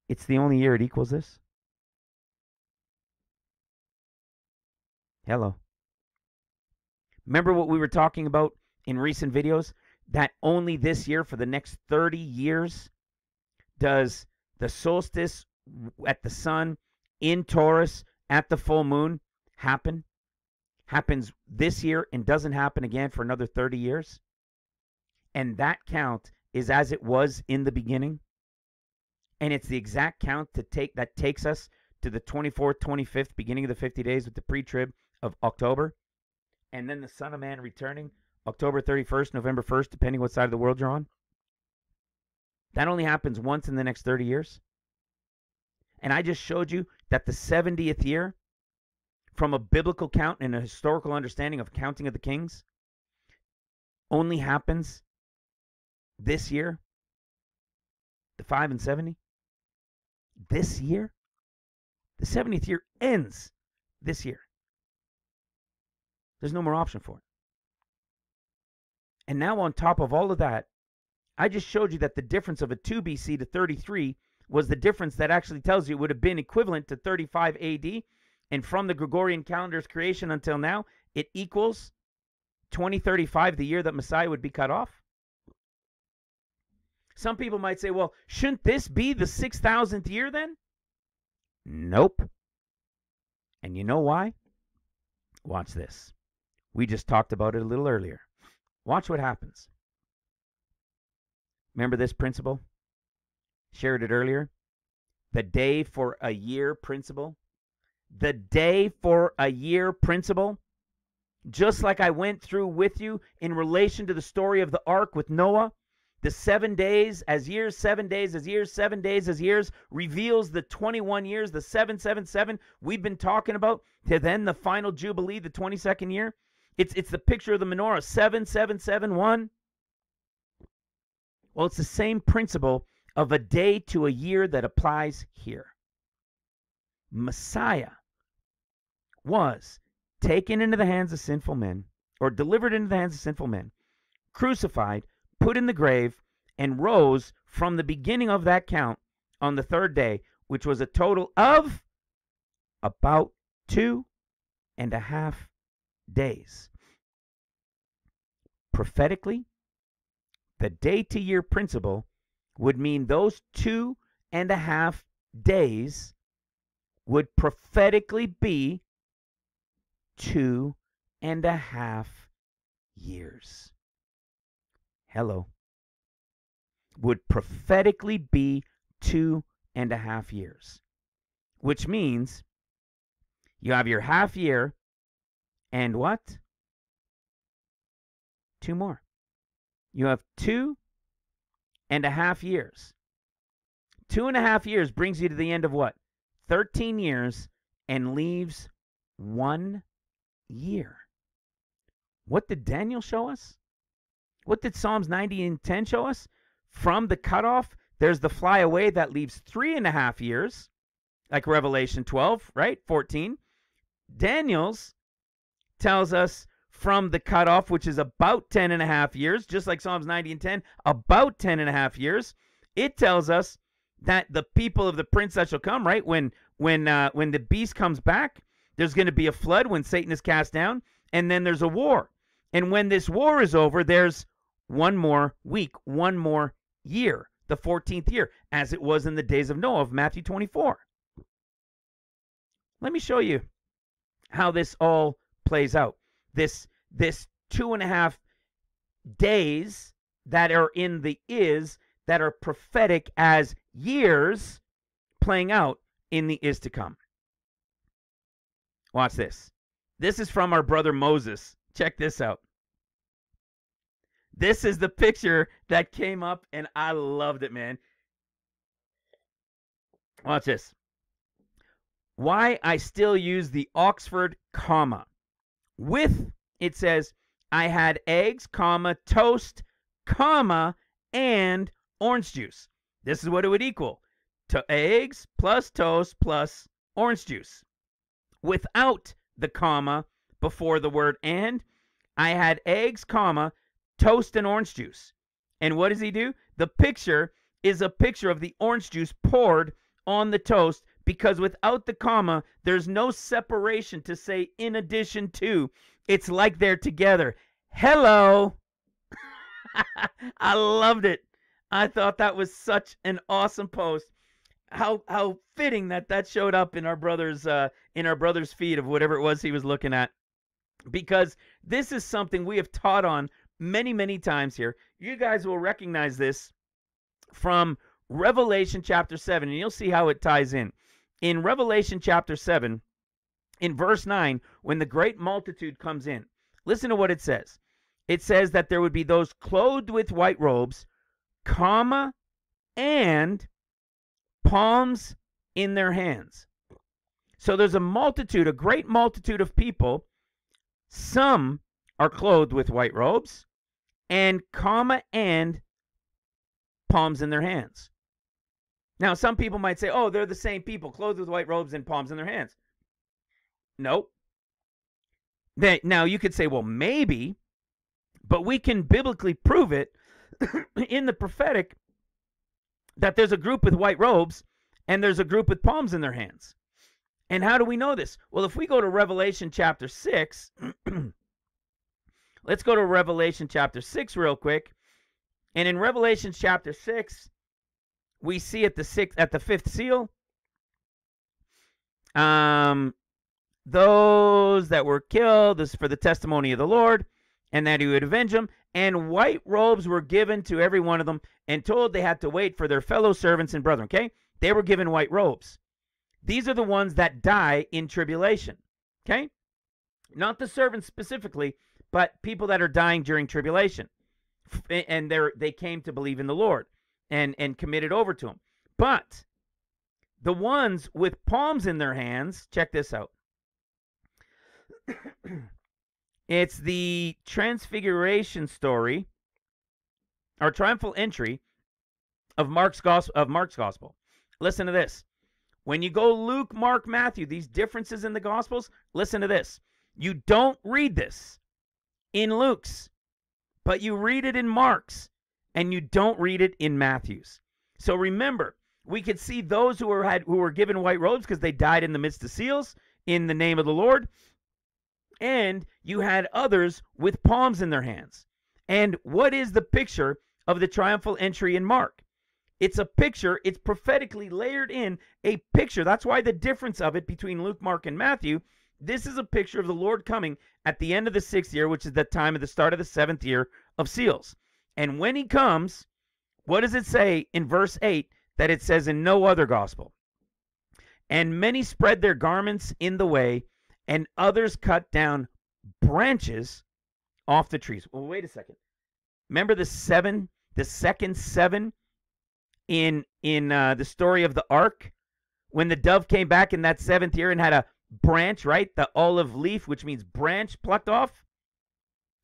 it's the only year it equals this? Hello. Remember what we were talking about in recent videos that only this year, for the next 30 years, does the solstice at the sun in Taurus at the full moon happen? Happens this year and doesn't happen again for another 30 years? And that count is as it was in the beginning. And it's the exact count to take that takes us to the 24th, 25th, beginning of the 50 days with the pre-trib of October. And then the Son of Man returning October 31st, November 1st, depending what side of the world you're on. That only happens once in the next 30 years. And I just showed you that the 70th year, from a biblical count and a historical understanding of counting of the kings, only happens this year, the 5 and 70. This year, the 70th year ends this year. There's no more option for it. And now, on top of all of that, I just showed you that the difference of a 2 BC to 33 was the difference that actually tells you it would have been equivalent to 35 AD. And from the Gregorian calendar's creation until now, it equals 2035, the year that Messiah would be cut off. Some people might say, well, shouldn't this be the 6,000th year then? Nope. And you know why? Watch this. We just talked about it a little earlier. Watch what happens. Remember this principle? Shared it earlier. The day for a year principle. The day for a year principle. Just like I went through with you in relation to the story of the ark with Noah, the seven days as years, seven days as years, seven days as years reveals the 21 years, the 777 we've been talking about, to then the final Jubilee, the 22nd year. It's, it's the picture of the menorah, 7771. Well, it's the same principle of a day to a year that applies here. Messiah was taken into the hands of sinful men, or delivered into the hands of sinful men, crucified, put in the grave, and rose from the beginning of that count on the third day, which was a total of about two and a half days. Prophetically, the day to year principle would mean those two and a half days would prophetically be two and a half years. Hello. Would prophetically be two and a half years, which means you have your half year and what? Two more. You have two and a half years. Two and a half years brings you to the end of what? 13 years and leaves one year. What did Daniel show us? What did Psalms 90 and 10 show us? From the cutoff, there's the fly away that leaves three and a half years, like Revelation 12, right? 14. Daniel's tells us from the cutoff, which is about 10 and a half years, just like Psalms 90 and 10, about 10 and a half years. It tells us that the people of the prince that shall come, right? When when uh, when the beast comes back, there's going to be a flood when Satan is cast down, and then there's a war. And when this war is over, there's one more week, one more year, the 14th year, as it was in the days of Noah of Matthew 24. Let me show you how this all plays out. This this two and a half days that are in the is that are prophetic as years playing out in the is to come. Watch this. This is from our brother Moses. Check this out. This is the picture that came up, and I loved it, man. Watch this. Why I still use the Oxford comma. With, it says, I had eggs, comma, toast, comma, and orange juice. This is what it would equal. To eggs plus toast plus orange juice without the comma before the word and. I had eggs, comma, toast and orange juice. And what does he do? The picture is a picture of the orange juice poured on the toast because without the comma, there's no separation to say in addition to. It's like they're together. Hello. I loved it. I thought that was such an awesome post how how fitting that that showed up in our brother's uh, in our brother's feed of whatever it was he was looking at, because this is something we have taught on many many times here. You guys will recognize this from Revelation chapter seven, and you'll see how it ties in. In Revelation chapter seven, in verse nine, when the great multitude comes in, listen to what it says. It says that there would be those clothed with white robes, comma, and palms in their hands. So there's a multitude, a great multitude of people. Some are clothed with white robes and comma and palms in their hands. Now, some people might say, oh, they're the same people, clothed with white robes and palms in their hands. Nope. They, now, you could say, well, maybe, but we can biblically prove it in the prophetic that there's a group with white robes and there's a group with palms in their hands. And how do we know this? Well, if we go to Revelation chapter 6, let's go to Revelation chapter 6 real quick. And in Revelation chapter 6, we see at the sixth at the fifth seal um those that were killed is for the testimony of the Lord and that he would avenge them and white robes were given to every one of them and told they had to wait for their fellow servants and brethren okay? They were given white robes. These are the ones that die in tribulation okay? Not the servants specifically but people that are dying during tribulation. And they they came to believe in the Lord and and committed over to him. But the ones with palms in their hands, check this out. it's the transfiguration story or triumphal entry of Mark's gospel of Mark's gospel. Listen to this. When you go Luke, Mark, Matthew, these differences in the gospels, listen to this. You don't read this in Luke's but you read it in Mark's and you don't read it in Matthew's. So remember, we could see those who were had who were given white robes because they died in the midst of seals in the name of the Lord. And you had others with palms in their hands. And what is the picture of the triumphal entry in Mark? It's a picture, it's prophetically layered in a picture. That's why the difference of it between Luke, Mark, and Matthew this is a picture of the Lord coming at the end of the sixth year, which is the time of the start of the seventh year of seals. And when he comes, what does it say in verse 8 that it says in no other gospel? And many spread their garments in the way, and others cut down branches off the trees. Well, wait a second. Remember the seven, the second seven in in uh, the story of the ark, when the dove came back in that seventh year and had a branch, right? The olive leaf, which means branch plucked off.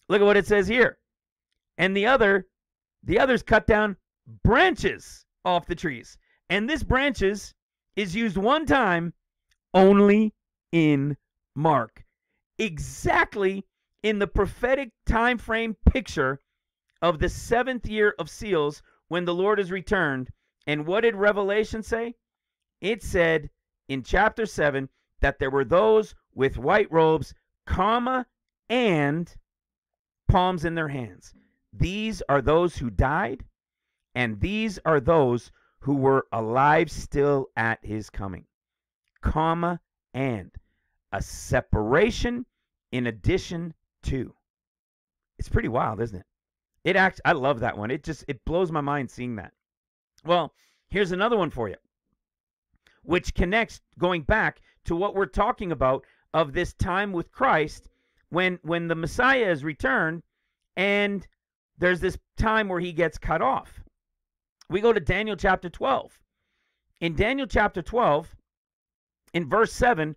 Look at what it says here. And the other, the others cut down branches off the trees. And this branches is used one time only in Mark. Exactly in the prophetic time frame picture of the seventh year of seals when the Lord is returned. And what did Revelation say? It said in chapter 7 that there were those with white robes, comma, and palms in their hands. These are those who died, and these are those who were alive still at his coming. Comma, and a separation in addition to. It's pretty wild, isn't it? It acts I love that one. It just it blows my mind seeing that. Well, here's another one for you which connects going back to what we're talking about of this time with Christ when when the Messiah is returned and there's this time where he gets cut off. We go to Daniel chapter 12. In Daniel chapter 12, in verse 7,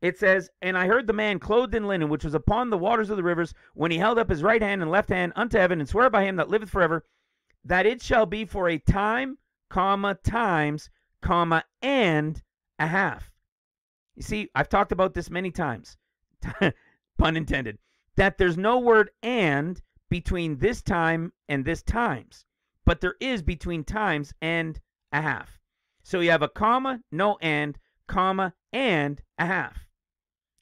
it says, And I heard the man clothed in linen, which was upon the waters of the rivers, when he held up his right hand and left hand unto heaven, and swear by him that liveth forever, that it shall be for a time, comma, times, comma, and a half. You see, I've talked about this many times, pun intended, that there's no word and between this time and this times, but there is between times and a half. So you have a comma, no and, comma, and a half.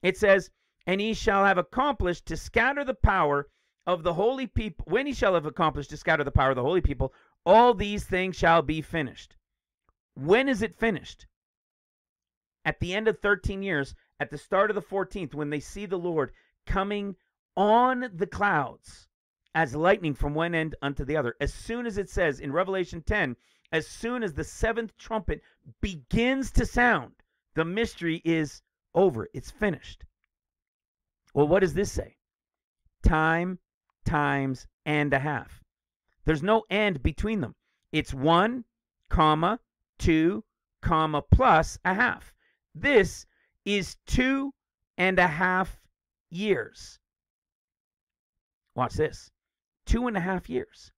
It says, and he shall have accomplished to scatter the power of the holy people. When he shall have accomplished to scatter the power of the holy people, all these things shall be finished. When is it finished? At the end of 13 years, at the start of the 14th, when they see the Lord coming on the clouds as lightning from one end unto the other. As soon as it says in Revelation 10, as soon as the seventh trumpet begins to sound, the mystery is over. It's finished. Well, what does this say? Time, times, and a half. There's no and between them. It's one, comma, 2 comma plus a half. This is two and a half years. Watch this. Two and a half years.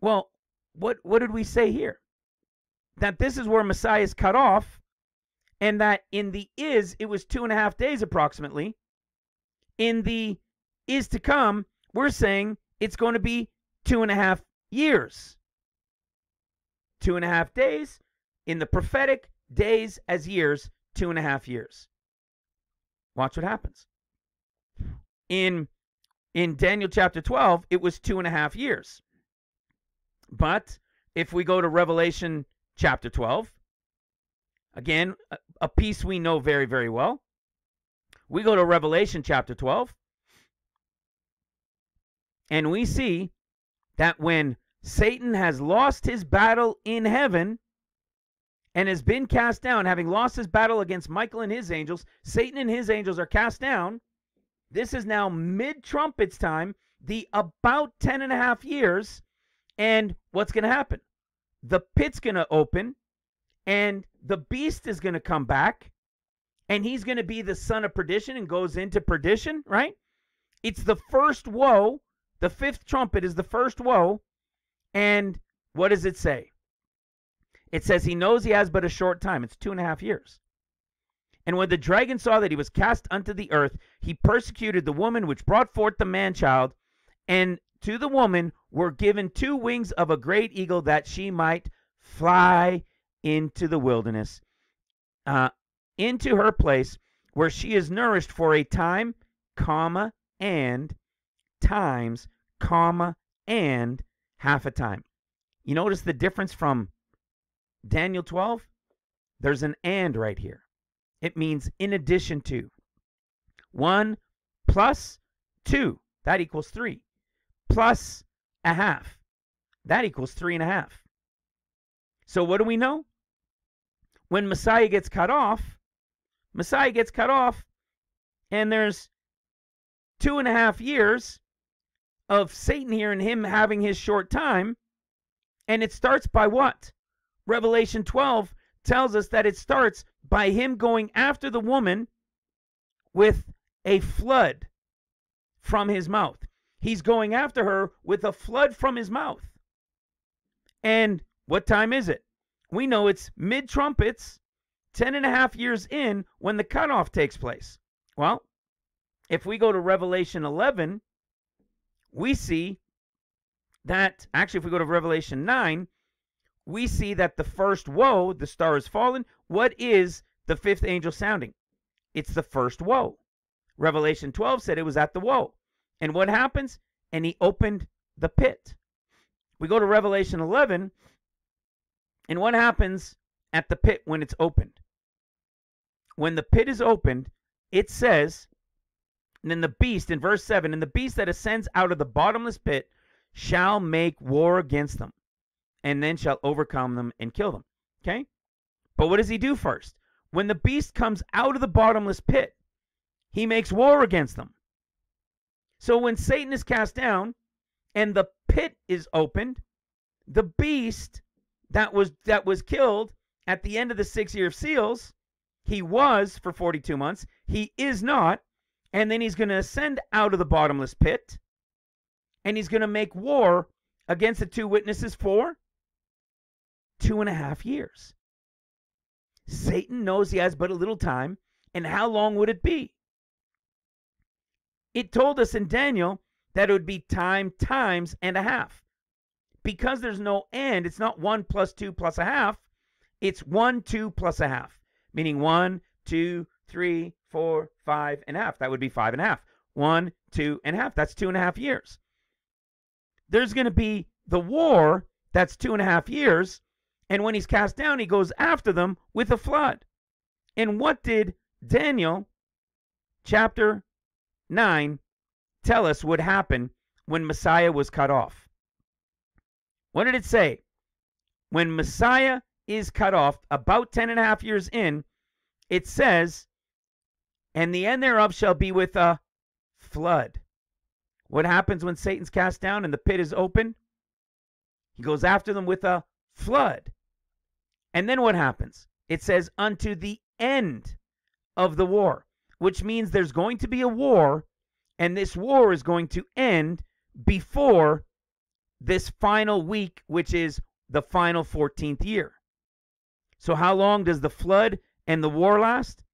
Well, what what did we say here? That this is where Messiah is cut off, and that in the is it was two and a half days approximately. In the is to come, we're saying it's going to be two and a half years two and a half days. In the prophetic, days as years, two and a half years. Watch what happens. In in Daniel chapter 12, it was two and a half years. But if we go to Revelation chapter 12, again, a, piece we know very, very well. We go to Revelation chapter 12, and we see that when Satan has lost his battle in heaven and has been cast down, having lost his battle against Michael and his angels, Satan and his angels are cast down. This is now mid trumpets time, the about 10 and a half years. And what's going to happen? The pit's going to open, and the beast is going to come back, and he's going to be the son of perdition and goes into perdition, right? It's the first woe. The fifth trumpet is the first woe. And what does it say? It says he knows he has but a short time. It's two and a half years. And when the dragon saw that he was cast unto the earth, he persecuted the woman which brought forth the man child. And to the woman were given two wings of a great eagle that she might fly into the wilderness, uh, into her place where she is nourished for a time, comma, and times, comma, and half a time. You notice the difference from Daniel 12? There's an and right here. It means in addition to. 1 plus 2, that equals 3. Plus a half, that equals three and a half. So what do we know? When Messiah gets cut off, Messiah gets cut off, and there's two and a half years of Satan here and him having his short time. And it starts by what? Revelation 12 tells us that it starts by him going after the woman with a flood from his mouth. He's going after her with a flood from his mouth. And what time is it? We know it's mid trumpets, 10 and a half years in when the cutoff takes place. Well, if we go to Revelation 11, we see that, actually, if we go to Revelation 9, we see that the first woe, the star is fallen. What is the fifth angel sounding? It's the first woe. Revelation 12 said it was at the woe. And what happens? And he opened the pit. We go to Revelation 11, and what happens at the pit when it's opened? When the pit is opened, it says, and then the beast in verse 7 and the beast that ascends out of the bottomless pit shall make war against them and then shall overcome them and kill them. Okay? But what does he do first? When the beast comes out of the bottomless pit, he makes war against them. So when Satan is cast down and the pit is opened, the beast that was that was killed at the end of the 6 year of seals, he was for 42 months, he is not, and then he's going to ascend out of the bottomless pit and he's going to make war against the two witnesses for two and a half years. Satan knows he has but a little time, and how long would it be? It told us in Daniel that it would be time times and a half. Because there's no end, it's not 1 plus 2 plus a half. It's 1, 2 plus a half, meaning 1, 2, 3, 4, 5 and a half. That would be 5 and a half. 1, 2 and a half. That's two and a half years. There's going to be the war that's two and a half years. And when he's cast down, he goes after them with a flood. And what did Daniel chapter 9 tell us would happen when Messiah was cut off. What did it say? When Messiah is cut off, about ten and a half years in, it says, And the end thereof shall be with a flood. What happens when Satan's cast down and the pit is open? He goes after them with a flood. And then what happens? It says, Unto the end of the war which means there's going to be a war, and this war is going to end before this final week, which is the final 14th year. So, how long does the flood and the war last?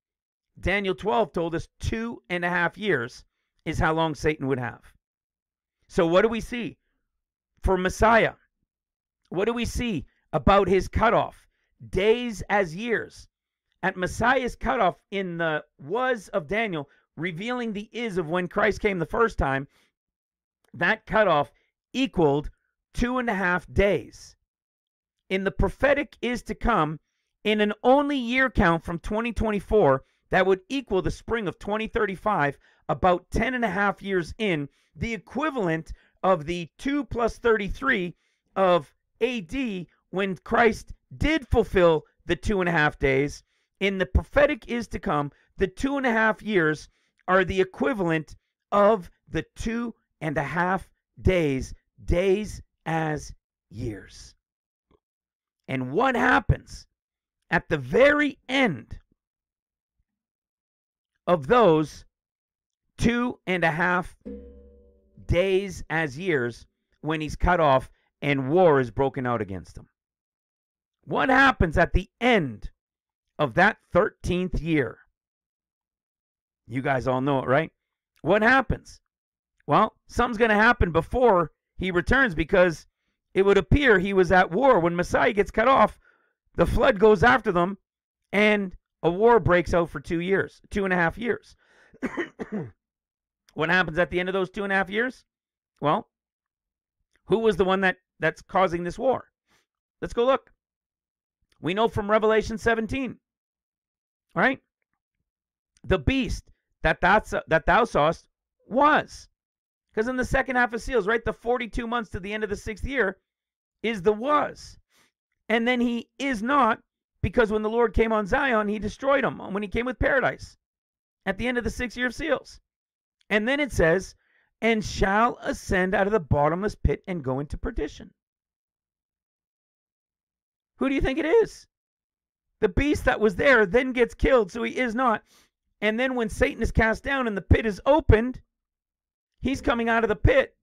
Daniel 12 told us two and a half years is how long Satan would have. So, what do we see for Messiah? What do we see about his cutoff? Days as years at Messiah's cutoff in the was of Daniel, revealing the is of when Christ came the first time, that cutoff equaled two and a half days. In the prophetic is to come, in an only year count from 2024, that would equal the spring of 2035, about 10 and a half years in, the equivalent of the 2 plus 33 of AD when Christ did fulfill the two and a half days. In the prophetic is to come, the two and a half years are the equivalent of the two and a half days, days as years. And what happens at the very end of those two and a half days as years when he's cut off and war is broken out against him? What happens at the end of that 13th year? You guys all know it, right? What happens? Well, something's going to happen before he returns because it would appear he was at war. When Messiah gets cut off, the flood goes after them and a war breaks out for two years, two and a half years. what happens at the end of those two and a half years? Well, who was the one that, that's causing this war? Let's go look. We know from Revelation 17, right? The beast that that's, that thou sawest was. Because in the second half of seals, right, the 42 months to the end of the sixth year is the was. And then he is not because when the Lord came on Zion, he destroyed him when he came with paradise at the end of the sixth year of seals. And then it says, and shall ascend out of the bottomless pit and go into perdition. Who do you think it is? The beast that was there then gets killed, so he is not. And then when Satan is cast down and the pit is opened, he's coming out of the pit.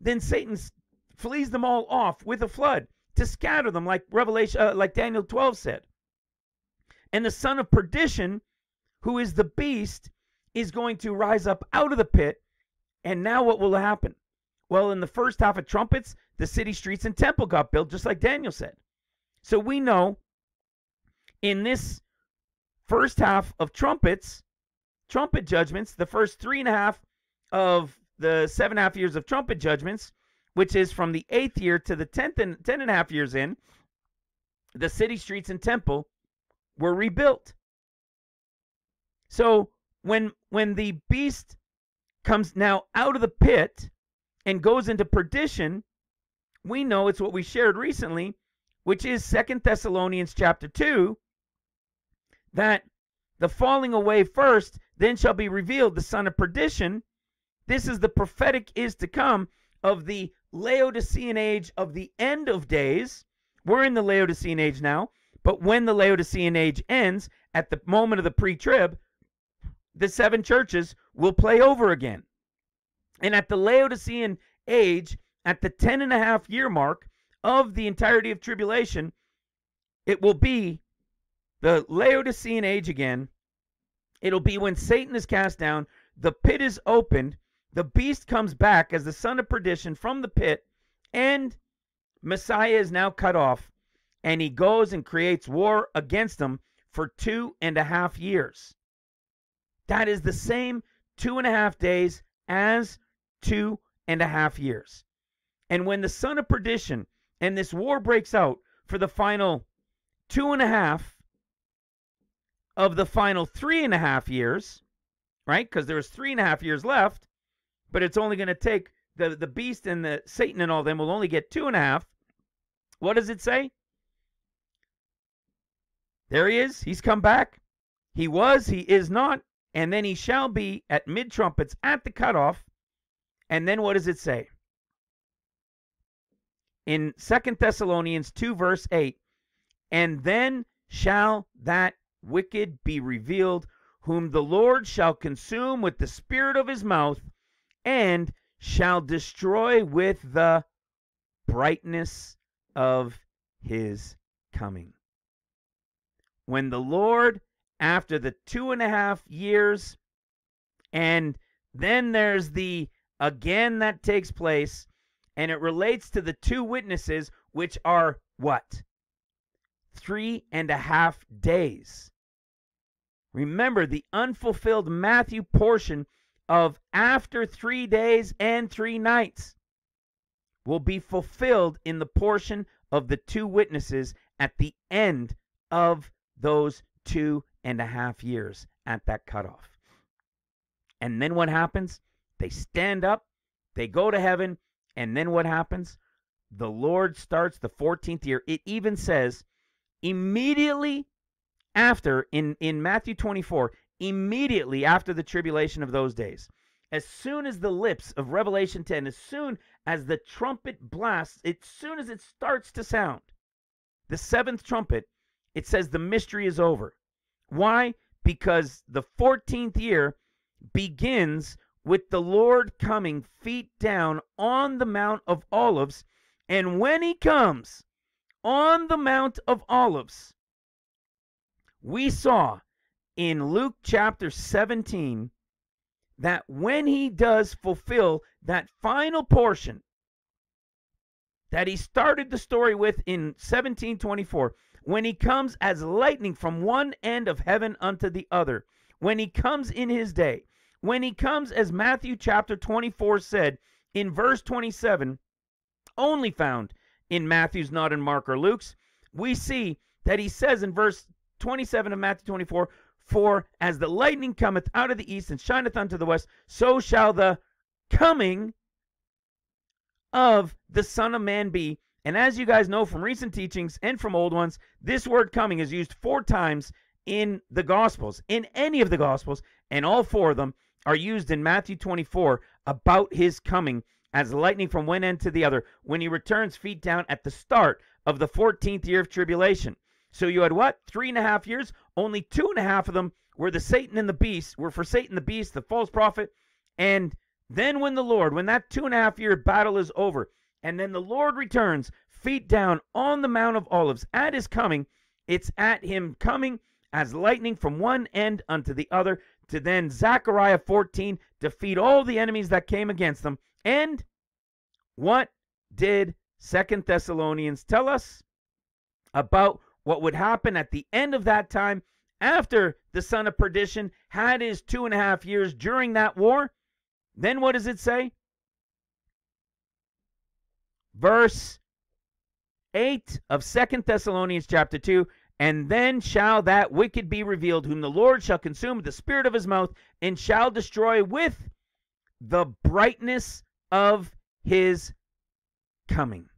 Then Satan flees them all off with a flood to scatter them, like Revelation, uh, like Daniel 12 said. And the son of perdition, who is the beast, is going to rise up out of the pit. And now what will happen? Well, in the first half of trumpets, the city streets and temple got built, just like Daniel said. So we know in this first half of trumpets, trumpet judgments, the first three and a half of the seven and a half years of trumpet judgments, which is from the eighth year to the tenth and ten and a half years in, the city streets and temple were rebuilt. So when when the beast comes now out of the pit and goes into perdition, we know it's what we shared recently, which is Second Thessalonians chapter 2, that the falling away first, then shall be revealed the son of perdition. This is the prophetic is to come of the Laodicean age of the end of days. We're in the Laodicean age now, but when the Laodicean age ends, at the moment of the pre trib, the seven churches will play over again. And at the Laodicean age, at the ten and a half year mark of the entirety of tribulation, it will be the Laodicean age again. It'll be when Satan is cast down, the pit is opened, the beast comes back as the son of perdition from the pit, and Messiah is now cut off, and he goes and creates war against them for two and a half years. That is the same two and a half days as two and a half years. And when the son of perdition and this war breaks out for the final two and a half of the final three and a half years, right? Because there's three and a half years left, but it's only going to take the, the beast and the Satan and all them will only get two and a half. What does it say? There he is. He's come back. He was, he is not, and then he shall be at mid trumpets at the cutoff. And then what does it say? In Second Thessalonians 2, verse 8, and then shall that wicked be revealed, whom the Lord shall consume with the spirit of his mouth, and shall destroy with the brightness of his coming. When the Lord, after the two and a half years, and then there's the again that takes place, and it relates to the two witnesses, which are what? Three and a half days. Remember the unfulfilled Matthew portion of after three days and three nights. will be fulfilled in the portion of the two witnesses at the end of those two and a half years at that cutoff. And then what happens? They stand up, they go to heaven, and then what happens? The Lord starts the 14th year. It even says immediately after, in, in Matthew 24, immediately after the tribulation of those days, as soon as the lips of Revelation 10, as soon as the trumpet blasts, as soon as it starts to sound, the seventh trumpet, it says the mystery is over. Why? Because the 14th year begins with the Lord coming feet down on the Mount of Olives. And when he comes on the Mount of Olives, we saw in Luke chapter 17 that when he does fulfill that final portion that he started the story with in 1724, when he comes as lightning from one end of heaven unto the other, when he comes in his day, when he comes as Matthew chapter 24 said in verse 27, only found in Matthew's, not in Mark or Luke's, we see that he says in verse 27 of Matthew 24, For as the lightning cometh out of the east and shineth unto the west, so shall the coming of the Son of Man be. And as you guys know from recent teachings and from old ones, this word coming is used four times in the Gospels, in any of the Gospels, and all four of them are used in Matthew 24 about his coming as lightning from one end to the other when he returns feet down at the start of the 14th year of tribulation. So you had what? Three and a half years? Only two and a half of them were the Satan and the beast, were for Satan the beast, the false prophet. And then when the Lord, when that two and a half year battle is over, and then the Lord returns, feet down on the Mount of Olives at his coming, it's at him coming as lightning from one end unto the other, to then Zechariah 14 defeat all the enemies that came against them. And what did Second Thessalonians tell us about what would happen at the end of that time after the son of perdition had his two and a half years during that war. Then what does it say? Verse 8 of Second Thessalonians chapter 2 and then shall that wicked be revealed, whom the Lord shall consume with the spirit of his mouth, and shall destroy with the brightness of his coming.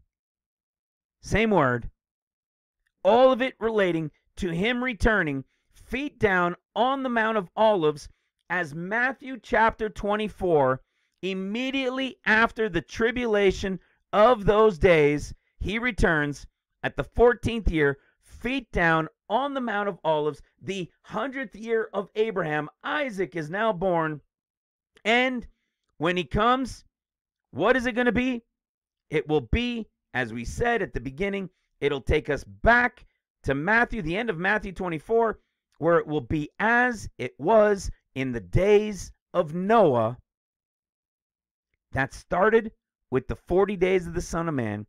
Same word, all of it relating to him returning feet down on the Mount of Olives as Matthew chapter 24, immediately after the tribulation of those days, he returns at the 14th year, feet down on the Mount of Olives, the 100th year of Abraham. Isaac is now born. And when he comes, what is it going to be? It will be, as we said at the beginning, It'll take us back to Matthew, the end of Matthew 24, where it will be as it was in the days of Noah. That started with the 40 days of the Son of Man.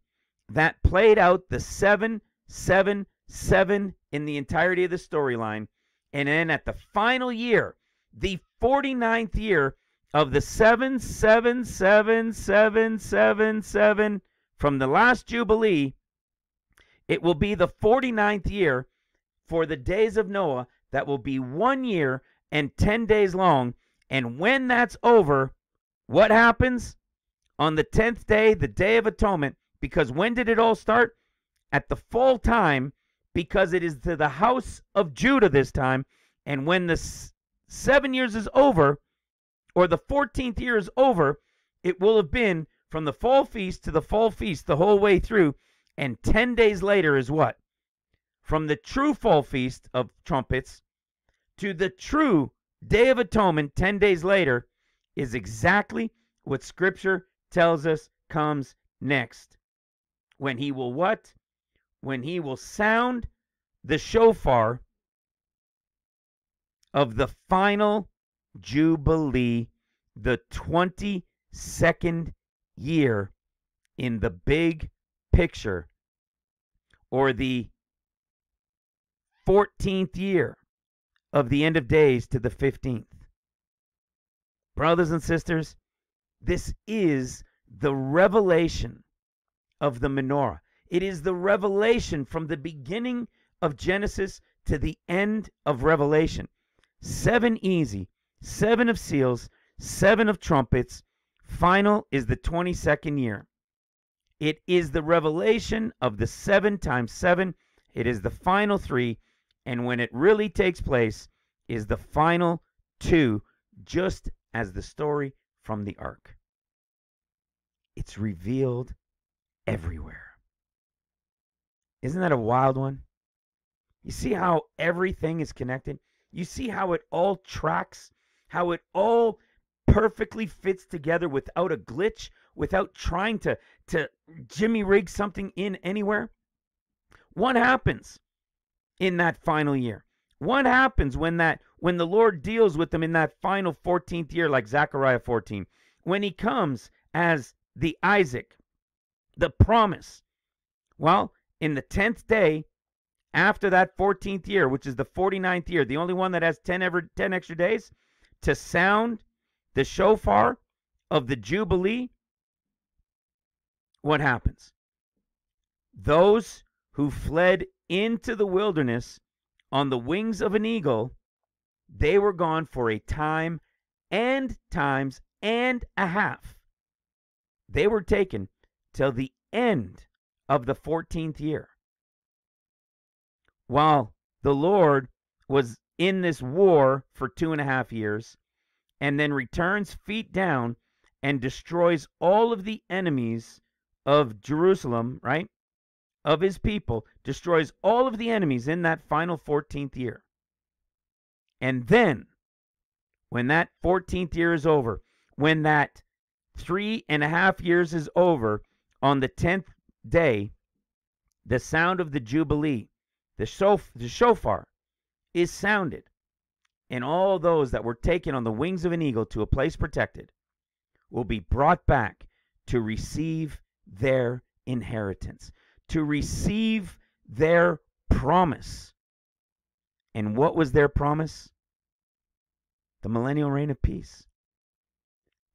That played out the 7, 7, 7 in the entirety of the storyline. And then at the final year, the 49th year of the 7, 7, 7, 7, 7, 7 from the last Jubilee, it will be the 49th year for the days of Noah that will be one year and 10 days long. And when that's over, what happens? On the 10th day, the Day of Atonement, because when did it all start? At the full time, because it is to the house of Judah this time. And when the seven years is over, or the 14th year is over, it will have been from the fall feast to the fall feast the whole way through. And 10 days later is what? From the true fall feast of trumpets to the true Day of Atonement 10 days later is exactly what Scripture tells us comes next. When he will what? When he will sound the shofar of the final Jubilee, the 22nd year in the big picture or the 14th year of the end of days to the 15th. Brothers and sisters, this is the revelation of the menorah. It is the revelation from the beginning of Genesis to the end of Revelation. Seven easy, seven of seals, seven of trumpets. Final is the 22nd year. It is the revelation of the seven times seven. It is the final three. And when it really takes place, is the final two, just as the story from the ark. It's revealed everywhere. Isn't that a wild one? You see how everything is connected? You see how it all tracks? How it all perfectly fits together without a glitch, without trying to, to jimmy rig something in anywhere? What happens in that final year? What happens when that when the Lord deals with them in that final 14th year like Zechariah 14? When he comes as the Isaac, the promise. Well, in the 10th day after that 14th year, which is the 49th year, the only one that has 10 ever 10 extra days to sound the shofar of the jubilee, what happens? Those who fled into the wilderness on the wings of an eagle, they were gone for a time and times and a half. They were taken till the end of the 14th year. While the Lord was in this war for two and a half years and then returns feet down and destroys all of the enemies of Jerusalem, right? Of his people, destroys all of the enemies in that final 14th year. And then, when that 14th year is over, when that three and a half years is over, on the 10th day, the sound of the Jubilee, the, shof- the shofar, is sounded, and all those that were taken on the wings of an eagle to a place protected will be brought back to receive their inheritance, to receive their promise. And what was their promise? The millennial reign of peace.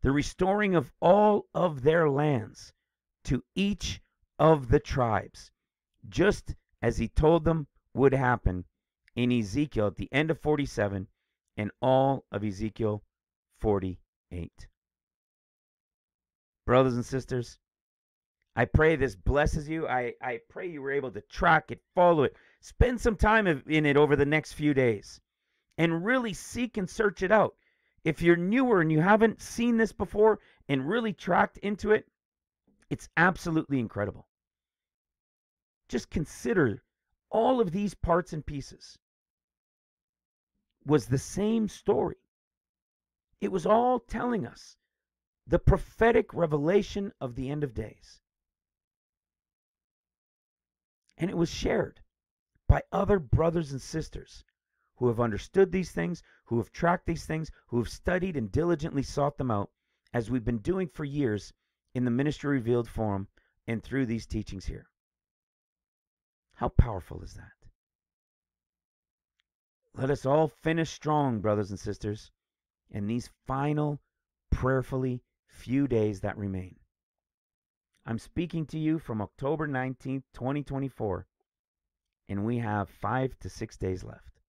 The restoring of all of their lands to each of the tribes, just as he told them would happen in Ezekiel at the end of 47 and all of Ezekiel 48. Brothers and sisters, I pray this blesses you. I, I pray you were able to track it, follow it, spend some time in it over the next few days, and really seek and search it out. If you're newer and you haven't seen this before and really tracked into it, it's absolutely incredible. Just consider all of these parts and pieces was the same story. It was all telling us the prophetic revelation of the end of days. And it was shared by other brothers and sisters who have understood these things, who have tracked these things, who have studied and diligently sought them out, as we've been doing for years in the Ministry Revealed form and through these teachings here. How powerful is that? Let us all finish strong, brothers and sisters, in these final, prayerfully few days that remain. I'm speaking to you from October 19th, 2024, and we have five to six days left.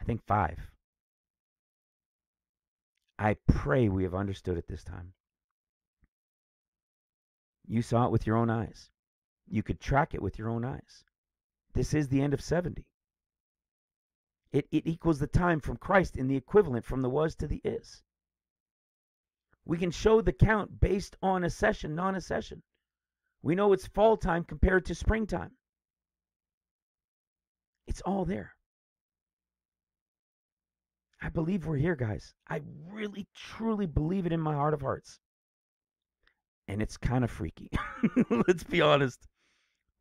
I think five. I pray we have understood it this time. You saw it with your own eyes. You could track it with your own eyes. This is the end of 70. It, it equals the time from Christ in the equivalent from the was to the is. We can show the count based on accession, non accession. We know it's fall time compared to springtime. It's all there. I believe we're here, guys. I really, truly believe it in my heart of hearts and it's kind of freaky. Let's be honest.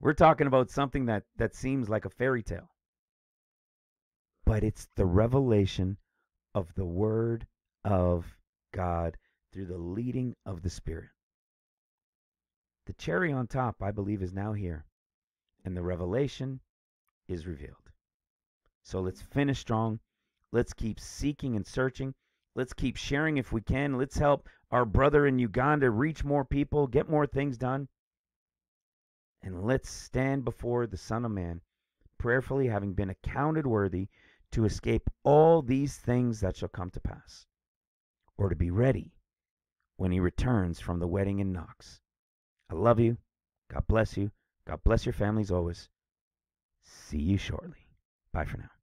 We're talking about something that that seems like a fairy tale. But it's the revelation of the word of God through the leading of the Spirit. The cherry on top, I believe, is now here, and the revelation is revealed. So let's finish strong. Let's keep seeking and searching. Let's keep sharing if we can. Let's help our brother in Uganda reach more people, get more things done. And let's stand before the Son of Man, prayerfully having been accounted worthy to escape all these things that shall come to pass, or to be ready when he returns from the wedding in knocks. I love you. God bless you. God bless your families always. See you shortly. Bye for now.